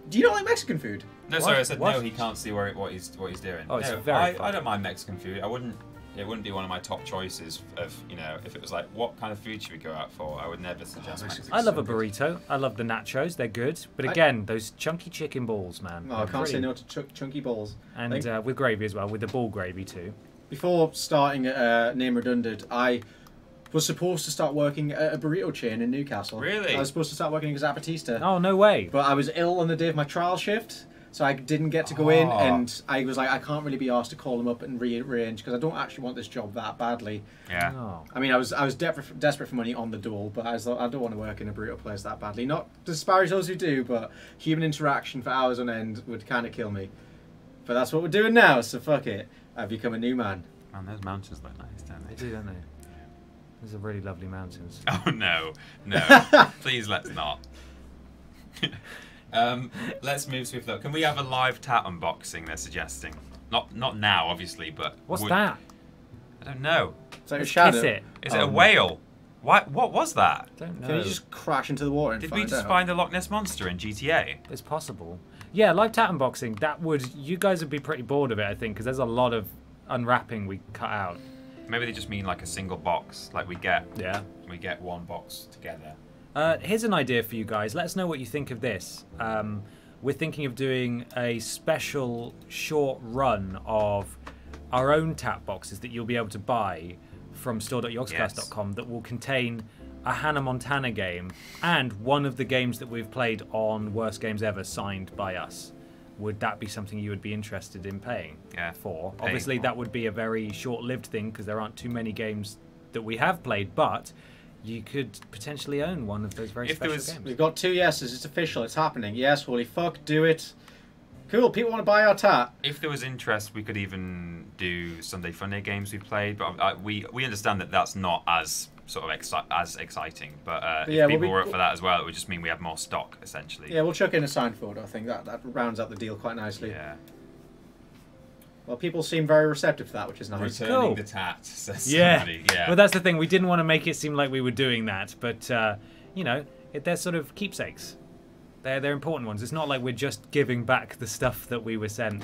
Do you not like Mexican food? No, What? sorry, I said What? no. He can't see where what he's what he's doing. Oh, it's no, very I. I don't mind Mexican food. I wouldn't. It wouldn't be one of my top choices of you know if it was like what kind of food should we go out for. I would never suggest Mexican. I love a burrito. I love the nachos. They're good. But I- again, those chunky chicken balls, man. No, I can't say no to ch- chunky balls. And Like- uh, with gravy as well, with the ball gravy too. Before starting at uh, Name Redundant, I was supposed to start working at a burrito chain in Newcastle. Really? I was supposed to start working as a Zapatista. Oh no way! But I was ill on the day of my trial shift, so I didn't get to go in, Oh. and I was like, I can't really be asked to call them up and rearrange because I don't actually want this job that badly. Yeah. Oh. I mean, I was I was desperate desperate for money on the dole, but I was like, I don't want to work in a brutal place that badly. Not to disparage those who do, but human interaction for hours on end would kind of kill me. But that's what we're doing now, so fuck it. I've become a new man. Man, those mountains look nice, don't They they? do, don't they? These are really lovely mountains. *laughs* Oh no, no! *laughs* Please let's not. *laughs* um, let's move swiftly. Can we have a live tat unboxing? They're suggesting. Not not now, obviously, but What's would- that? I don't know. Is that your Let's shadow? kiss it. Is it a Oh, whale? What what was that? Don't know. Can you just crash into the water and Did find we just out? find the Loch Ness monster in GTA? It's possible. Yeah, live tat unboxing. That would you guys would be pretty bored of it, I think, because there's a lot of unwrapping we cut out. Maybe they just mean like a single box, like we get. Yeah. We get one box together. Uh, here's an idea for you guys. Let us know what you think of this. Um, we're thinking of doing a special short run of our own tap boxes that you'll be able to buy from store.yogscast.com that will contain a Hannah Montana game and one of the games that we've played on Worst Games Ever signed by us. Would that be something you would be interested in paying Yeah, for? paying Obviously, for. that would be a very short lived thing because there aren't too many games that we have played, but you could potentially own one of those very If special was- games. We've got two yeses. It's official. It's happening. Yes, holy fuck, do it. Cool. People want to buy our tat. If there was interest, we could even do Sunday Funday games we've played, but uh, we we understand that that's not as sort of exci- as exciting. But uh, Yeah, if well, people we- were up for that as well, it would just mean we have more stock essentially. Yeah, we'll chuck in a signed photo. I think that that rounds out the deal quite nicely. Yeah. Well, people seem very receptive to that, which is nice. Returning Cool. the tat, says Yeah. somebody. Yeah. Well, that's the thing. We didn't want to make it seem like we were doing that, but uh, you know, it, they're sort of keepsakes. They're they're important ones. It's not like we're just giving back the stuff that we were sent.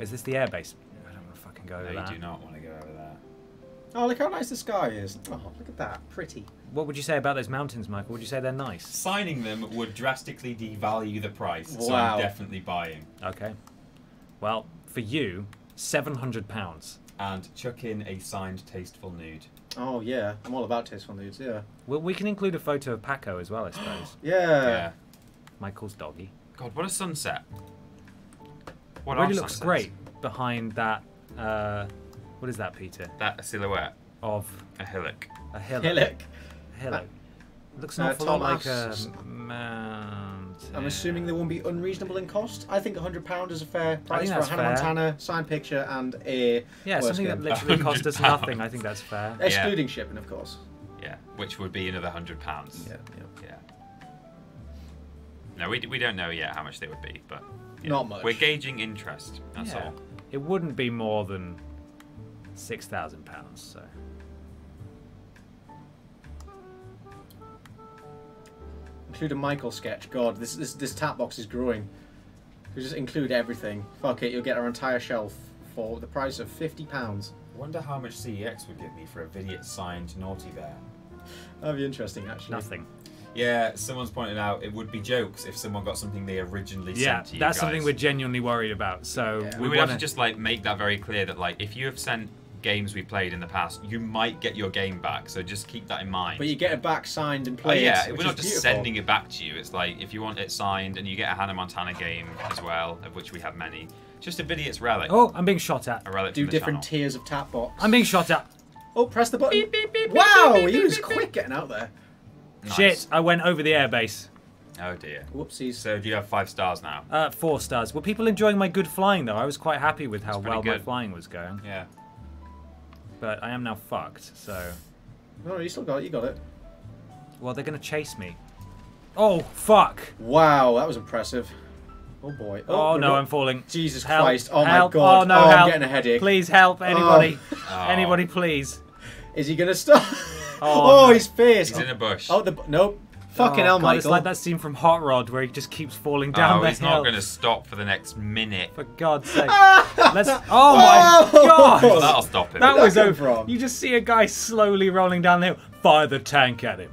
Is this the airbase? I don't want to fucking go no, over you that. do not want to go over there. Oh, look how nice the sky is. Oh, look at that. Pretty. What would you say about those mountains, Michael? Would you say they're nice? Signing them would drastically devalue the price, so Wow. I'm definitely buying. Okay. Well, for you, seven hundred pounds. And chuck in a signed tasteful nude. Oh, yeah. I'm all about tasteful nudes, yeah. Well, we can include a photo of Paco as well, I suppose. *gasps* Yeah. Yeah. Michael's doggy. God, what a sunset. What it really looks sunsets? great behind that. Uh, what is that, Peter? That silhouette Of a hillock. a hillock. Hillock. A hillock. looks an Uh, awful Tom lot like a asks- mountain. I'm assuming they won't be unreasonable in cost. I think £100 is a fair price for a Hannah fair. Montana signed picture and a. Yeah, something game. that literally cost us *laughs* nothing. I think that's fair. Excluding shipping, of course. Yeah, which would be another hundred pounds. Yeah, yeah. Yeah. No, we, we don't know yet how much they would be, but yeah. Not much. We're gauging interest. That's Yeah. all. It wouldn't be more than six thousand pounds. So Include a Michael sketch. God, this this this tap box is growing. We just include everything. Fuck it, you'll get our entire shelf for the price of fifty pounds. Wonder how much CEX would give me for a Vidiot signed Naughty Bear. That'd be interesting, actually. nothing. Yeah, someone's pointed out it would be jokes if someone got something they originally Yeah, sent to you Yeah, that's guys. something we're genuinely worried about. So Yeah. we, we would want have to just like make that very clear that like if you have sent games we played in the past, you might get your game back. So just keep that in mind. But you get it back signed and played. Oh played. yeah, which we're not is just beautiful. sending it back to you. It's like if you want it signed and you get a Hannah Montana game as well, of which we have many. Just a Vidiot's relic. Oh, I'm being shot at. A relic Do from the different channel. tiers of tap box. I'm being shot at. Oh, press the button. wow, he was quick getting out there. Nice. Shit! I went over the airbase. Oh dear. Whoopsies. So do you have five stars now? Uh, four stars. Were people enjoying my good flying though? I was quite happy with how pretty well my flying was going. Yeah. But I am now fucked. So, No, you still got it. You got it. well, they're gonna chase me. Oh fuck! Wow, that was impressive. Oh boy. Oh, we're no, I'm falling. Jesus Help, Christ. Oh help. my god. Oh no, oh, help! I'm getting a headache. Please help oh. anybody. *laughs* Oh. Anybody, please. Is he gonna stop? Oh, *laughs* Oh, no. his face. He's in a bush. Oh, the nope. Fucking oh, hell, God, Michael. It's like that scene from Hot Rod where he just keeps falling down oh, the he's hill. not going to stop for the next minute. For God's *laughs* sake. Let's. Oh, oh! my Oh! God! Well, that'll stop him. That was over. from? You just see a guy slowly rolling down the hill. Fire the tank at him.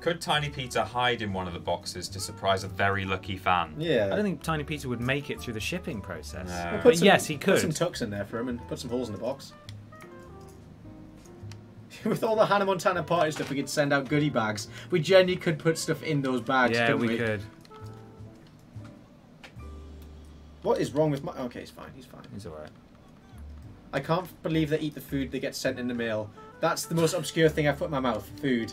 Could Tiny Peter hide in one of the boxes to surprise a very lucky fan? Yeah. I don't think Tiny Peter would make it through the shipping process. No. We'll But some- yes, he could. Put some tucks in there for him and put some holes in the box. *laughs* With all the Hannah Montana party stuff, we could send out goodie bags. We genuinely could put stuff in those bags, Yeah, couldn't we, we? could. What is wrong with my... Okay, he's fine, he's fine. He's alright. I can't believe they eat the food they get sent in the mail. That's the most obscure thing I've put in my mouth. Food.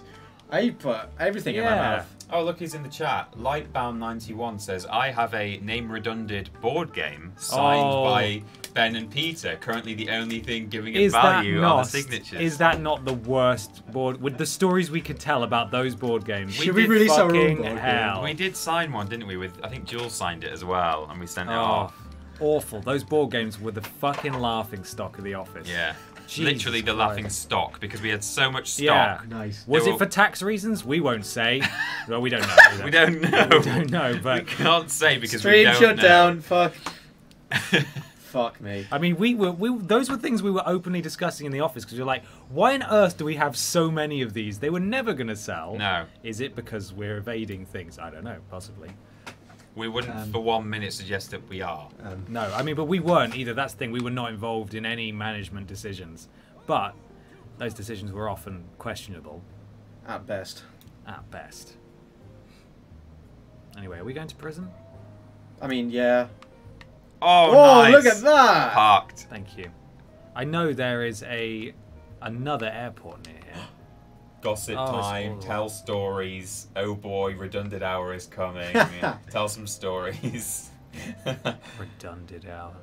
I put everything in my Yeah. mouth. Oh, look, he's in the chat. Lightbound91 says, I have a name redundant board game signed Oh. by Ben and Peter, currently the only thing giving it Is value not? on the signatures. Is that not the worst board? With the stories we could tell about those board games. Should we did release our own fucking board game? We did sign one, didn't we? With I think Jules signed it as well, and we sent it Oh, off. awful. Those board games were the fucking laughing stock of the office. Yeah. Jesus Literally the Christ. laughing stock because we had so much stock. Yeah. Nice. Was They it for tax reasons? We won't say. *laughs* well, we don't know. We don't know. We don't know, but *laughs* We can't say because we Stream don't shut know. down. Fuck. *laughs* Fuck me. I mean, we were we those were things we were openly discussing in the office because we are like, why on earth do we have so many of these? They were never going to sell. No. Is it because we're evading things? I don't know. Possibly. We wouldn't Um, for one minute suggest that we are. No, I mean, but we weren't either. That's the thing. We were not involved in any management decisions, but those decisions were often questionable At best. at best. Anyway, are we going to prison? I mean, yeah. Oh, oh Whoa, nice. look at that! Parked. Thank you. I know there is a another airport near here. *gasps* Gossip Oh, time, all tell stories. Oh boy, redundant hour is coming. *laughs* tell some stories. *laughs* Redundant hour.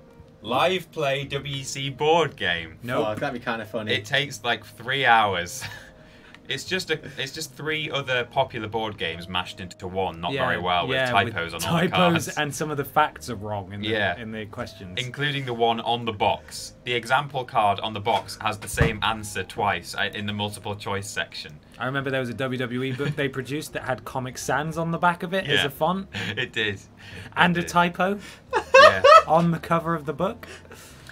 Live play WC board game. Nope. Fuck, that'd be kind of funny. It takes like three hours. *laughs* It's just a, it's just three other popular board games mashed into one, not very well, with yeah, typos with on all the typos *laughs* and some of the facts are wrong in the Yeah. in the questions. including the one on the box. The example card on the box has the same answer twice uh, in the multiple choice section. I remember there was a WWE book they produced that had Comic Sans on the back of it as a font *laughs* It did. and a did. typo *laughs* Yeah. on the cover of the book.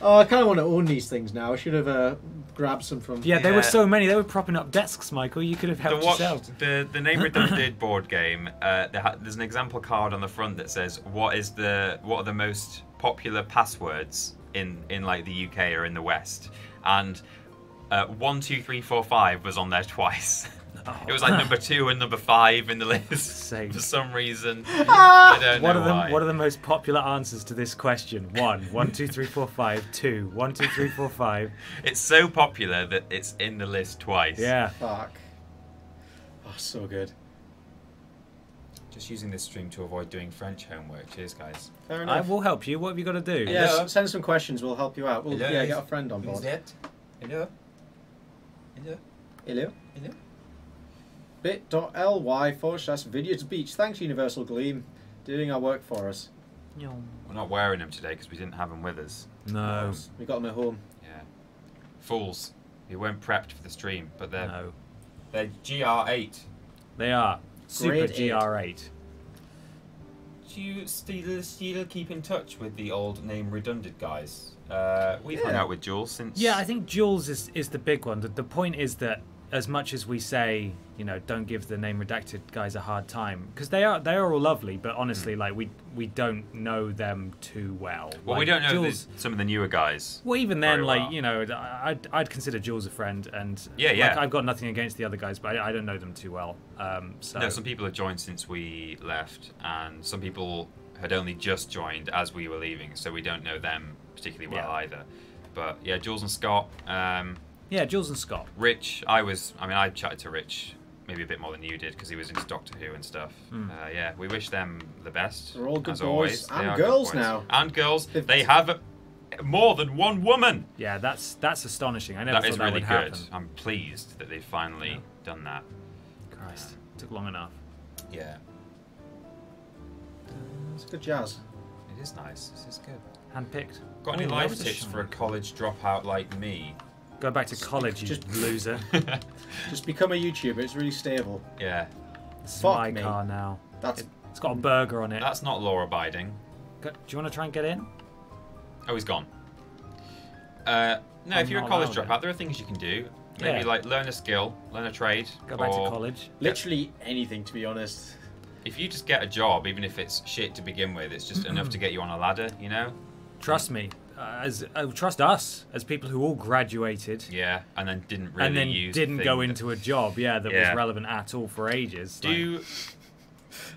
Oh, I kind of want to own these things now. I should have uh, grabbed some from. Yeah, there were Yeah. so many. They were propping up desks, Michael. You could have The, helped watch, yourself. the the name redundant board game. Uh, there ha- there's an example card on the front that says what is the what are the most popular passwords in in like the UK or in the West, and uh, one two three four five was on there *laughs* twice. It was like number *laughs* two and number five in the list *laughs* Same. for some reason. *laughs* I don't What know are the why. what are the most popular answers to this question? One, one, two, three, four, five. Two, one, two, three, four, five. It's so popular that it's in the list twice. Yeah. Fuck. Oh, so good. Just using this stream to avoid doing French homework. Cheers, guys. Fair enough. I will help you. What have you got to do? Yes, Hello? send some questions. We'll help you out. We'll Hello, yeah, get a friend on board. Hello. Hello. Hello. Hello. Bit.ly forward slash vidiots beach. Thanks, Universal Gleam, doing our work for us. We're not wearing them today because we didn't have them with us. No. We got them at home. Yeah. Fools. We weren't prepped for the stream, but they're No. they're GR8. They are. Super Grade eight. GR8. Do you still still keep in touch with the old name redundant guys? Uh, we've hung Yeah. out with Jules since. Yeah, I think Jules is, is the big one. The, the point is that as much as we say, you know, don't give the name redacted guys a hard time because they are they are all lovely, but honestly, like we we don't know them too well. Well, we don't know Jules. the, some of the newer guys. Well, even then, like well. you know, I- I'd, I'd consider Jules a friend, and Yeah, like, yeah. I've got nothing against the other guys, but I, I don't know them too well. Um, so No, some people have joined since we left, and some people had only just joined as we were leaving, so we don't know them particularly well Yeah. either. But yeah, Jules and Scott. Um, yeah, Jules and Scott. Rich, I was. I mean, I chatted to Rich maybe a bit more than you did because he was into Doctor Who and stuff. Hmm. Uh, yeah, we wish them the best. They're all good as boys. always. They And are girls boys. now. And girls. They've- They have more than one woman. Yeah, that's that's astonishing. I never That thought is that really would good. happen. I'm pleased that they've finally done that. Christ, took long enough. Yeah, It's good jazz. it is nice. This is good. Handpicked. Got any Ooh, life tips for a college dropout like me? Go back to college, you Just- *laughs* loser. Just become a YouTuber. It's really stable. Yeah, This is Fuck my me. car now. That's It's got a burger on it. that's not law abiding. Do you want to try and get in? Oh, he's gone. Uh, no, I'm if you're a college allowed dropout, there are things you can do. Maybe Yeah. like learn a skill, learn a trade. Go back to college. literally anything, to be honest. If you just get a job, even if it's shit to begin with, it's just enough to get you on a ladder, you know? Trust me, as uh, trust us as people who all graduated Yeah, and then didn't really and then use. didn't go thing that- into a job, yeah, that Yeah. was relevant at all for ages. like- Do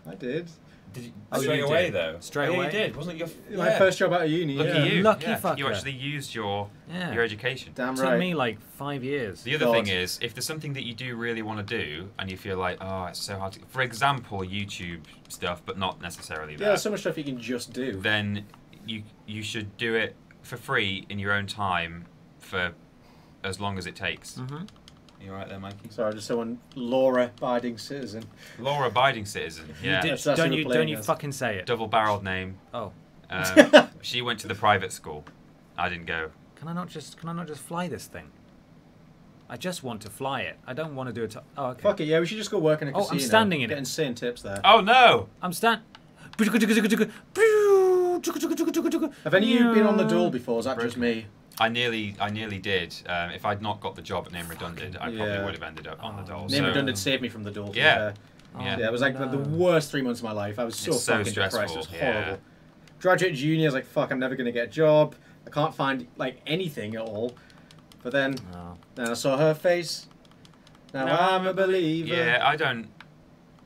I did. did you, Oh, straight you away did. though? Straight Oh, yeah, away? you did, wasn't it your? My yeah. first job out of uni. Look yeah. at you. Lucky yeah. fucker. You actually used your Yeah. your education. Damn right. took me like five years. The other God. thing is, if there's something that you do really want to do, and you feel like, oh, it's so hard to, for example, YouTube stuff, but not necessarily Yeah, that, there's so much stuff you can just do. then you you should do it for free in your own time for as long as it takes. Mhm. You alright there, Mikey? Sorry, just someone law-abiding citizen. Law-abiding citizen. Yeah. You did, That's- that's don't you? Don't you as. fucking say it. Double-barreled name. Oh, Um, *laughs* she went to the private school. I didn't go. can I not just? Can I not just fly this thing? I just want to fly it. I don't want to do it. Oh, okay. Fuck it, yeah, we should just go work in a Oh, I'm standing in Get it. insane tips there. Oh no! I'm stand. Have any of you been on the dole before? Is that just me? I nearly, I nearly did. Um, if I'd not got the job at Name Redundant, I probably yeah. would have ended up on the dole. Name so, redundant saved me from the dole. to Yeah. fair. Yeah. Yeah, it was like the, the worst three months of my life. I was so It's so fucking depressed. It was stressful, yeah. horrible. Graduated uni, I was like, fuck, I'm never gonna get a job. I can't find like anything at all. But then, Oh. then I saw her face. Now No, I'm a believer. Yeah, I don't.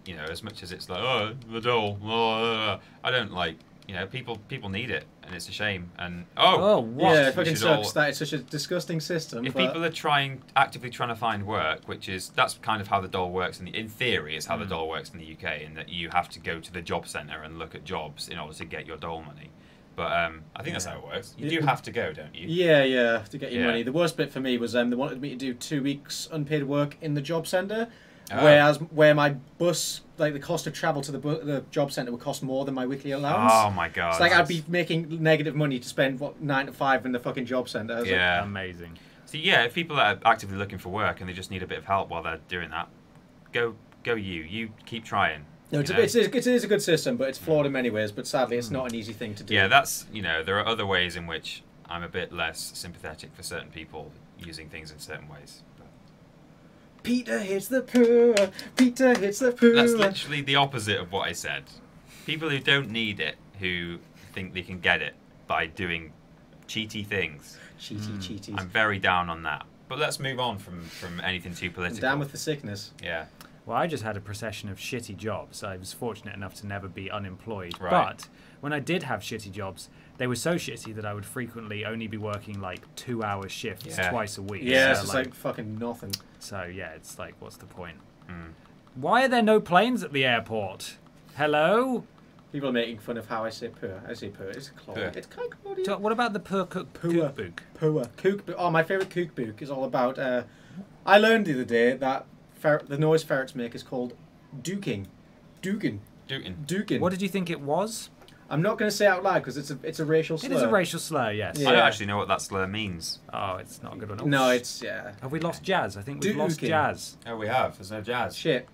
You know, as much as it's like, oh, the dole. Oh, uh, uh, uh, I don't like. You know, people people need it, and it's a shame. And oh, Oh, what? Yeah, it fucking should all- sucks. That it's such a disgusting system. If but people are trying actively trying to find work, which is that's kind of how the dole works in the, in theory, it's how Hmm. the dole works in the UK, in that you have to go to the job centre and look at jobs in order to get your dole money. But um, I think that's how it works. You do have to go, don't you? Yeah, yeah, to get your Yeah. money. The worst bit for me was um, they wanted me to do two weeks unpaid work in the job centre, Oh. whereas where my bus, like the cost of travel to the bu- the job centre, would cost more than my weekly allowance. Oh my god. It's like I'd be making negative money to spend what nine to five in the fucking job centre. I was like, Yeah. Amazing. So yeah, if people are actively looking for work and they just need a bit of help while they're doing that, go go you. You keep trying. no, you it's, know? it's, it is a good system, but it's mm. flawed in many ways. But sadly, it's mm. not an easy thing to do. Yeah, that's you know there are other ways in which I'm a bit less sympathetic for certain people using things in certain ways. But Peter hits the poor. Peter hits the poor. that's literally the opposite of what I said. People who don't need it, who think they can get it by doing cheaty things. cheaty, hmm. cheaties. I'm very down on that. But let's move on from from anything too political. down with the sickness. yeah. Well, I just had a procession of shitty jobs. I was fortunate enough to never be unemployed. Right. But when I did have shitty jobs, they were so shitty that I would frequently only be working like two-hour shifts Yeah. twice a week. Yeah, it's So, just like, fucking nothing. so yeah, it's like, what's the point? Mm. Why are there no planes at the airport? Hello? People are making fun of how I say poor. I say poor. It's Claudia. Poor. It's kind of Claudia. What about the per cook Poor. cookbook? Poor. Kook. Oh, my favourite kook book is all about. Uh, I learned the other day that fer- the noise ferrets make is called duking. Duking. Dukin. Duking. What did you think it was? I'm not going to say out loud because it's a it's a racial slur. It is a racial slur, yes. Yeah. I don't actually know what that slur means. Oh, it's not a good one. No, it's yeah. Have we lost Jazz? I think we've lost Jazz. Oh, we have. There's no jazz. Shit.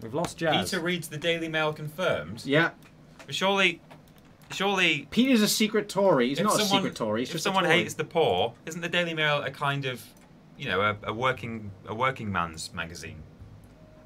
We've lost Jazz. Peter reads the Daily Mail confirmed. Yeah. But surely, surely, Peter's a secret Tory. He's if not a secret Tory. He's if just someone a Tory. hates the poor, isn't the Daily Mail a kind of, you know, a, a working a working man's magazine?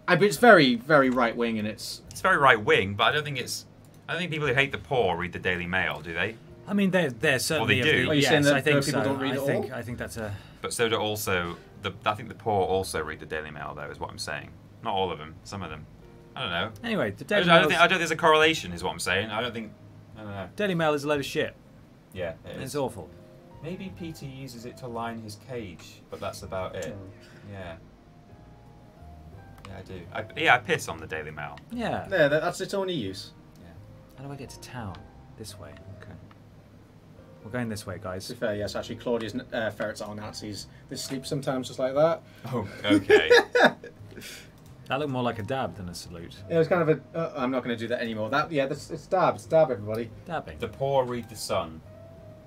I, but it's very very right wing and it's It's very right wing, but I don't think it's. I don't think people who hate the poor read the Daily Mail, do they? I mean, they're, they're certainly. do. Of the, Are you yes, saying that I think people so. don't read I it think, all? I think that's a. But so do also the. I think the poor also read the Daily Mail, though, is what I'm saying. Not all of them. Some of them. I don't know. Anyway, the I Daily don't, I don't think. I don't think there's a correlation, is what I'm saying. I don't think. I don't know. Daily Mail is a load of shit. Yeah, it It's is. awful. Maybe Peter uses it to line his cage, but that's about it. Oh. Yeah. Yeah, I do. I, yeah, I piss on the Daily Mail. Yeah. there. That, that's its only use. How do I get to town? This way. Okay. We're going this way, guys. To be fair, yes, actually, Claudia's uh, ferrets are Nazis. They sleep sometimes just like that. Oh, okay. *laughs* That looked more like a dab than a salute. It was kind of a. Uh, I'm not going to do that anymore. That yeah, that's, it's dab. It's dab, everybody. Dabbing. the poor read the sun.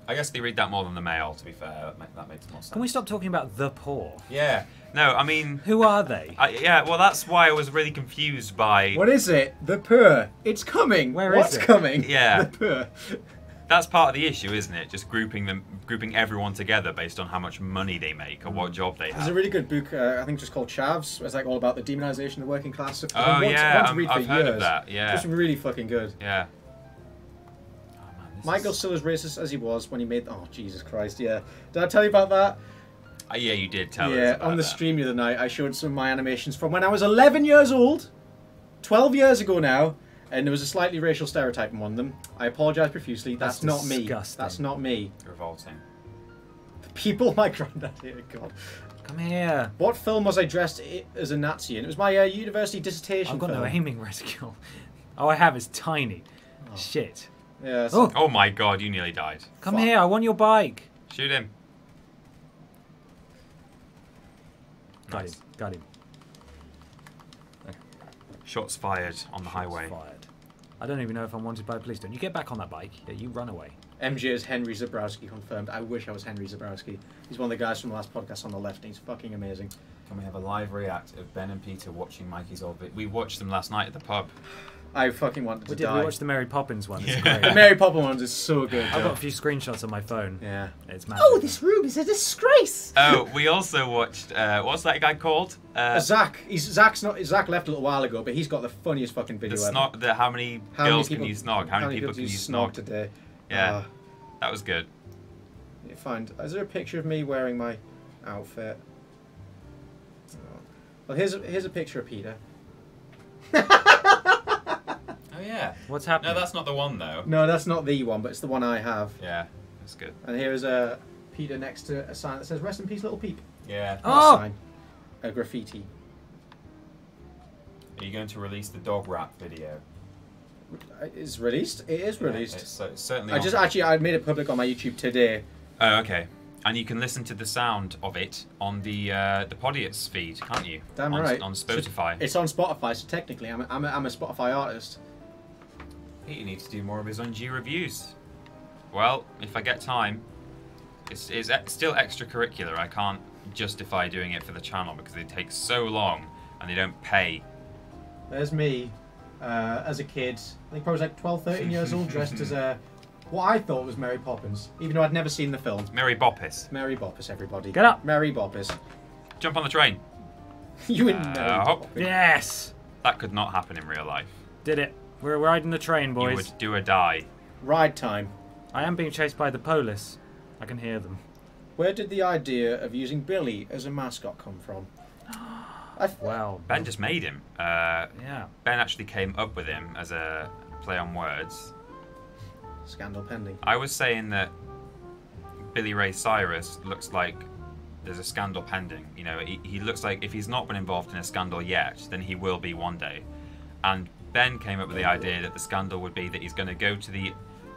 I guess they read that more than the mail. To be fair, that makes more sense. Can we stop talking about the poor? Yeah. No, I mean, Who are they? I, yeah. Well, that's why I was really confused by. What is it? The purr. It's coming. Where is What's it? coming? Yeah. *laughs* The purr. That's part of the issue, isn't it? Just grouping them, grouping everyone together based on how much money they make or what job they have. There's a really good book, uh, I think, just called Chavs. It's like all about the demonization of the working class. I've Oh, wanted- yeah, wanted to um, read for I've heard of years. that, yeah. It's really fucking good. Yeah. Michael's still as racist as he was when he made. Oh Jesus Christ! Yeah, did I tell you about that? Uh, yeah, you did tell yeah, us about on the that. stream the other night, I showed some of my animations from when I was 11 years old, 12 years ago now, and there was a slightly racial stereotype in one of them. I apologise profusely. That's, That's not me. That's not me. Revolting. The people *laughs* my granddad hated. God. Come here. What film was I dressed as a Nazi in? It was my uh, university dissertation. I've got film. no aiming reticle. *laughs* All I have. is tiny. Shit. Yeah. Oh, Oh my god, you nearly died. come here. I want your bike. Shoot him. Got Nice. him. Got him. Shots fired on the Shots highway. Fired. I don't even know if I'm wanted by the police. Don't you get back on that bike? Yeah, you run away. MJ is Henry Zebrowski confirmed. I wish I was Henry Zebrowski. He's one of the guys from the last podcast on the left, and he's fucking amazing. Can we have a live react of Ben and Peter watching Mikey's old vid? We watched them last night at the pub. I fucking wanted to We did. die. We watched the Mary Poppins one. It's Yeah. The. Mary Poppins ones is so good. I've got a few screenshots on my phone. Yeah. It's mad. Oh, this room is a disgrace. Oh, we also watched. Uh, what's that guy called? Uh, Uh, Zach, he's Zach's not. Zach left a little while ago, but he's got the funniest fucking the video ever. snog. The how many How many girls people- can you snog? How, many people can you snog snog? today? Yeah, Uh, that was good. you find. Is there a picture of me wearing my outfit? Oh. Well, here's a, here's a picture of Peter. *laughs* Oh yeah. What's happening? No, that's not the one though. No, that's not the one, but it's the one I have. Yeah, that's good. And here is a Peter next to a sign that says "Rest in peace, little peep." Yeah. Not Oh! a sign, a graffiti. Are you going to release the dog rap video? Uh, It's released. It is Yeah, released. it's, uh, certainly. I on- just actually I made it public on my YouTube today. Oh, okay. And you can listen to the sound of it on the uh, the Podiots feed, can't you? Damn on, right. On So Spotify. it's on Spotify, so technically I'm a, I'm a, I'm a Spotify artist. He needs to do more of his own G reviews. Well, if I get time, it's, it's still extracurricular. I can't justify doing it for the channel because it takes so long and they don't pay. There's me uh, as a kid. I think I was like 12, 13 years old, dressed as a what I thought was Mary Poppins, even though I'd never seen the film. Mary Boppis. Mary Boppis, everybody. Get up. Mary Boppis. Jump on the train. *laughs* you and Uh, Mary. Boppis. Yes. That could not happen in real life. Did it. We're riding the train, boys. You boys. would do or die. Ride time. I am being chased by the police. I can hear them. Where did the idea of using Billy as a mascot come from? *gasps* I Wow. Ben just made him. Uh, Yeah. Ben actually came up with him as a play on words. Scandal pending. I was saying that Billy Ray Cyrus looks like there's a scandal pending. You know, he, he looks like if he's not been involved in a scandal yet, then he will be one day. And Ben came up with the idea that the scandal would be that he's going to go to the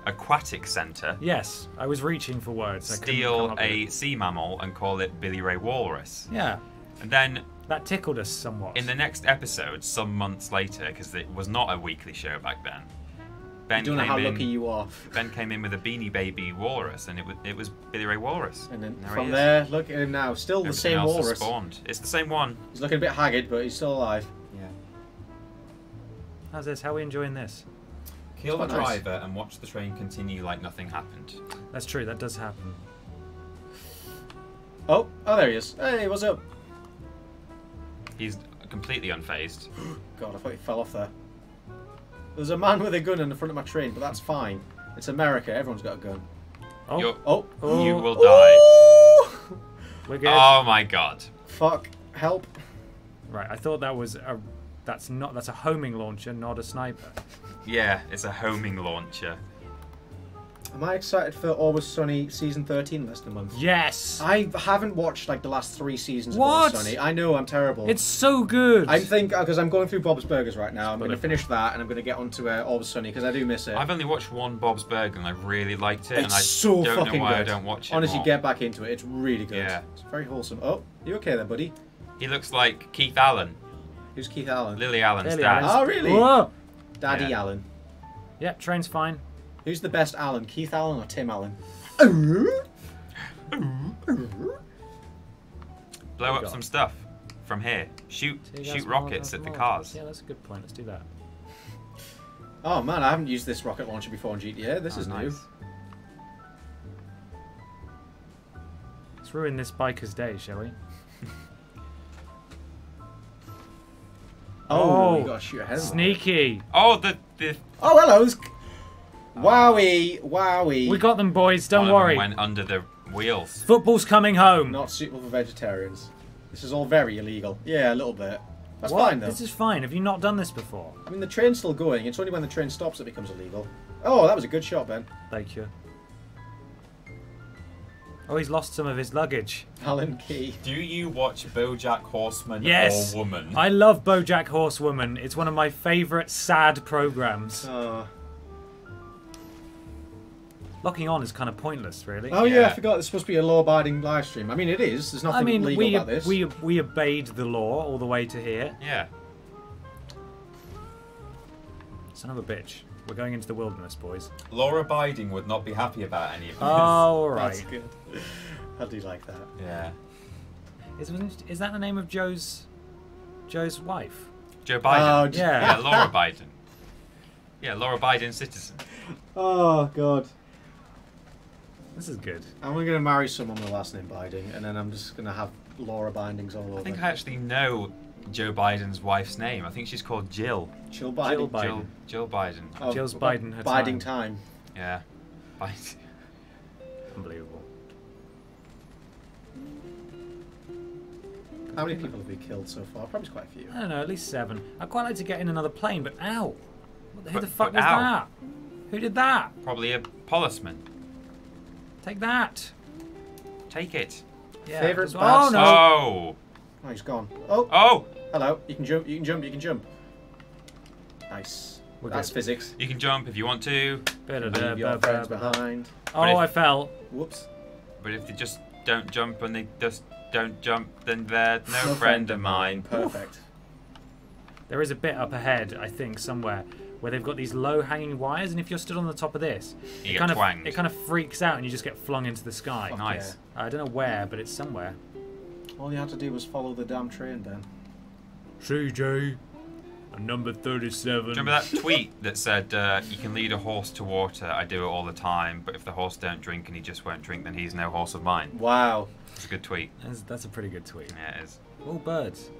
aquatic centre, Yes. I was reaching for words. I steal a sea mammal, and call it Billy Ray Walrus. Yeah. And then That tickled us somewhat. in the next episode, some months later, because it was not a weekly show back then, Ben I don't know how in. lucky you are. *laughs* Ben came in with a Beanie Baby Walrus, and it was it was BillyRay Walrus. And then There from there, look at him now. Still the Everything same else has walrus. spawned. It's the same one. He's looking a bit haggard, but he's still alive. Yeah. How's this? How are we enjoying this? Kill the It's quite nice. driver and watch the train continue like nothing happened. That's true. That does happen. Oh, oh, there he is. Hey, what's up? He's completely unfazed. *gasps* God, I thought he fell off there. There's a man with a gun in the front of my train, but that's fine. It's America. Everyone's got a gun. Oh, You're- Oh, You Oh. will die. we're good. Oh my god. fuck! Help! Right. I thought that was a. That's not. That's a homing launcher, not a sniper. Yeah, it's a homing launcher. Am I excited for Always Sunny season 13 less than a month? Yes. I haven't watched like the last three seasons What? of Always Sunny. I know I'm terrible. It's so good. I think because I'm going through Bob's Burgers right now. I'm going to finish that and I'm going to get onto uh, Always Sunny because I do miss it. I've only watched one Bob's Burger and I really liked it, and It's I so don't fucking know why good. I don't watch it. Honestly, more. get back into it. It's really good. Yeah. It's very wholesome. Oh, you okay there, buddy? He looks like Keith Allen, Who's Keith Allen? Lily Allen's Lily dad. Allen's- Oh, really? Oh, Whoa. Daddy Yeah. Allen. Yeah, train's fine. Who's the best Allen? Keith Allen or Tim Allen? Blow up some stuff from here. Shoot, Tear shoot Molotov, rockets at the cars. Yeah, that's a good point. Let's do that. Oh man, I haven't used this rocket launcher before in GTA. This Oh, is new. nice. Let's ruin this biker's day, shall we? Oh, oh, you gotta shoot ahead. Sneaky. Oh, the the Oh, hello. it's- Wowie, wowie. We got them, boys. Don't one of them worry. went under the wheels. Football's coming home. Not suitable for vegetarians. This is all very illegal. Yeah, a little bit. That's What? fine though. This is fine. Have you not done this before? I mean, the train's still going. It's only when the train stops it becomes illegal. Oh, that was a good shot, Ben. Thank you. Oh, he's lost some of his luggage. Alan Key. Do you watch BoJack Horseman Yes. or Woman? I love BoJack Horsewoman. It's one of my favourite sad programs. Oh. Locking on is kind of pointless, really. Oh yeah. I forgot. It's supposed to be a law-abiding live stream. I mean, it is. There's nothing I mean, legal we about this. we we obeyed the law all the way to here. Yeah. Son of a bitch. We're going into the wilderness, boys. Laura Biding would not be happy about any of this. Oh, all right. That's good. I do like that. Yeah. Is, is that the name of Joe's Joe's wife? Joe Biden. Oh, j- yeah, Laura Biden. Yeah, Laura Biden citizen. Oh god. This is good. I'm gonna marry someone with the last name Biding, and then I'm just gonna have Laura bindings all over. I think I actually know Joe Biden's wife's name. I think she's called Jill. Jill Biden. Jill Biden. Jill, Jill Biden. Oh, Jill's b- biding her biding time. time. Yeah. Biden. *laughs* Unbelievable. How many people have we killed so far? Probably quite a few. I don't know, at least seven. I'd quite like to get in another plane, but ow! What the, who But- the fuck but was ow. that? Who did that? Probably a policeman. Take that. Take it. Yeah. Favourite Oh no! Oh. Oh, he's gone. Oh, Oh. Hello. You can jump. You can jump. You can jump. Nice. We're That's good. physics. You can jump if you want to, Leave your friends behind. Oh, if- I fell. Whoops. but if they just don't jump and they just don't jump, then they're no, No friend of mine. Perfect. There is a bit up ahead, I think, somewhere where they've got these low-hanging wires, and if you're stood on the top of this, You it get kind of it kind of freaks out, and you just get flung into the sky. Fuck Nice. I don't know where, but it's somewhere. All you had to do was follow the damn train, Ben. CJ, I'm number 37. Remember that tweet that said uh, you can lead a horse to water? I do it all the time, but if the horse don't drink and he just won't drink, then he's no horse of mine. Wow. That's a good tweet. That's, that's a pretty good tweet. Yeah, it is. All birds.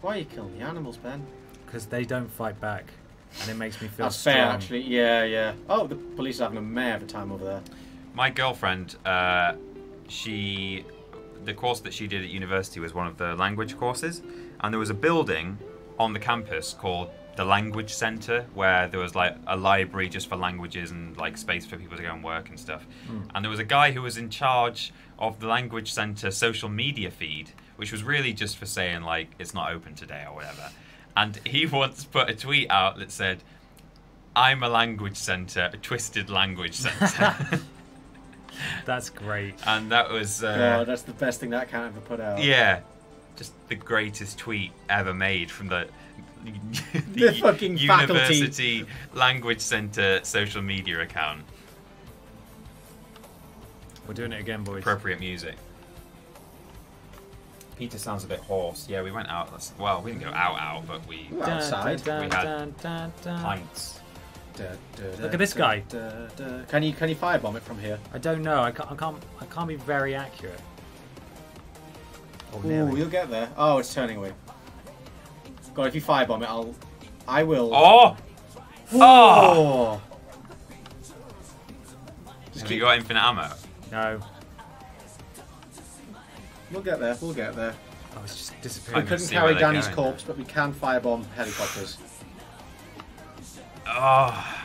Why are you killing the animals, Ben? Because they don't fight back, and it makes me feel That's strong. fair, actually. Yeah, yeah. Oh, the police are having a mare of a time over there. My girlfriend, uh, she, the course that she did at university was one of the language courses, and there was a building on the campus called the Language Centre, where there was like a library just for languages and like space for people to go and work and stuff. Mm. And there was a guy who was in charge of the Language Centre social media feed, which was really just for saying like it's not open today or whatever. And he *laughs* once put a tweet out that said, "I'm a language centre, a twisted language centre." *laughs* *laughs* That's great. and that was uh, God, that's the best thing that can ever put out. yeah, just the greatest tweet ever made from the *laughs* The fucking faculty. University Language Centre social media account. We're doing it again, boys. Appropriate music. Peter sounds a bit hoarse. Yeah, we went out. Well, we didn't go out out, but we We're outside. we Dun, had dun. pints. Da, da, Look at this guy. da, da. Can you can you firebomb it from here? I don't know. I can't. I can't. I can't be very accurate. Oh, Ooh, nearly. you'll get there. Oh, it's turning away. God, if you firebomb it, I'll. I will. Oh! Oh! Have you got infinite ammo? No. We'll get there. We'll get there. Oh, I was just We disappearing. couldn't carry Danny's going corpse, but we can firebomb helicopters. Oh.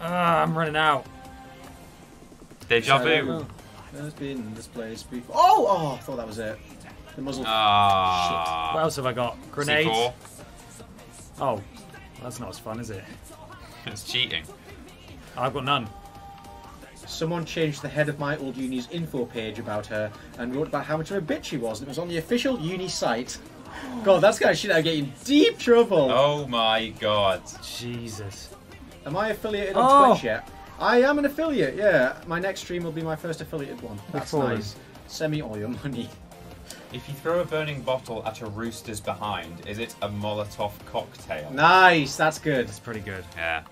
Ah, I'm running out. Deja vu. There's been this place before. Oh, oh, I thought that was it. The muzzle. Ah. What else have I got? Grenades. C4. Oh, that's not as fun, is it? *laughs* It's cheating. I've got none. Someone changed the head of my old uni's info page about her and wrote about how much of a bitch she was, and it was on the official uni site. God, that's kind of shit that'll get you in deep trouble. Oh my god. Jesus. Am I affiliated on Oh. Twitch yet? I am an affiliate, yeah. My next stream will be my first affiliated one. That's forward. nice. Send me all your money. If you throw a burning bottle at a rooster's behind, is it a Molotov cocktail? Nice, that's good. That's pretty good. Yeah.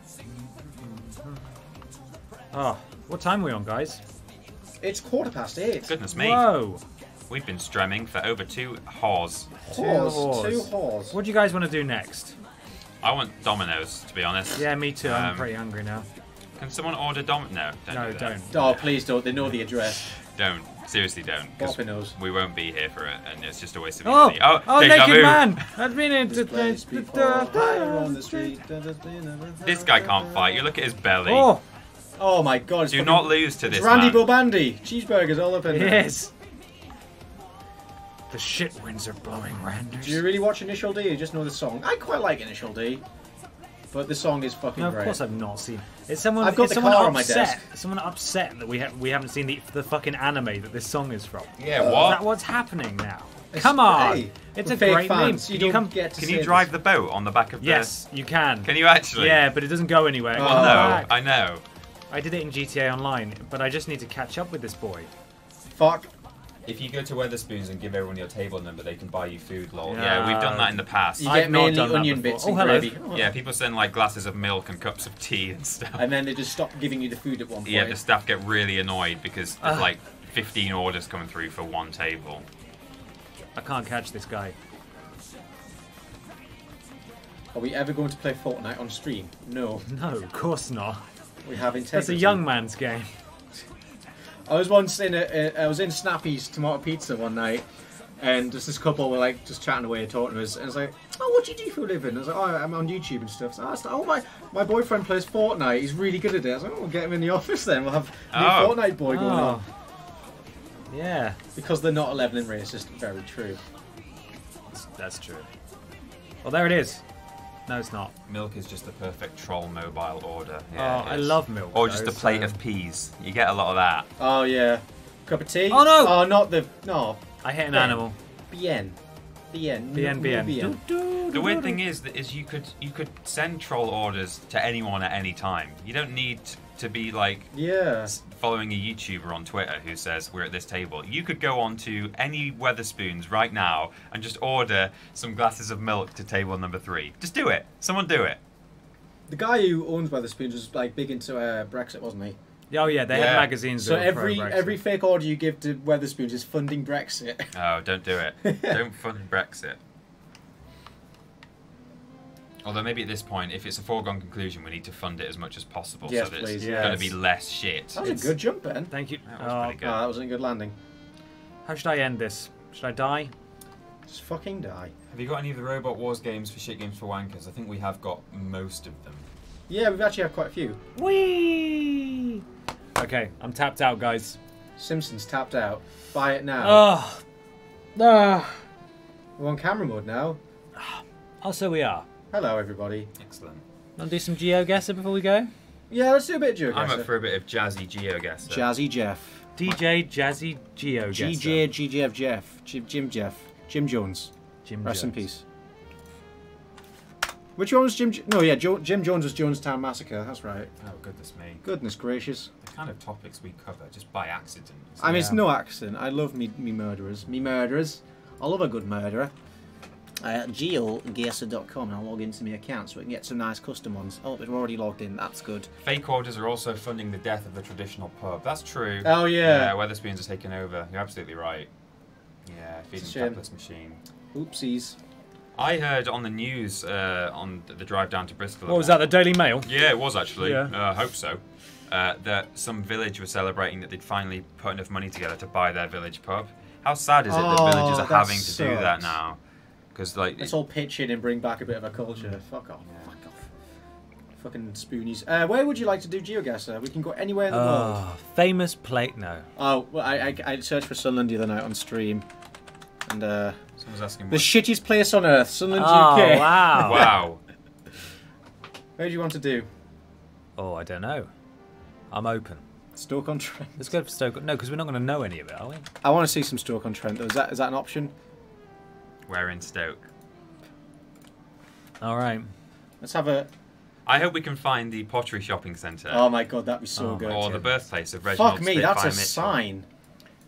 Oh, what time are we on, guys? It's quarter past eight. Goodness me. Whoa. We've been strumming for over two haws. Two Whores. whores. Two whores. What do you guys want to do next? I want Dominoes, to be honest. Yeah, me too. I'm Um, pretty hungry now. Can someone order Dom? No, don't No, do don't. Oh, please don't. They know the address. Don't. Seriously, don't. Boppy knows. We won't be here for it, and it's just a waste of Oh, money. Oh, oh, deja naked vu. man! *laughs* I've been in. This place before, fire on the. This guy can't fight. You look at his belly. Oh, Oh my god. It's Do fucking- not lose to It's this Randy man. Bobandy. Cheeseburgers all up in there. yes. The shit winds are blowing, Randers. Do you really watch Initial D? You just know the song. I quite like Initial D. But the song is fucking No, of great. course I've not seen. It's someone. I've got the someone car on my upset. desk. Someone upset that we ha- we haven't seen the the fucking anime that this song is from. Yeah, Is what? that what's happening now? It's- Come on, hey, it's a great fans. meme. You Can you don't come? get to Can say you this. drive the boat on the back of the... Yes, you can. Can you actually? Yeah, but it doesn't go anywhere. Well, Come no. I know. I did it in GTA Online, but I just need to catch up with this boy. Fuck. If you go to Wetherspoons and give everyone your table number, they can buy you food, lol. Yeah, we've done that in the past. You I've get not mainly done that onion before. bits Oh, and hello. gravy. Yeah, people send like glasses of milk and cups of tea and stuff. And then they just stop giving you the food at one point. Yeah, the staff get really annoyed because there's Ah. like 15 orders coming through for one table. I can't catch this guy. Are we ever going to play Fortnite on stream? No. *laughs* No, of course not. We have integrity. That's a young man's game. I was once in a, a I was in Snappy's Tomato Pizza one night, and just this couple were like just chatting away, and talking to us, and it's like, "Oh, what do you do for a living?" I was like, "Oh, I'm on YouTube and stuff." So, "Oh, it's- oh my, my boyfriend plays Fortnite. He's really good at it." I was like, "Oh, we'll get him in the *laughs* office then. We'll have a new Oh. Fortnite boy going Oh. on." Yeah, Because they're not a leveling race. Just very true. that's, that's true. Well, there it is. No, it's not. Milk is just the perfect troll mobile order. Oh, Yeah, it I love milk. Or just though, a plate so- of peas. You get a lot of that. Oh yeah, cup of tea. Oh, no! Oh, not the no. I hit an Ben. animal. Bien. Bien. Bien, No- no bien. The weird thing is that is you could you could send troll orders to anyone at any time. You don't need to be like Yeah. following a YouTuber on Twitter who says we're at this table. You could go on to any Wetherspoons right now and just order some glasses of milk to table number three. Just do it. Someone do it. The guy who owns Wetherspoons was like big into uh, Brexit, wasn't he? Oh yeah, they Yeah. have magazines. So every every fake order you give to Wetherspoons is funding Brexit. Oh, don't do it. *laughs* don't fund Brexit. Although maybe at this point, if it's a foregone conclusion, we need to fund it as much as possible Yes, so that please. it's Yes. going to be less shit. That was It's- a good jump, Ben. Thank you. That was Oh, pretty good. Ah, that was a good landing. how should I end this? Should I die? Just fucking die. Have you got any of the Robot Wars games for Shit Games for Wankers? I think we have got most of them. Yeah, we've actually had quite a few. Whee! Okay, I'm tapped out, guys. Simpsons tapped out. Buy it now. Oh. Ah. We're on camera mode now. Oh, so we are. Hello, everybody. Excellent. Want to do some GeoGuessr before we go? Yeah, let's do a bit of I'm up for a bit of jazzy GeoGuessr. Jazzy Jeff. DJ Jazzy GeoGuessr. GJ GJF Jeff. Jim, Jim Jeff. Jim Jones. Jim Rest in peace. Which one was Jim? No, yeah, jo- Jim Jones was Jonestown Massacre. That's right. Oh, goodness me. Goodness gracious. The kind of topics we cover, just by accident. I mean, it's no accident. I love me, me murderers. Me murderers. I love a good murderer. Uh, geoguessr.com and I'll log into my account so we can get some nice custom ones. Oh, we're already logged in. That's good. Fake orders are also funding the death of the traditional pub. That's true. Oh, yeah. Yeah, Wetherspoons are taking over. You're absolutely right. Yeah, It's a feeding shame. capitalist machine. Oopsies. I heard on the news uh, on the drive down to Bristol. What was that? The Daily Mail? Yeah, it was actually. Yeah. Uh, I hope so. Uh, that some village was celebrating that they'd finally put enough money together to buy their village pub. How sad is it that Oh, villages are having to do that now? Because like, Let's all pitch in and bring back a bit of a culture. Fuck off. Yeah. Fuck off. Fucking spoonies. Uh, where would you like to do GeoGuessr? We can go anywhere in the world. Oh, famous plate. No. Oh, well, I, I, I searched for Sunderland the other night on stream. And, uh... Someone's asking The what- shittiest place on earth, Sunderland, Oh, UK. wow. *laughs* Wow. Where do you want to do? Oh, I don't know. I'm open. Stoke on Trent. Let's go for Stoke. No, because we're not going to know any of it, are we? I want to see some Stoke on Trent, though. Is that, is that an option? Where in Stoke? All right. Let's have a... I hope we can find the Pottery Shopping Centre. Oh my god, that'd be so Oh, good. Or the birthplace of Reginald Fuck me, that's a Mitchell. sign.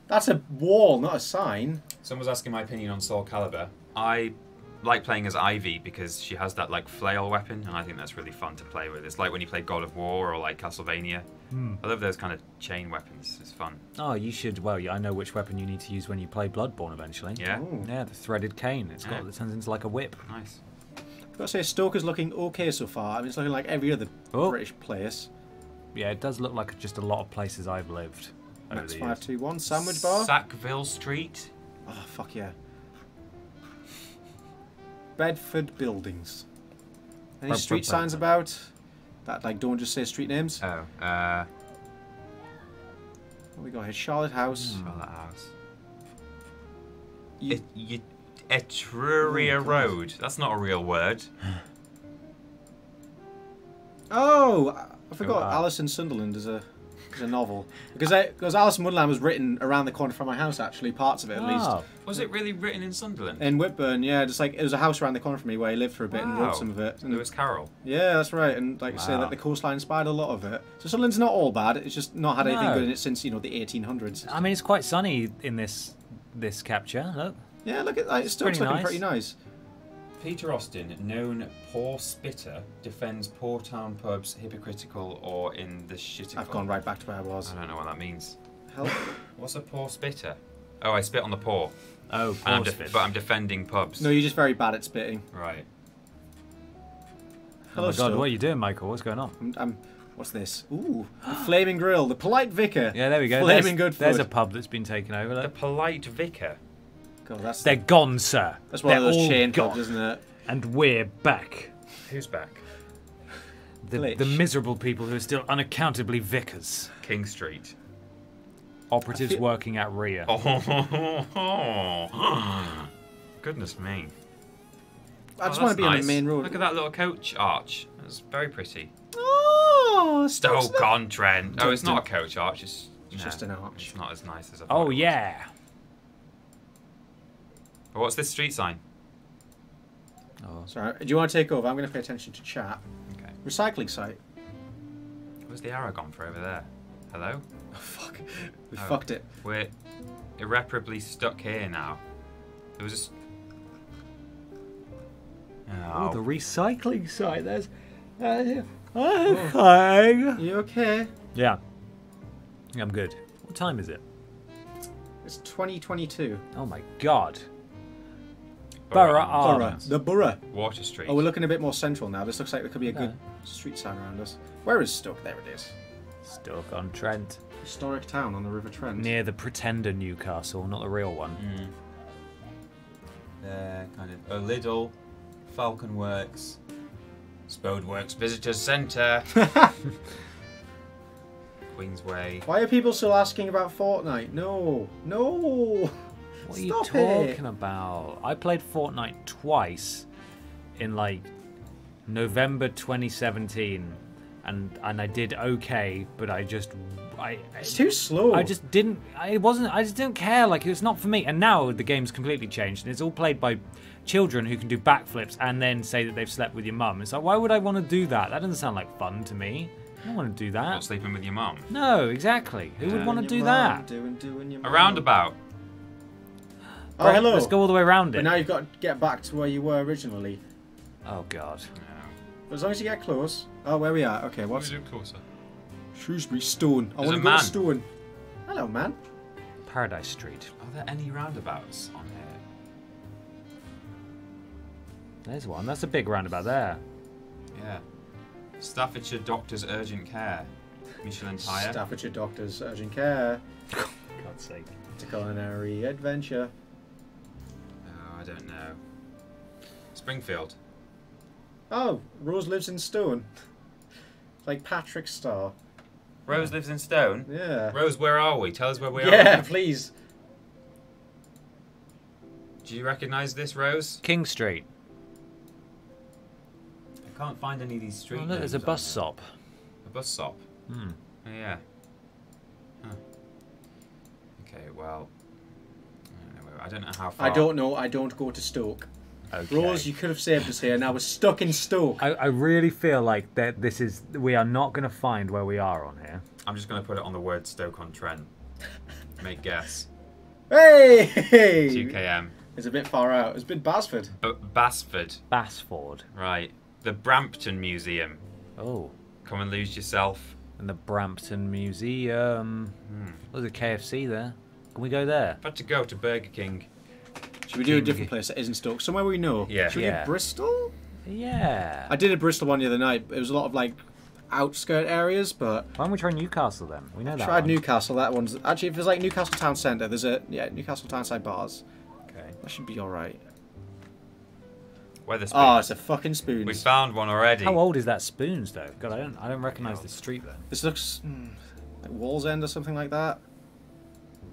That's a wall, not a sign. Someone's asking my opinion on Soul Calibur. I like playing as Ivy because she has that like flail weapon, and I think that's really fun to play with. It's like when you play God of War or like Castlevania. Hmm. I love those kind of chain weapons. It's fun. Oh, you should. Well, yeah, I know which weapon you need to use when you play Bloodborne eventually. Yeah? Ooh. Yeah, the threaded cane. It's got Yeah. it turns into like a whip. Nice. I've got to say, Stoke is looking okay so far. I mean, it's looking like every other Oh. British place. Yeah, it does look like just a lot of places I've lived. Max 521, sandwich bar. Sackville Street. Oh, fuck yeah. Bedford Buildings. Any street bum, bum, signs about that? Like, don't just say street names. Oh, uh, What we got here? Charlotte House. Charlotte House. You- It, you, Etruria Oh, Road. That's not a real word. Oh, I- forgot. wow. Alice in Sunderland is a is a novel because I, because Alice in Wonderland was written around the corner from my house. Actually, parts of it at least. Was it really written in Sunderland? In Whitburn, yeah, just like it was a house around the corner from me where he lived for a bit and wrote some of it. And Lewis Carroll. Yeah, that's right. And like I say, Wow. that the coastline inspired a lot of it. So Sunderland's not all bad. It's just not had anything good in it since you know the 1800s. I mean, it's quite sunny in this this capture. Look. Yeah, look at that. It's still pretty looking nice. pretty nice. Peter Austin, known poor spitter, defends poor town pubs hypocritical or in the shittical. I've gone right back to where I was. I don't know what that means. Help. What's a poor spitter? Oh, I spit on the poor. Oh, And I'm def- but I'm defending pubs. No, you're just very bad at spitting. Right. Oh Hello, my god, what are you doing, Michael? What's going on? I'm, I'm- what's this? Ooh, Flaming Grill, the Polite Vicar. Yeah, there we go. Flaming there's, good There's a pub that's been taken over. The polite vicar. God, that's They're gone, sir. that's one of They're those all chain gone. pubs, isn't it? And we're back. Who's back? The, the miserable people who are still unaccountably vicars. King Street. Operatives feel- working at RIA. *laughs* Oh, goodness me. I just Oh, want to that's be on the main road. Look at that little coach arch. That's very pretty. Oh, Stoke's Stoke not- on Trent. Oh, it's not a coach arch. It's, It's just an arch. It's not as nice as I thought. Oh was. yeah. But what's this street sign? Oh. Sorry, do you want to take over? I'm going to pay attention to chat. Okay. Recycling site. Where's the arrow gone for over there? Hello? Oh, fuck. We Oh. fucked it. We're irreparably stuck here now. There was just. Oh, Oh, the recycling site. There's. Uh, okay. You okay? Yeah. Yeah, I'm good. What time is it? It's 2022. Oh my god. Borough Borough Arms. Borough. Arms. The borough. Water Street. Oh, we're looking a bit more central now. This looks like there could be a good Yeah. street sign around us. Where is Stoke? There it is. Stoke on Trent. Historic town on the River Trent. Near the pretender Newcastle, not the real one. Mm. There, kind of. A Lidl, Falcon Works, Spode Works Visitors Centre, *laughs* Queensway. Why are people still asking about Fortnite? No, no. What are you talking it. about? I played Fortnite twice in like November 2017 and and I did okay, but I just I It's too slow. I just didn't I wasn't I just didn't care like it's not for me. And now the game's completely changed and it's all played by children who can do backflips and then say that they've slept with your mum. It's like why would I want to do that? That doesn't sound like fun to me. I don't want to do that. Not sleeping with your mum. No, exactly. Who would want to do your mum, that? Doing, doing your A roundabout. Oh, hello. Let's go all the way around But it. now you've got to get back to where you were originally. Oh god. But as long as you get close. Oh, where we are. Okay, what's closer? Shrewsbury Stone? I There's want to go man. to Stone. Hello, man. Paradise Street. Are there any roundabouts on here? There's one. That's a big roundabout there. Yeah. Staffordshire Doctors Urgent Care. Michelin Tire. Staffordshire Doctors Urgent Care. *laughs* God's sake. It's a culinary adventure. Oh, I don't know. Springfield. Oh, Rose lives in Stone. *laughs* Like Patrick Star. Rose lives in Stone. Yeah. Rose, where are we? Tell us where we Yeah, are. *laughs* please. Do you recognise this, Rose? King Street. I can't find any of these street Oh, look, there's a bus on stop. A bus stop. Hmm. Oh, yeah. Huh. Okay, well. I don't know- I don't know how far. I don't know. I don't go to Stoke. Rose, you could have saved us here. Now we're stuck in Stoke. I, I really feel like that this is we are not going to find where we are on here. I'm just going to put it on the word Stoke on Trent. Make guess. Hey! 2 km. It's a bit far out. It's been Basford. B- Basford. Basford. Right. The Brampton Museum. Oh. Come and lose yourself. And the Brampton Museum. Hmm. There's a KFC there. Can we go there? I've had to go to Burger King. Should we do a different place that isn't Stoke? Somewhere we know. Yeah. Should we Yeah. do Bristol? Yeah. I did a Bristol one the other night. It was a lot of like outskirt areas, but Why don't we try Newcastle then? We know that. tried one. Newcastle. That one's actually if it's like Newcastle Town Centre. There's a yeah Newcastle Townside bars. Okay. That should be all right. Wetherspoons. Oh, it's a fucking spoons. We found one already. How old is that Spoons though? God, I don't. I don't recognise the street then. This looks mm, like Wallsend or something like that.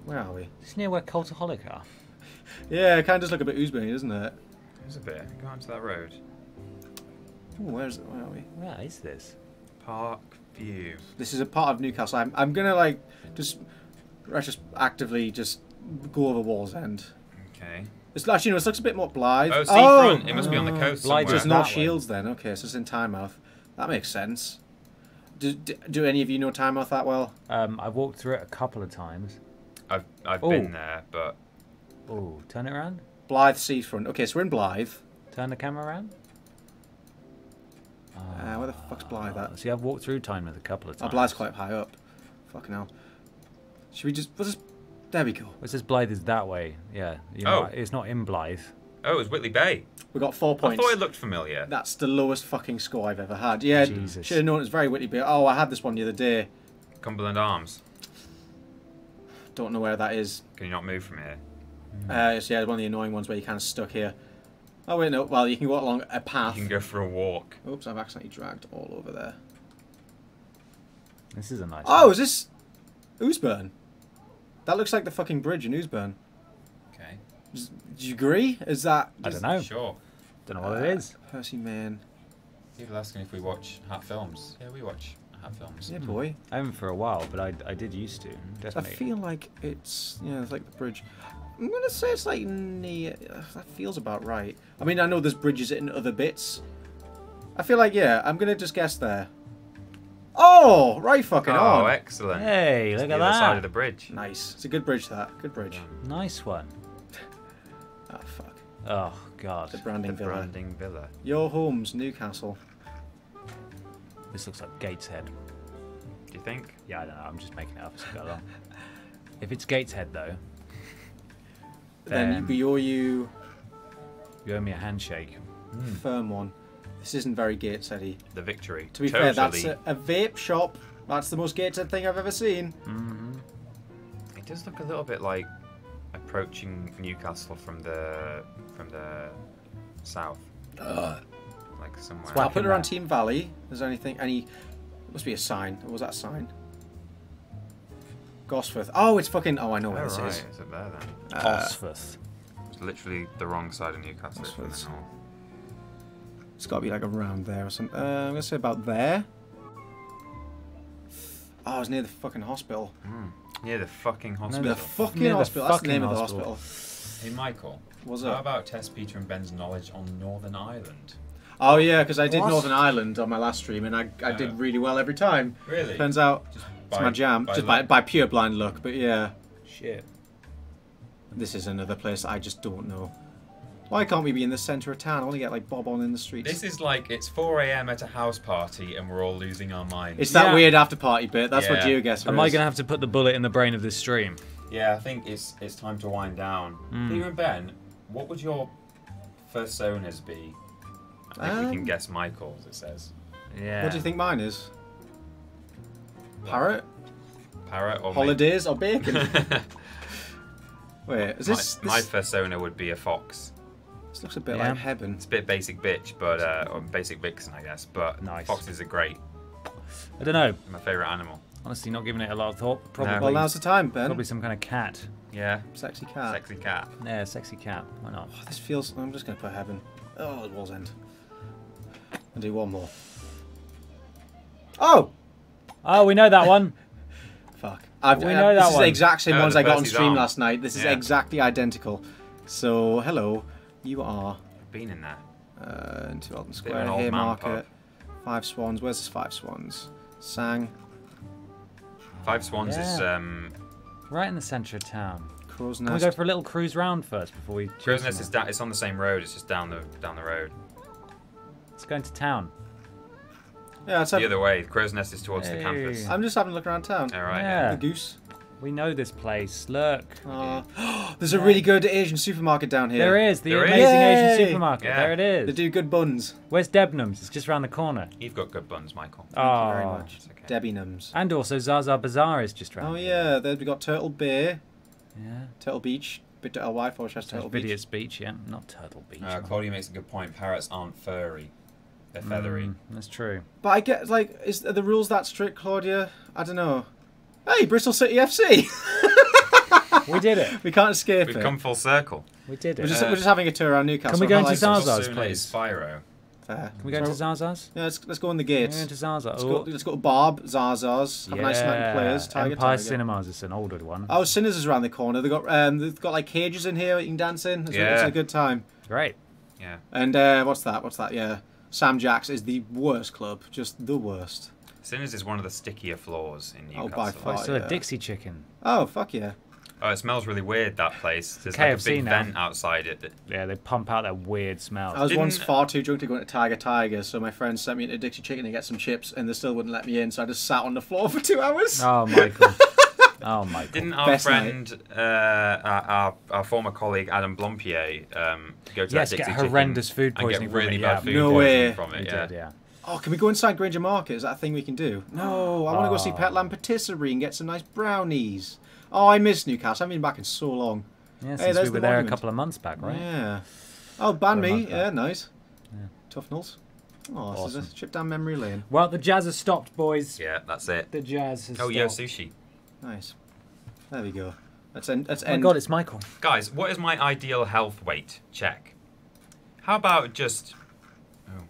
Where are we? It's near where Cultaholic are. Yeah, it kind of does look a bit Ouseburn, doesn't it? It is a bit. Go onto that road. Ooh, where's where are we? Where is this? Park View. This is a part of Newcastle. I'm, I'm gonna like just let's just actively just go over Wallsend. Okay. It's actually know, it looks a bit more Blyth. Oh, seafront. It must be on the Oh. coast Blyth somewhere. Just that way. Shields then. Okay, so it's in Tynemouth. That makes sense. Do, do, do any of you know Tynemouth that well? Um, I've walked through it a couple of times. I've I've Oh. been there, but Oh, turn it around. Blyth Seafront. Okay, so we're in Blyth. Turn the camera around. Uh, where the fuck's Blyth at? See, I've walked through Tynemouth a couple of times. Oh, times. Blyth's quite high up. Fucking hell. Should we just... What's this? There we go. It says Blyth is that way. Yeah. You're Oh. right, It's not in Blyth. oh, it was Whitley Bay. We got four points. I thought it looked familiar. That's the lowest fucking score I've ever had. Yeah, Jesus. should have known it was very witty, but oh, I had this one the other day. Cumberland Arms. Don't know where that is. Can you not move from here? Uh, it's yeah, one of the annoying ones where you're kind of stuck here. Oh wait, no. Well, you can walk along a path. You can go for a walk. Oops, I've accidentally dragged all over there. This is a nice. Oh, one. is this Ouseburn? That looks like the fucking bridge in Ouseburn. Okay. Does- Do you agree? Is that? I don't know. Sure. Don't know what it is. Percy Main. People asking if we watch Hat Films. Yeah, we watch Hat Films. Yeah, boy. I haven't for a while, but I, I did used to. Definitely. I feel like it's yeah, it's like the bridge. I'm gonna say it's like near. uh, That feels about right. I mean, I know there's bridges in other bits. I feel like yeah, I'm gonna just guess there. Oh, right fucking Oh, on. excellent. Hey, It's look the at other that. side of the bridge. Nice. It's a good bridge. That good bridge. Nice one. Oh *laughs* fuck. Oh God. The Brandling The villa. Brandling villa. Your homes, Newcastle. This looks like Gateshead. Do you think? Yeah, I don't know. I'm just making it up as I go along. If it's Gateshead though, Then then we owe you you owe me a handshake. Hmm. firm one. This isn't very Gatesheady. The victory. To be totally. fair, that's a, a vape shop. That's the most Gateshead thing I've ever seen. Mm-hmm. It does look a little bit like approaching Newcastle from the from the south. Ah. Like somewhere. I'll put it around. Team Valley. Is there anything? Any? Must be a sign. What was that sign? Gosforth. Oh, it's fucking. Oh, I know Oh, where this right. is. Is it there then? Uh, It's literally the wrong side of Newcastle. isn't it? Osforth's- Oh. It's got to be like around there or something. Uh, I'm gonna say about there. Oh, it's near the fucking hospital. Mm. Yeah, the fucking The hospital. fucking Near the fucking hospital. That's the fucking name of the hospital. hospital. Hey, Michael. What's How up? about test Peter and Ben's knowledge on Northern Ireland? Oh yeah, because I did What? Northern Ireland on my last stream, and I, I Uh, did really well every time. Really? Turns out Just it's my jam, just by, by pure blind luck. But yeah, Shit. this is another place I just don't know. Why can't we be in the centre of town? I want to get like bob on in the streets. This is like it's 4 a.m. at a house party and we're all losing our minds. It's that Yeah. weird after party bit. That's what Yeah. GeoGuessr Am I gonna have to put the bullet in the brain of this stream? Yeah, I think it's it's time to wind down. Hmm. Peter and Ben, what would your personas be? I think we can Um, guess Michael's. It says Yeah. What do you think mine is? Parrot, parrot or holidays, or bacon? *laughs* Wait, is my, this? my This, persona would be a fox. this looks a bit Yeah. like heaven. It's a bit basic bitch, but uh, or basic vixen, I guess. But Nice. foxes are great. I don't know. My favourite animal. Honestly, not giving it a lot of thought. Probably. Well, now's the time, Ben. Probably some kind of cat. Yeah. Sexy cat. Sexy cat. Yeah, sexy cat. Why not? Oh, this feels. I'm just going to put heaven. Oh, it was end. And do one more. Oh! Oh, we know that one. *laughs* Fuck. I've, We uh, know this that is one. the exact same Oh, ones I got on stream arm. last night. This is Yeah. exactly identical. So, hello. You are I've Been in there. uh, into Eldon Square, an old man Five Swans. Where's this Five Swans? Sang. Five Swans is um. Right in the centre of town. Crow's Can we go for a little cruise round first before we? Crow's Nest is somewhere? down. It's on the same road. It's just down the down the road. Let's go into town. Yeah, it's The other way. Crow's Nest is towards the campus. I'm just having a look around town. All right. Yeah. The goose. We know this place. Look. Uh, *gasps* there's a really good Asian supermarket down here. There is the There is. amazing Asian Yay! supermarket. Yeah. There it is. They do good buns. Where's Debnum's? It's just around the corner. You've got good buns, Michael. Thank oh, you very much. It's okay. Debbie And also Zaza Bazaar is just around. Oh yeah, there we got Turtle Bay, Yeah. Turtle Beach, bit to LY for Turtle Turtle Beach. Idiot's Beach, yeah, not Turtle Beach. Uh, Claudia makes a good point. Parrots aren't furry. They're feathery. Mm, that's true. But I get like, is are the rules that strict, Claudia? I don't know. Hey, Bristol City FC. *laughs* We did it. we can't escape We've it. come full circle. We did we're it. just Uh, we're just having a tour around Newcastle. Can we go I into like. Zaza's, Soon please? is Spyro. Fair. Can we go into So- Zaza's? Yeah, let's, let's go in the Can we gates. go into Zaza? Let's Oh, go, let's go to Barb, Zaza's, have a nice night with players. Tiger, Empire Tiger. Cinemas is an older one. Oh, Sinners is around the corner. They've got um, they've got like cages in here you can dance in. It's, a, it's a good time. Great. Yeah. And uh, what's that? What's that? Yeah, Sam Jacks is the worst club, just the worst. Sinners is one of the stickier floors in Oh, Newcastle. by Oh, far. it's still yeah. a Dixie chicken. Oh fuck yeah! Oh, it smells really weird, that place. There's like a big now. vent outside it. That, Yeah, they pump out that weird smell. I was once Didn't- far too drunk to go into Tiger Tiger, so my friends sent me into Dixie Chicken to get some chips, and they still wouldn't let me in. So I just sat on the floor for two hours. Oh, Michael. *laughs* oh, Michael. Didn't our Best friend, uh, our, our, our former colleague Adam Blompier, um, go to Yes, that get Dixie Chicken horrendous food and poisoning get from it, really yeah. bad food No poisoning way. from it? We yeah. did, yeah. Oh, can we go inside Grainger Market? Is that a thing we can do? No, I want to go see Oh. Petland Patisserie and get some nice brownies. Oh, I miss Newcastle. I haven't been back in so long. Yeah, Hey, since we were the there a couple of months back, right? Yeah. Oh, ban me. Yeah, nice. Yeah. Tough nulls. Oh, this Awesome. is a trip down memory lane. Well, the jazz has stopped, boys. Yeah, that's it. The jazz has Oh, yeah, sushi. Nice. There we go. Let's end. Let's Oh my god, it's Michael. Guys, what is my ideal health weight? Check. How about just. Oh.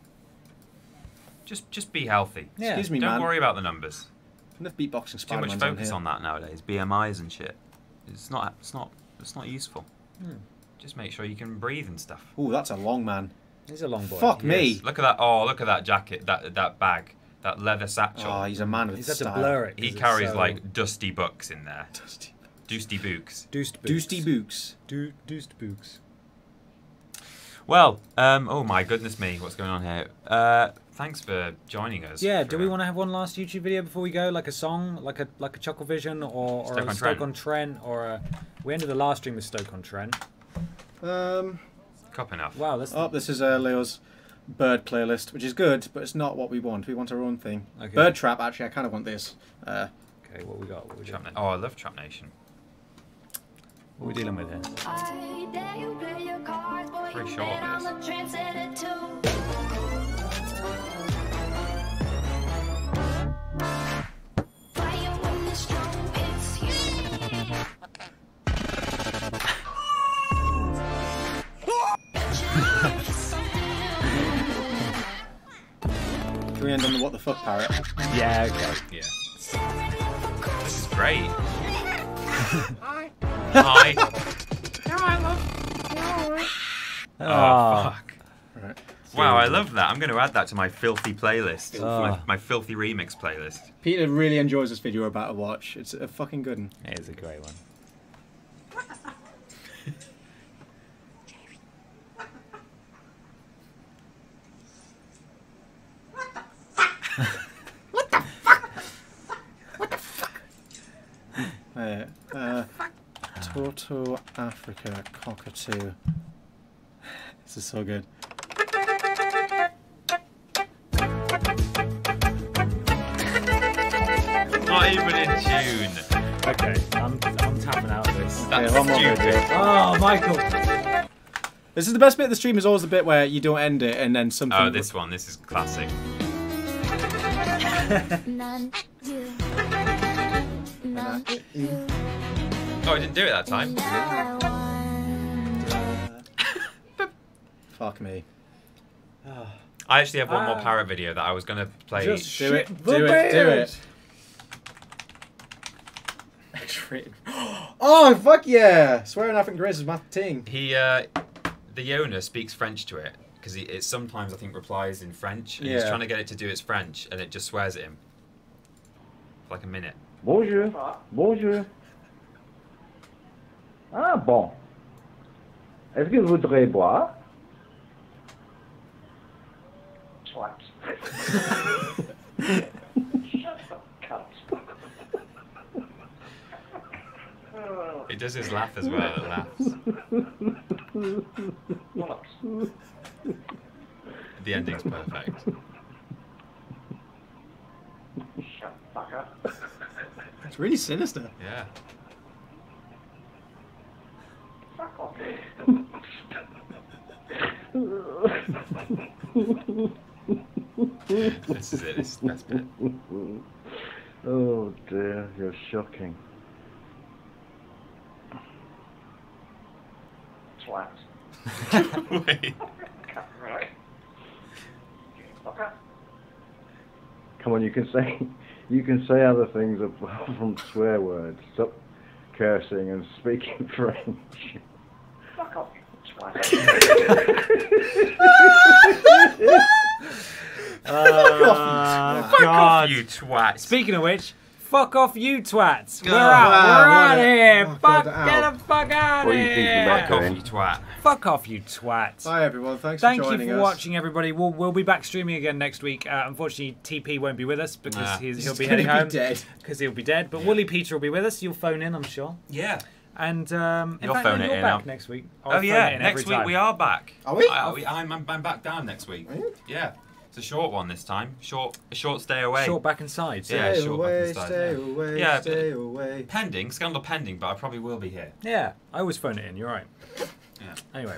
Just, just be healthy. Yeah. Excuse me, Don't man. worry about the numbers. Enough beatboxing Too much focus on, on, that nowadays. BMIs and shit. It's not. It's not. It's not useful. Hmm. Just make sure you can breathe and stuff. Oh, that's a long man. He's a long boy. Fuck He me. is. Look at that. Oh, look at that jacket. That that bag. That leather satchel. Oh, he's a man with He's had to style. blur it. he 'cause it's carries so- like dusty books in there. Dusty, Dusty books. Deuced books. Dusty Books. Du- Deuced books. Well, um, oh my goodness me, what's going on here? Uh, thanks for joining us. Yeah, do we want to have one last YouTube video before we go? Like a song, like a like a Chuckle Vision, or, or Stoke a on Stoke Trent. on Trent, or a. We ended the last stream with Stoke on Trent. Um. Cup enough. Wow, that's Oh, this is uh, Leo's bird playlist, which is good, but it's not what we want. We want our own thing. Okay. Bird Trap. Actually, I kind of want this. Uh, okay. What we got? What we, Trap? Na- oh, I love Trap Nation. What are we dealing with here? Pretty short. This. Can we end on the what the fuck parrot? Yeah. Okay. Yeah. This is great. Hi. *laughs* Oh, Ah. fuck. Right. Wow, I love that. I'm going to add that to my filthy playlist. My, Ah. my filthy remix playlist. Peter really enjoys this video about a watch. It's a fucking good one. It is a great one. Uh, uh, Toto Africa Cockatoo. This is so good. Not even in tune. Okay, I'm, I'm tapping out of this. That's one more stupid. video. Oh, Michael. This is the best bit of the stream. Is always the bit where you don't end it and then something. Oh, this one. This is classic. Oh, I didn't do it that time. Now Fuck me. I actually have one more Ah. parrot video that I was going to play. Just do it. Do it. Do it. *gasps* Oh fuck yeah! Swearing off and Grizz is my thing. He, uh, the owner speaks French to it because it sometimes I think replies in French, and he's trying to get it to do its French, and it just swears at him for like a minute. Bonjour. Bonjour. Ah bon. Est-ce que vous voudrez boire? Swat. It does his laugh as well. It laughs. *laughs* The ending's perfect. It's really sinister. Yeah. This is it. This is the best bit. Oh dear, you're shocking. Twat. *laughs* Wait. Come on, you can say *laughs* you can say other things apart *laughs* from swear words. Stop cursing and speaking *laughs* French. Fuck off, Uh, Fuck God. off, you twat. Speaking of which, fuck off you twats. We're Oh, out. wow, We're out of here. oh, fuck, God, get ow. the fuck out What of are you thinking here. about Fuck off, you twat. Fuck off you twats. Bye everyone. Thanks for watching. Thank for you for us. watching, everybody. We'll, we'll be back streaming again next week. Uh, unfortunately, TP won't be with us because Nah. he's, He's he'll be heading be home. dead. Because he'll be dead. But Wooly Peter will be with us. You'll phone in, I'm sure. Yeah. And um, in You'll fact, phone no, you're in back now. next week. I'll Oh yeah, next week time. we are back. Are we? I, I'm, I'm, I'm back down next week. Yeah, it's a short one this time. Short, a short stay away. Short back and sides. Yeah, Stay short back away, and stay. stay yeah. away, Yeah, stay away. Pending, scandal pending, but I probably will be here. Yeah, I always phone it in. You're right. Yeah. Anyway,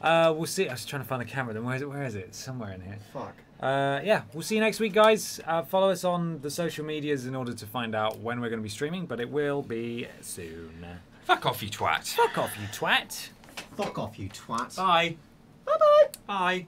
uh, we'll see. I was trying to find the camera. Then where is it? Where is it? It's somewhere in here. Fuck. Uh, yeah, we'll see you next week, guys. Uh, follow us on the social medias in order to find out when we're going to be streaming, but it will be soon. Fuck off, you twat. Fuck off, you twat. Fuck off, you twat. Bye. Bye bye. Bye.